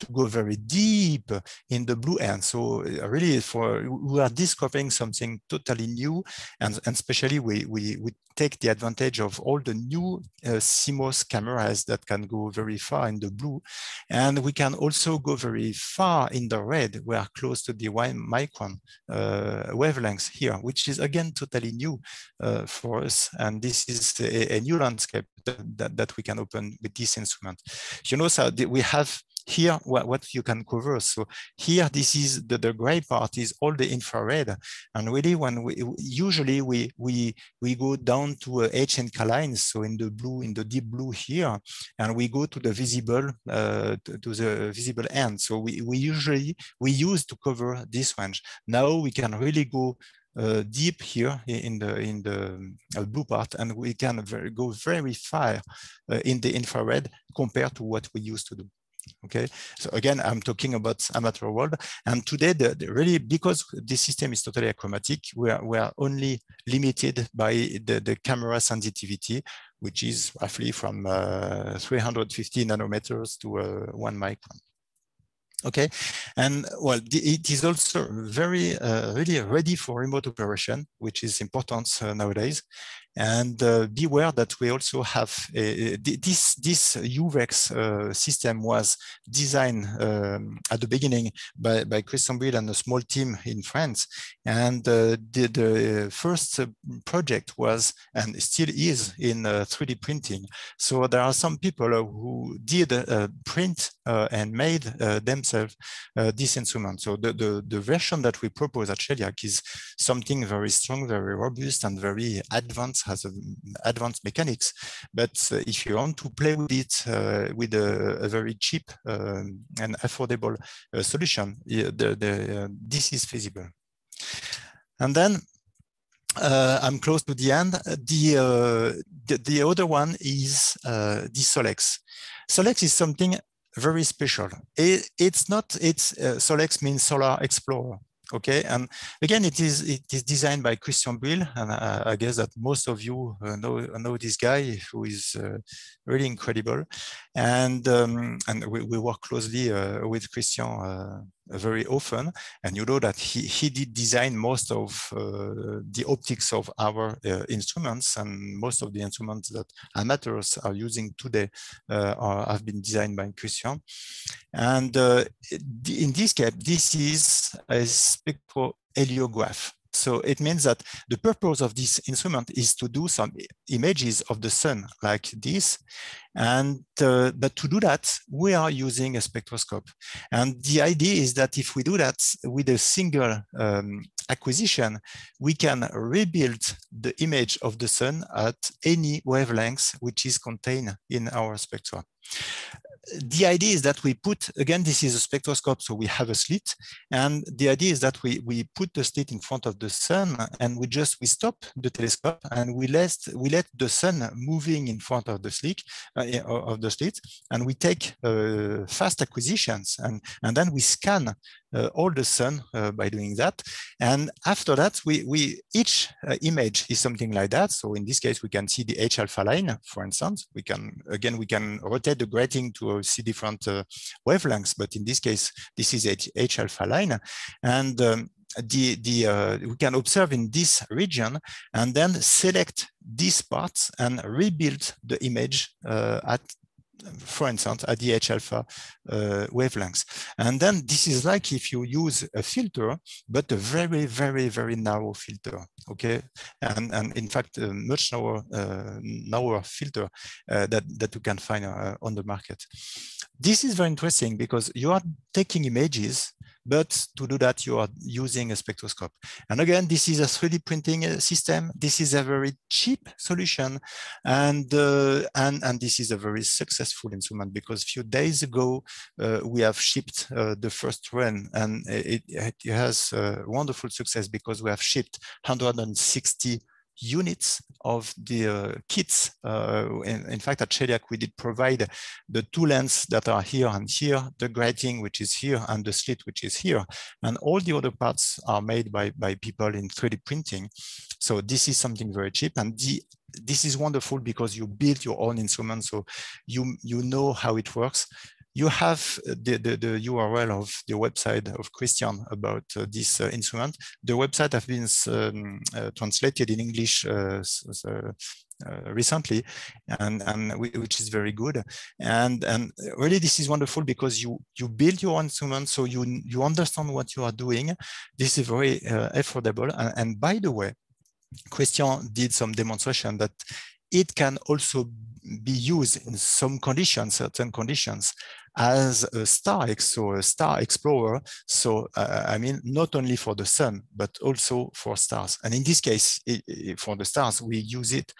to go very deep in the blue end. So uh, really for we are discovering something totally new and, and especially we, we, we take the advantage of all the new uh, CMOS cameras that can go very far in the blue. And we can also go very far in the red. We are close to the one micron uh, wavelengths here, which is again totally new uh, for us. And this is a, a new landscape that, that, that, we can open with this instrument. You know, so we have here what, what you can cover. So here, this is the, the gray part is all the infrared. And really when we, usually we, we, we go down to uh, H and K lines. So in the blue, in the deep blue here, and we go to the visible, uh, to, the visible end. So we, we usually, we use to cover this range. Now we can really go uh, deep here in the in the uh, blue part, and we can very, go very far uh, in the infrared compared to what we used to do. Okay, so again, I'm talking about amateur world. And today, the, the really, because this system is totally achromatic, we are, we are only limited by the, the camera sensitivity, which is roughly from uh, 350 nanometers to uh, one micron. Okay, and well, it is also very, uh, really ready for remote operation, which is important uh, nowadays. And uh, beware that we also have a, this this UVEX uh, system was designed um, at the beginning by, by Christian Buil and a small team in France. And uh, the, the, first project was and still is in 3D uh, printing. So there are some people who did uh, print uh, and made themselves this instrument. So the, the, the version that we propose at Shelyak is something very strong, very robust, and very advanced has advanced mechanics. But uh, if you want to play with it uh, with a, a, very cheap um, and affordable uh, solution, the, the, this is feasible. And then uh, I'm close to the end. The, uh, the, the, other one is uh, the Sol'Ex. Sol'Ex is something very special. It, it's not, it's, Sol'Ex means Solar Explorer. Okay, and again, it is it is designed by Christian Buil, and I, I guess that most of you uh, know know this guy who is uh, really incredible, and um, and we, we work closely uh, with Christian uh, very often. And you know that he, he did design most of uh, the optics of our uh, instruments and most of the instruments that amateurs are using today uh, are, have been designed by Christian. And uh, in this case, this is a spectroheliograph. So it means that the purpose of this instrument is to do some images of the sun like this. And uh, but to do that, we are using a spectroscope. And the idea is that if we do that with a single um, acquisition, we can rebuild the image of the sun at any wavelength which is contained in our spectra the idea is that we put, again, this is a spectroscope, so we have a slit. And the idea is that we, we put the slit in front of the sun and we just, we stop the telescope and we let, we let the sun moving in front of the slit, uh, of the slit, and we take uh, fast acquisitions and, and then we scan all the sun uh, by doing that. And after that, we, we each uh, image is something like that. So in this case, we can see the H alpha line, for instance. We can, again, we can rotate the grating to see different wavelengths, but in this case, this is H, H alpha line. And um, the, the uh, we can observe in this region and then select these parts and rebuild the image uh, at for instance, at the H alpha uh, wavelengths. And then this is like if you use a filter, but a very, very, very narrow filter, okay? And, and in fact, a much narrower, uh, narrower filter uh, that, that you can find uh, on the market. This is very interesting because you are taking images but to do that, you are using a spectroscope. And again, this is a 3D printing uh, system. This is a very cheap solution. And, uh, and, and this is a very successful instrument because a few days ago, uh, we have shipped uh, the first run and it, it has wonderful success because we have shipped 160 units of the uh, kits. Uh, in, in, fact, at Shelyak, we did provide the two lenses that are here and here, the grating, which is here, and the slit, which is here. And all the other parts are made by, by people in 3D printing. So this is something very cheap. And the, this is wonderful because you build your own instrument. So you, you know how it works you have the, the, the, URL of the website of Christian about uh, this uh, instrument. The website has been um, uh, translated in English uh, uh, recently, and, and which is very good. And, and really, this is wonderful because you, you build your instrument, so you, you understand what you are doing. This is very affordable. And, and by the way, Christian did some demonstration that it can also be used in some conditions, certain conditions, as a star, so a star explorer. So uh, I mean, not only for the sun, but also for stars. And in this case, it, it, for the stars, we use it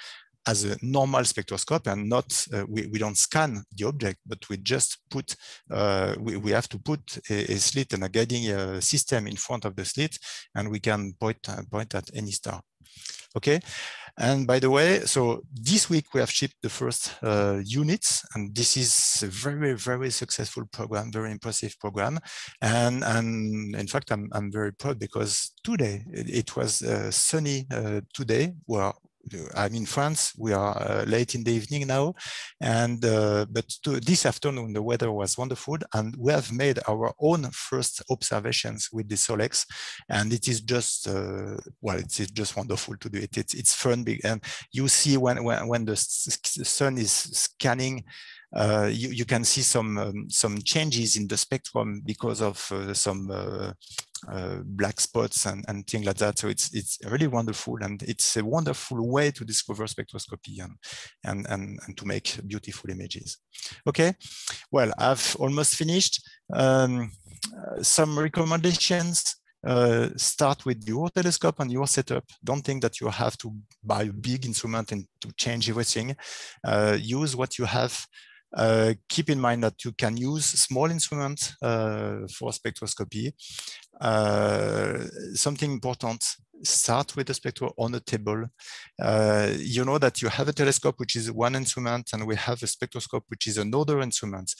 as a normal spectroscope and not, uh, we, we don't scan the object, but we just put, uh, we, we have to put a, a slit and a guiding uh, system in front of the slit and we can point, uh, point at any star. Okay. And by the way, so this week we have shipped the first uh, units, and this is a very, very successful program, very impressive program. And, and in fact, I'm, I'm very proud because today it, was uh, sunny uh, today. Well, I'm in France. We are uh, late in the evening now, and uh, but to, this afternoon the weather was wonderful, and we have made our own first observations with the Sol'Ex, and it is just uh, well, it's just wonderful to do it. It's it's fun, and you see when when when the sun is scanning uh, you, you, can see some um, some changes in the spectrum because of uh, some uh, black spots and, and things like that. So it's it's really wonderful, and it's a wonderful way to discover spectroscopy and and and, and to make beautiful images. Okay, well I've almost finished. Um, some recommendations. Uh, start with your telescope and your setup. Don't think that you have to buy a big instrument and to change everything. Uh, use what you have uh, keep in mind that you can use small instruments uh, for spectroscopy. Uh, something important, start with the spectrum on a table. Uh, you know that you have a telescope, which is one instrument, and we have a spectroscope, which is another instrument.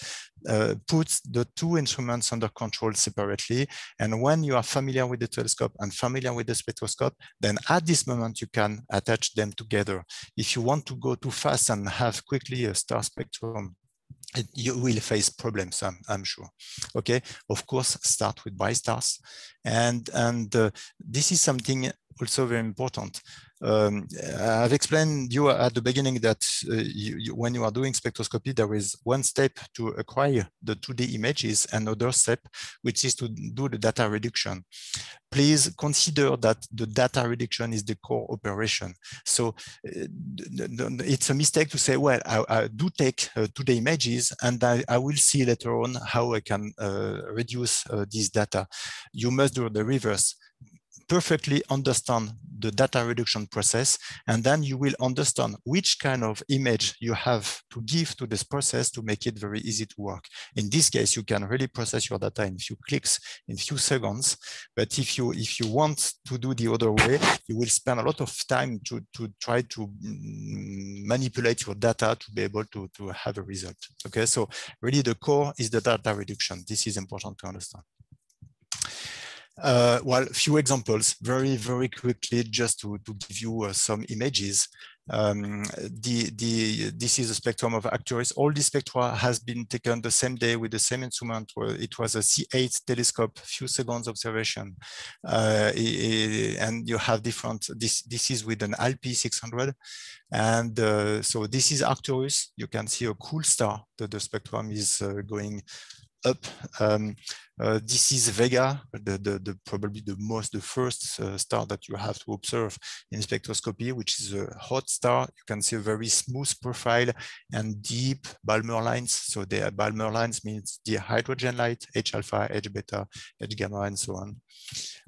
Uh, put the two instruments under control separately. And when you are familiar with the telescope and familiar with the spectroscope, then at this moment, you can attach them together. If you want to go too fast and have quickly a star spectrum you will face problems, I'm, I'm, sure. Okay, of course, start with BrightStars. And, and uh, this is something also very important. Um, I've explained you at the beginning that uh, you, you, when you are doing spectroscopy, there is one step to acquire the 2D images, another step, which is to do the data reduction. Please consider that the data reduction is the core operation. So uh, it's a mistake to say, well, I, I do take uh, 2D images and I, I, will see later on how I can uh, reduce uh, this data. You must do the reverse perfectly understand the data reduction process, and then you will understand which kind of image you have to give to this process to make it very easy to work. In this case, you can really process your data in few clicks, in few seconds. But if you if you want to do the other way, you will spend a lot of time to, to try to mm, manipulate your data to be able to, to have a result. Okay, so really the core is the data reduction. This is important to understand. Uh, well, a few examples, very, very quickly, just to, to give you uh, some images. Um, the, the, this is a spectrum of Arcturus. All the spectra has been taken the same day with the same instrument. It was a C8 telescope, few seconds observation. Uh, and you have different, this, this is with an Alpy 600. And uh, so this is Arcturus. You can see a cool star that the spectrum is uh, going up. Um, uh, this is Vega, the, the, the, probably the most, the first uh, star that you have to observe in spectroscopy, which is a hot star. You can see a very smooth profile and deep Balmer lines. So the Balmer lines means the hydrogen light, H alpha, H beta, H gamma, and so on.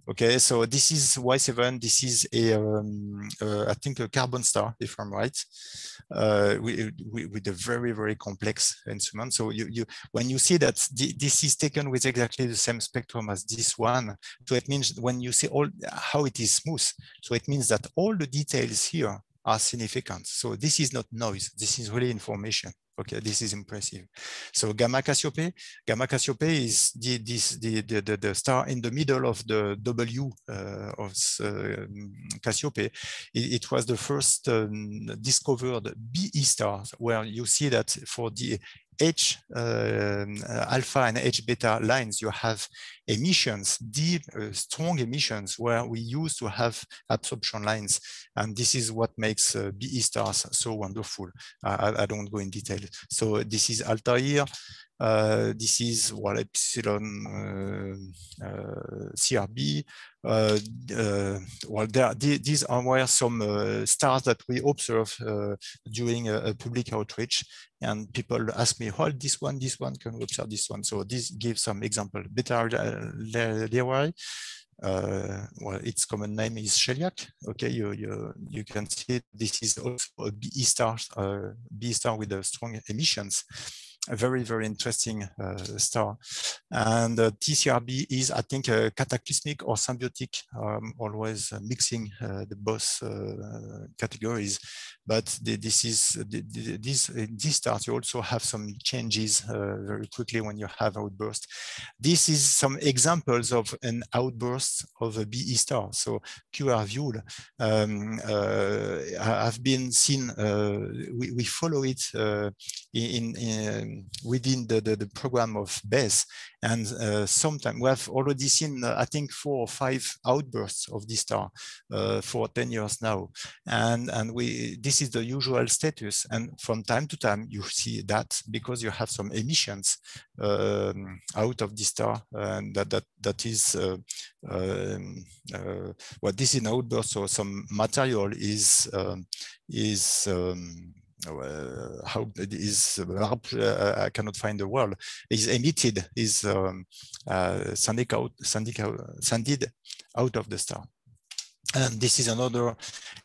Okay, so this is Y7. This is a, um, uh, I think a carbon star, if I'm right, uh, we, with a very, very complex instrument. So you, you, when you see that this is taken with exactly the same spectrum as this one, so it means when you see all how it is smooth, so it means that all the details here are significant. So this is not noise. This is really information. Okay, this is impressive. So Gamma Cassiope, Gamma Cassiope is the, this, the, the, the, star in the middle of the W uh, of uh, Cassiope. It, it, was the first um, discovered BE stars where you see that for the H uh, alpha and H beta lines, you have emissions, deep, uh, strong emissions where we used to have absorption lines. And this is what makes uh, BE stars so wonderful. I, I, don't go in detail. So this is Altair. Uh, this is well epsilon uh, uh, CRB. Well, there, these are some stars that we observe during a, a, public outreach, and people ask me, "Well, this one, this one, can we observe this one?" So this gives some example. Beta Lyrae. Uh, well, its common name is Sheliak. Okay, you you you can see this is also a BE star, uh, BE star with a strong emissions a very, very interesting uh, star. And uh, TCRB is, I think, a cataclysmic or symbiotic, um, always mixing uh, the both categories. But the, this is the, this this start. You also have some changes very quickly when you have outburst. This is some examples of an outburst of a BE star. So QR um, uh, have been seen. Uh, we, we follow it uh, in, in within the, the, the, program of BESS. And uh, sometimes we have already seen, uh, I think, four or five outbursts of this star uh, for 10 years now. And, and we this is the usual status. And from time to time, you see that because you have some emissions um, out of this star, and that, that, that is uh, um, uh, well, this is an outburst, so some material is, um, is um, how it is uh, I cannot find the word is emitted is um, uh, sending out sending out out of the star. And this is another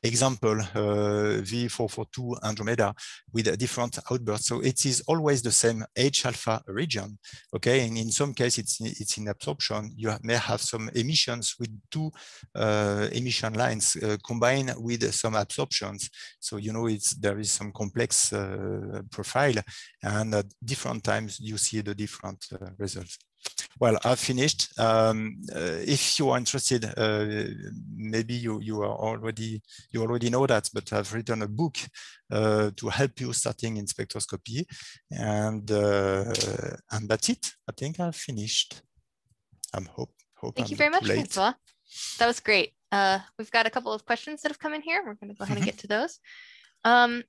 example, uh, V442 Andromeda with a different outburst. So it is always the same H alpha region. Okay, and in some cases it's, it's in absorption. You may have some emissions with two uh, emission lines uh, combined with some absorptions. So you know it's there is some complex uh, profile, and at different times you see the different uh, results. Well, I've finished. Um, uh, if you are interested, uh, maybe you you are already you already know that, but I've written a book uh, to help you starting in spectroscopy, and uh, and that's it. I think I've finished. I'm hope. hope Thank I'm you very much, late. Francois. That was great. Uh, we've got a couple of questions that have come in here. We're going to go ahead and mm-hmm. get to those. Um,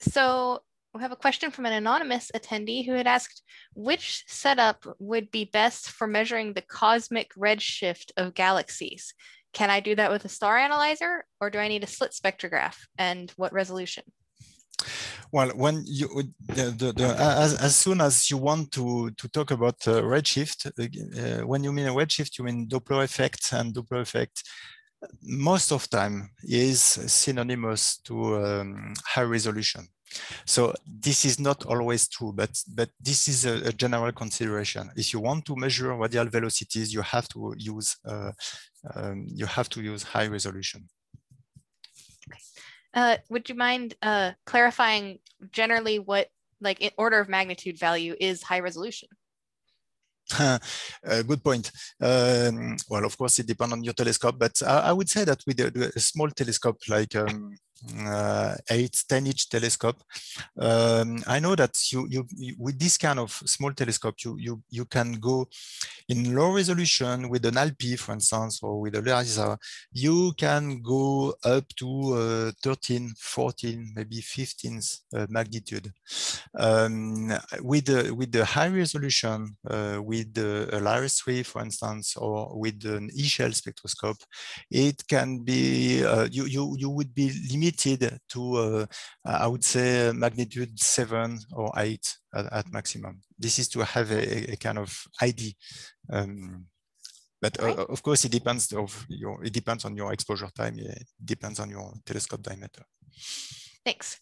so we have a question from an anonymous attendee who had asked which setup would be best for measuring the cosmic redshift of galaxies. Can I do that with a star analyzer or do I need a slit spectrograph and what resolution? Well, when you the, the, the, as, as soon as you want to to talk about uh, redshift, uh, when you mean a redshift, you mean Doppler effect, and Doppler effect most of time is synonymous to um, high resolution. So this is not always true, but but this is a, a, general consideration. If you want to measure radial velocities, you have to use uh, um, you have to use high resolution. Uh, would you mind uh, clarifying generally what like in order of magnitude value is high resolution? uh, good point. Um, well, of course, it depends on your telescope, but I, I would say that with a, a small telescope like um, uh, 8, 10 inch telescope. Um, I know that you, you, you, with this kind of small telescope, you, you, you can go in low resolution with an Alpy, for instance, or with a LISA, you can go up to uh, 13, 14, maybe 15 uh, magnitude. Um, with, the, with the high resolution, uh, with the LHIRES III, for instance, or with an eShel spectroscope, it can be, uh, you, you, you would be limited limited to, uh, I would say, magnitude seven or eight at, at maximum. This is to have a, a kind of ID. Um, but uh, of course, it depends of your. It depends on your exposure time. It depends on your telescope diameter. Thanks.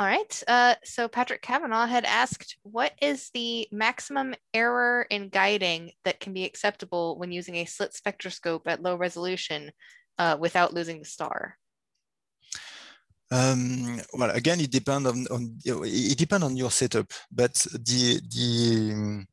All right. Uh, so Patrick Kavanaugh had asked, what is the maximum error in guiding that can be acceptable when using a slit spectroscope at low resolution uh, without losing the star? Um, well, again, it depends on, on it depends on your setup, but the the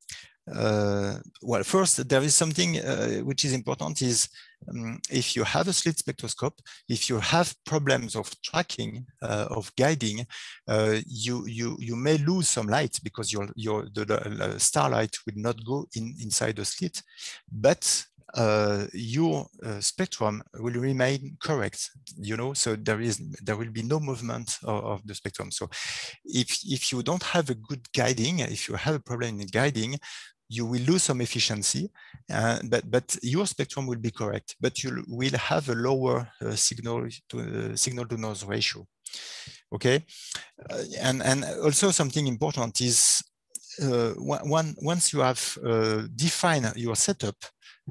uh, well, first there is something uh, which is important is um, if you have a slit spectroscope, if you have problems of tracking uh, of guiding, uh, you you you may lose some light because your your the, the starlight will not go in inside the slit, but uh, your uh, spectrum will remain correct, you know, so there is, there will be no movement of, of, the spectrum. So if, if you don't have a good guiding, if you have a problem in guiding, you will lose some efficiency, uh, but, but your spectrum will be correct, but you will have a lower uh, signal to uh, signal to noise ratio. Okay, uh, and and also something important is uh, one, once you have defined your setup,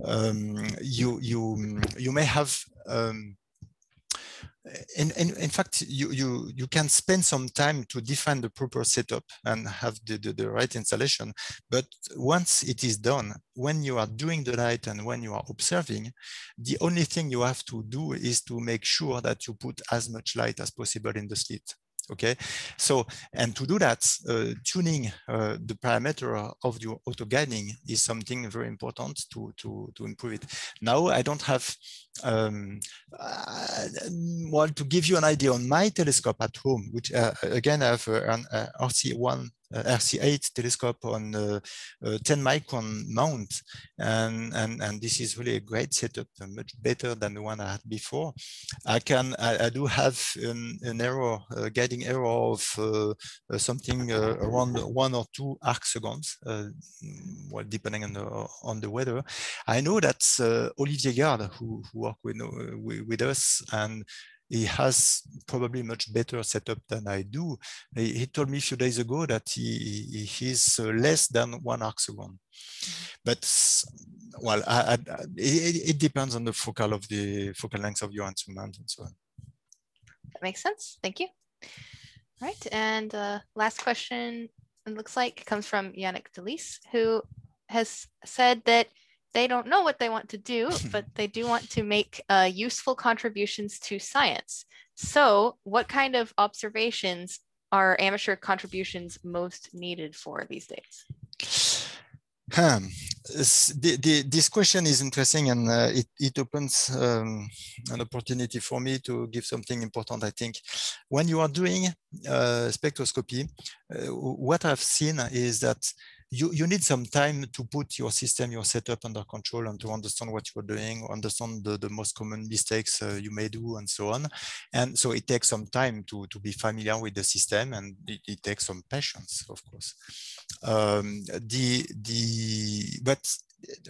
um, you you you may have um, in, in, in, fact, you, you, you can spend some time to define the proper setup and have the, the, the, right installation. But once it is done, when you are doing the light and when you are observing, the only thing you have to do is to make sure that you put as much light as possible in the slit okay? So and to do that uh, tuning uh, the parameter of your auto guiding is something very important to to to improve it. Now i don't have um, uh, well to give you an idea on my telescope at home which uh, again i have an rc1 uh, RC8 telescope on uh, uh, 10 micron mount. And, and, and this is really a great setup, much better than the one I had before. I can, I, I do have an, an error, guiding error of something around one or two arc seconds, well, depending on the, on the weather. I know that Olivier Garde, who, who worked with, with us and he has probably much better setup than I do. He, he told me a few days ago that he, he is uh, less than one arc. But well, I, I, it, it, depends on the focal of the focal length of your instrument and so on. That makes sense. Thank you. All right, and uh, last question, it looks like comes from Yannick Delis, who has said that they don't know what they want to do, but they do want to make uh, useful contributions to science. So, what kind of observations are amateur contributions most needed for these days? Um, the, the, this question is interesting and uh, it, it opens um, an opportunity for me to give something important, I think. When you are doing uh, spectroscopy, uh, what I've seen is that you, you need some time to put your system, your setup under control and to understand what you're doing, understand the, the most common mistakes uh, you may do and so on. And so it takes some time to, to be familiar with the system and it, it takes some patience, of course. Um, the, the, but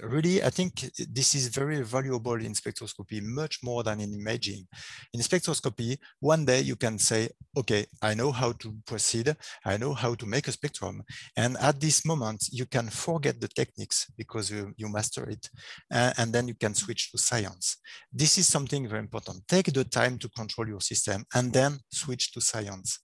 really, I think this is very valuable in spectroscopy, much more than in imaging. In spectroscopy, one day you can say, okay, I know how to proceed. I know how to make a spectrum. And at this moment, you can forget the techniques because you, you master it. And then you can switch to science. This is something very important. Take the time to control your system and then switch to science.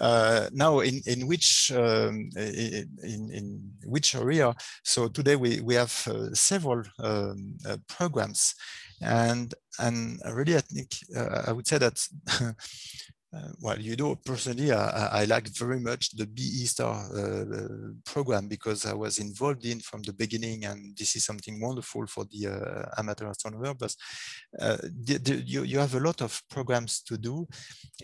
Uh, now, in, in which um, in, in which area? So today we, we have uh, several um, uh, programs. And and really I think uh, I would say that Uh, well, you know, personally, I, I, like very much the BE Star uh, program because I was involved in from the beginning, and this is something wonderful for the uh, amateur astronomer. But uh, the, the, you, you have a lot of programs to do,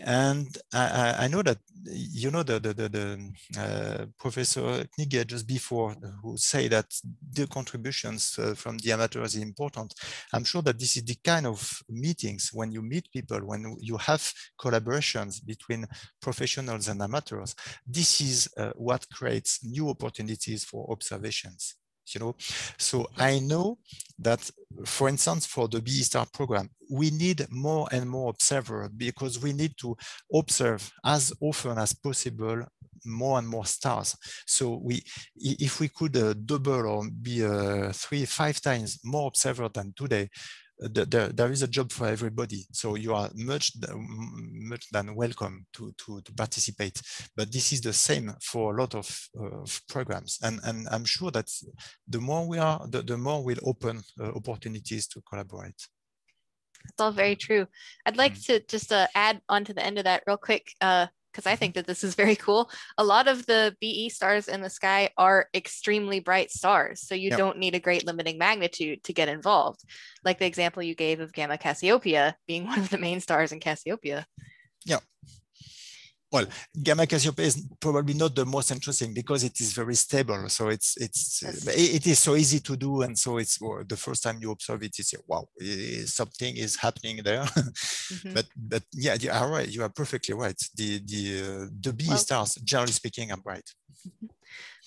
and I, I know that you know the the, the, the uh, Professor Knigge just before who say that the contributions uh, from the amateurs is important. I'm sure that this is the kind of meetings when you meet people, when you have collaboration between professionals and amateurs, this is uh, what creates new opportunities for observations. You know, so I know that, for instance, for the BE Star program, we need more and more observers because we need to observe as often as possible more and more stars. So we, if we could uh, double or be uh, three, five times more observer than today, the, there is a job for everybody. So you are much, much than welcome to, to, to participate. But this is the same for a lot of, uh, programs. And, and I'm sure that the more we are, the, the more we'll open uh, opportunities to collaborate. It's all very true. I'd like mm. to just uh, add on to the end of that real quick. Uh, because I think that this is very cool. A lot of the BE stars in the sky are extremely bright stars. So you yep. don't need a great limiting magnitude to get involved. Like the example you gave of Gamma Cassiopeia being one of the main stars in Cassiopeia. Yeah well, Gamma Cassiopeia is probably not the most interesting because it is very stable. So it's it's yes. it is so easy to do, and so it's well, the first time you observe it, you say, "Wow, something is happening there." Mm-hmm. but but yeah, you are right. You are perfectly right. The the uh, the B well, stars, generally speaking, are bright.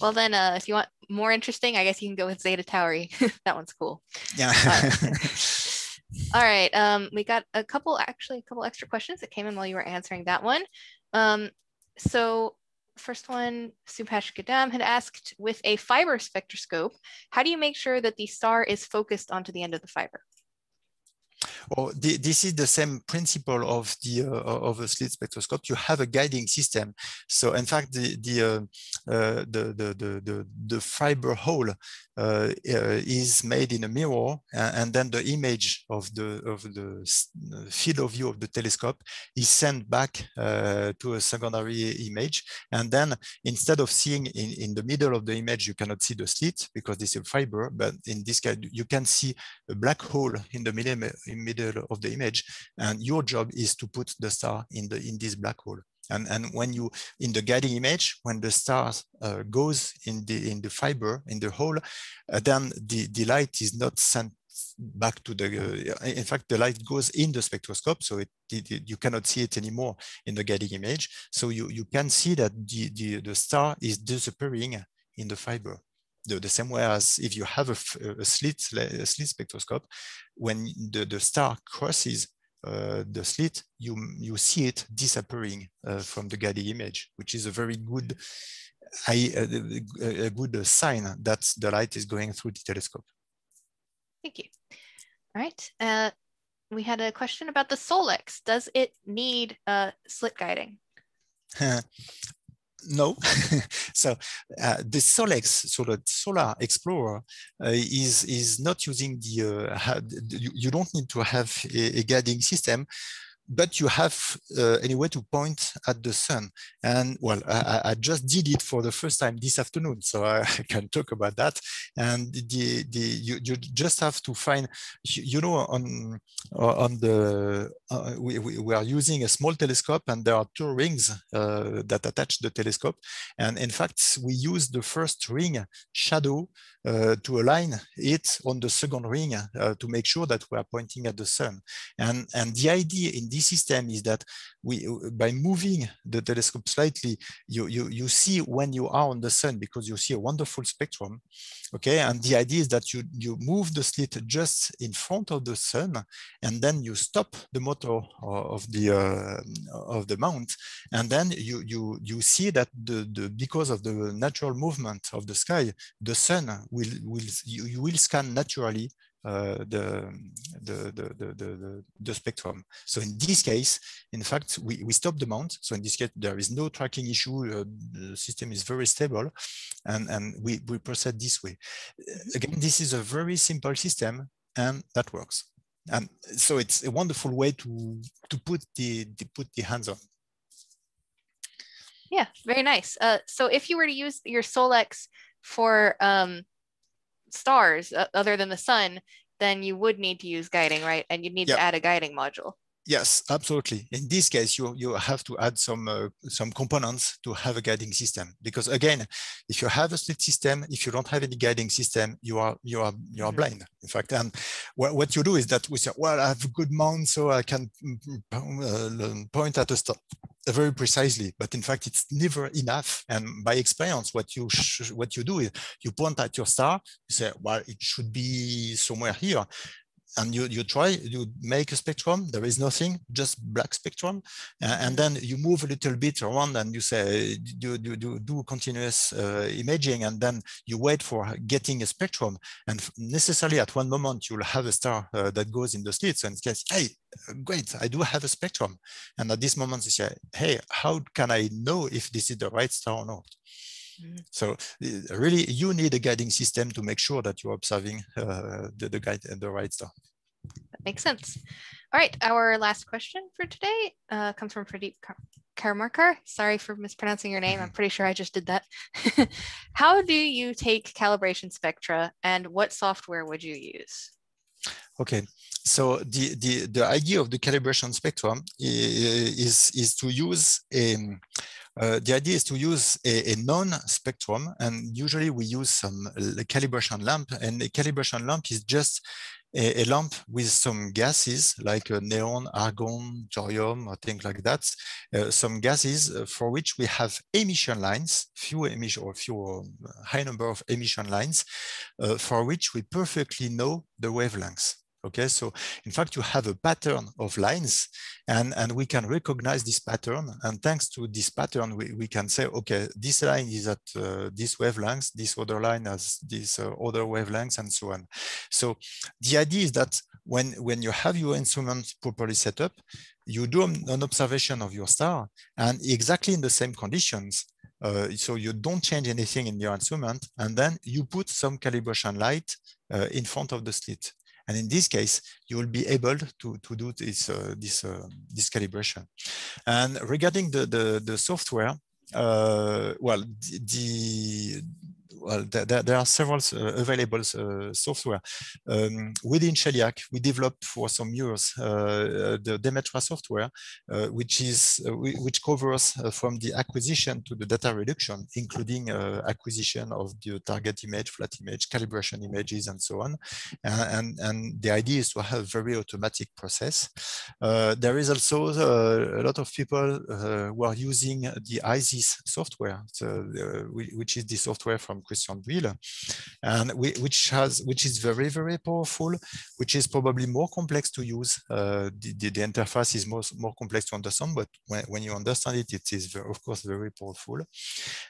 Well, then, uh, if you want more interesting, I guess you can go with Zeta Tauri. that one's cool. Yeah. All right. Um, we got a couple, actually, a couple extra questions that came in while you were answering that one. Um, so first one, Subhash Gadam had asked, with a fiber spectroscope, how do you make sure that the star is focused onto the end of the fiber? The, this is the same principle of the uh, of a slit spectroscope. You have a guiding system. So in fact, the the uh, uh, the, the, the, the fiber hole is made in a mirror, and then the image of the of the field of view of the telescope is sent back to a secondary image. And then instead of seeing in, in the middle of the image, you cannot see the slit because this is a fiber, but in this case, you can see a black hole in the middle in middle of the image. And your job is to put the star in, the, in this black hole. And, and when you, in the guiding image, when the star uh, goes in the, in the fiber, in the hole, uh, then the, the light is not sent back to the, uh, in fact, the light goes in the spectroscope, so it, it, you cannot see it anymore in the guiding image. So you, you can see that the, the, the star is disappearing in the fiber the, the same way as if you have a, a slit, a slit spectroscope, when the, the star crosses uh, the slit, you, you see it disappearing uh, from the guiding image, which is a very good, a, a, a good sign that the light is going through the telescope. Thank you. All right. Uh, we had a question about the Sol'Ex. Does it need uh, slit guiding? no. so uh, the Sol'Ex, so the Solar Explorer, uh, is is not using the. Uh, you, you, don't need to have a, a guiding system but you have uh, anyway to point at the sun. And well, I, I, just did it for the first time this afternoon, so I can talk about that. And the the you, you just have to find, you know, on on the uh, we, we are using a small telescope, and there are two rings uh, that attach the telescope. And in fact, we use the first ring shadow uh, to align it on the second ring uh, to make sure that we are pointing at the sun. And, and the idea in this system is that we, by moving the telescope slightly, you, you, you see when you are on the sun because you see a wonderful spectrum. Okay, and the idea is that you, you move the slit just in front of the sun and then you stop the motor of the uh, of the mount and then you you you see that the, the because of the natural movement of the sky the sun will will you, you will scan naturally uh, the, the, the, the, the, the, spectrum. So in this case, in fact, we, we stop the mount. So in this case, there is no tracking issue. Uh, the system is very stable and, and we, we proceed this way. Again, this is a very simple system and that works. And so it's a wonderful way to, to put the, to put the hands on. Yeah, very nice. Uh, so if you were to use your Sol'Ex for um, stars uh, other than the sun, then you would need to use guiding, right? And you'd need yep. to add a guiding module. Yes, absolutely. In this case, you you have to add some uh, some components to have a guiding system because again, if you have a slit system, if you don't have any guiding system, you are you are you are mm -hmm. blind. In fact, and what, what you do is that we say, well, I have a good mount, so I can mm, mm, uh, point at a star very precisely, but in fact, it's never enough. And by experience, what you what you do is you point at your star, you say, well, it should be somewhere here and you, you try, you make a spectrum, there is nothing, just black spectrum. Uh, and then you move a little bit around and you say, you, you, you do continuous uh, imaging and then you wait for getting a spectrum. And necessarily at one moment, you'll have a star uh, that goes in the slits and says, hey, great, I do have a spectrum. And at this moment, you say, hey, how can I know if this is the right star or not? Mm. So uh, really, you need a guiding system to make sure that you're observing uh, the, the guide and the right stuff. That makes sense. All right, our last question for today uh, comes from Pradeep Karmarkar. Sorry for mispronouncing your name. I'm mm-hmm. pretty sure I just did that. How do you take calibration spectra and what software would you use? Okay, so the, the, the idea of the calibration spectrum is, is to use a, uh, the idea is to use a, a non-spectrum, and usually we use some calibration lamp, and a calibration lamp is just a, a, lamp with some gases like uh, neon, argon, thorium, or things like that, uh, some gases uh, for which we have emission lines, few emission or few um, high number of emission lines, uh, for which we perfectly know the wavelengths. Okay, so in fact, you have a pattern of lines and, and we can recognize this pattern. And thanks to this pattern, we, we can say, okay, this line is at uh, this wavelength, this other line has this uh, other wavelengths and so on. So the idea is that when, when you have your instrument properly set up, you do an observation of your star and exactly in the same conditions, uh, so you don't change anything in your instrument, and then you put some calibration light uh, in front of the slit. And in this case, you will be able to, to do this, uh, this, uh, this calibration. And regarding the, the, the software, uh, well, the, the well, there, there, are several uh, available uh, software. Um, within Shelyak, we developed for some years uh, uh the Demetra software, uh, which is uh, which covers from the acquisition to the data reduction, including acquisition of the target image, flat image, calibration images, and so on. and, and the idea is to have a very automatic process. there is also a lot of people who are using the ISIS software, so, which is the software from Christian Buil, and we, which has which is very very powerful, which is probably more complex to use. Uh, the, the, the, interface is more more complex to understand, but when, when you understand it, it is very, of course very powerful.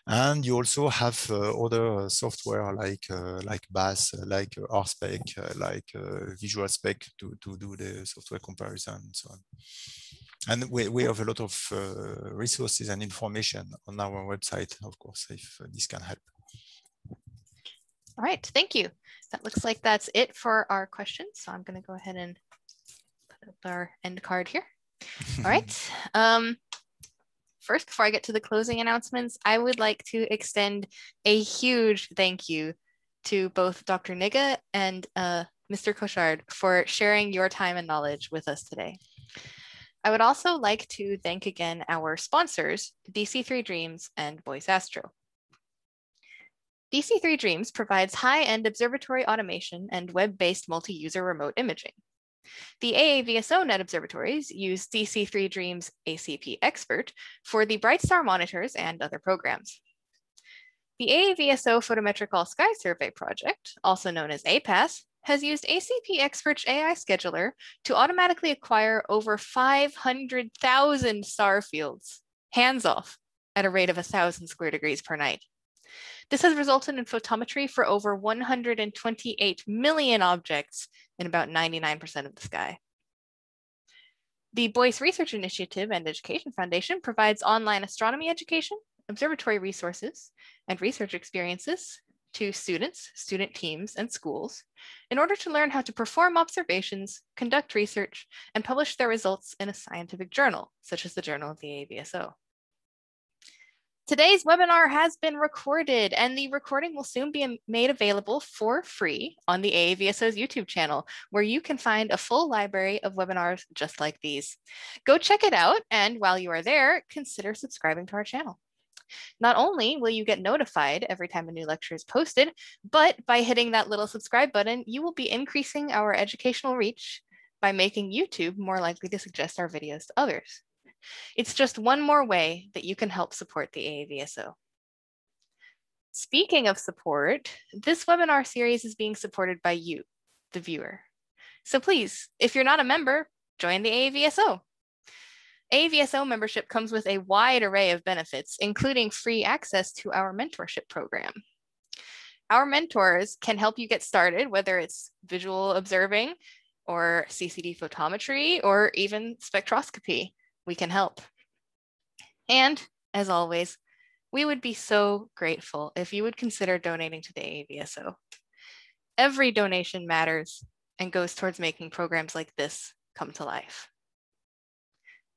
And you also have uh, other software like uh, like BASS, like RSpec, uh, like uh, Visual Spec to to do the software comparison and so on. And we, we have a lot of uh, resources and information on our website, of course, if this can help. All right, thank you. That looks like that's it for our questions. So I'm going to go ahead and put up our end card here. All right. Um, first, before I get to the closing announcements, I would like to extend a huge thank you to both Dr. Knigge and uh, Mr. Cochard for sharing your time and knowledge with us today. I would also like to thank again our sponsors, DC3 Dreams and Boyce Astro. DC3 Dreams provides high-end observatory automation and web-based multi-user remote imaging. The AAVSO net observatories use DC3 Dreams ACP Expert for the BrightStar monitors and other programs. The AAVSO Photometric All Sky Survey project, also known as APASS, has used ACP Expert's AI scheduler to automatically acquire over 500,000 star fields, hands off, at a rate of 1,000 square degrees per night. This has resulted in photometry for over 128 million objects in about 99% of the sky. The Boyce Research Initiative and Education Foundation provides online astronomy education, observatory resources, and research experiences to students, student teams, and schools in order to learn how to perform observations, conduct research, and publish their results in a scientific journal, such as the Journal of the AAVSO. Today's webinar has been recorded and the recording will soon be made available for free on the AAVSO's YouTube channel, where you can find a full library of webinars just like these. Go check it out and while you are there, consider subscribing to our channel. Not only will you get notified every time a new lecture is posted, but by hitting that little subscribe button, you will be increasing our educational reach by making YouTube more likely to suggest our videos to others. It's just one more way that you can help support the AAVSO. Speaking of support, this webinar series is being supported by you, the viewer. So please, if you're not a member, join the AAVSO. AAVSO membership comes with a wide array of benefits, including free access to our mentorship program. Our mentors can help you get started, whether it's visual observing or CCD photometry or even spectroscopy we can help. And as always, we would be so grateful if you would consider donating to the AAVSO. Every donation matters and goes towards making programs like this come to life.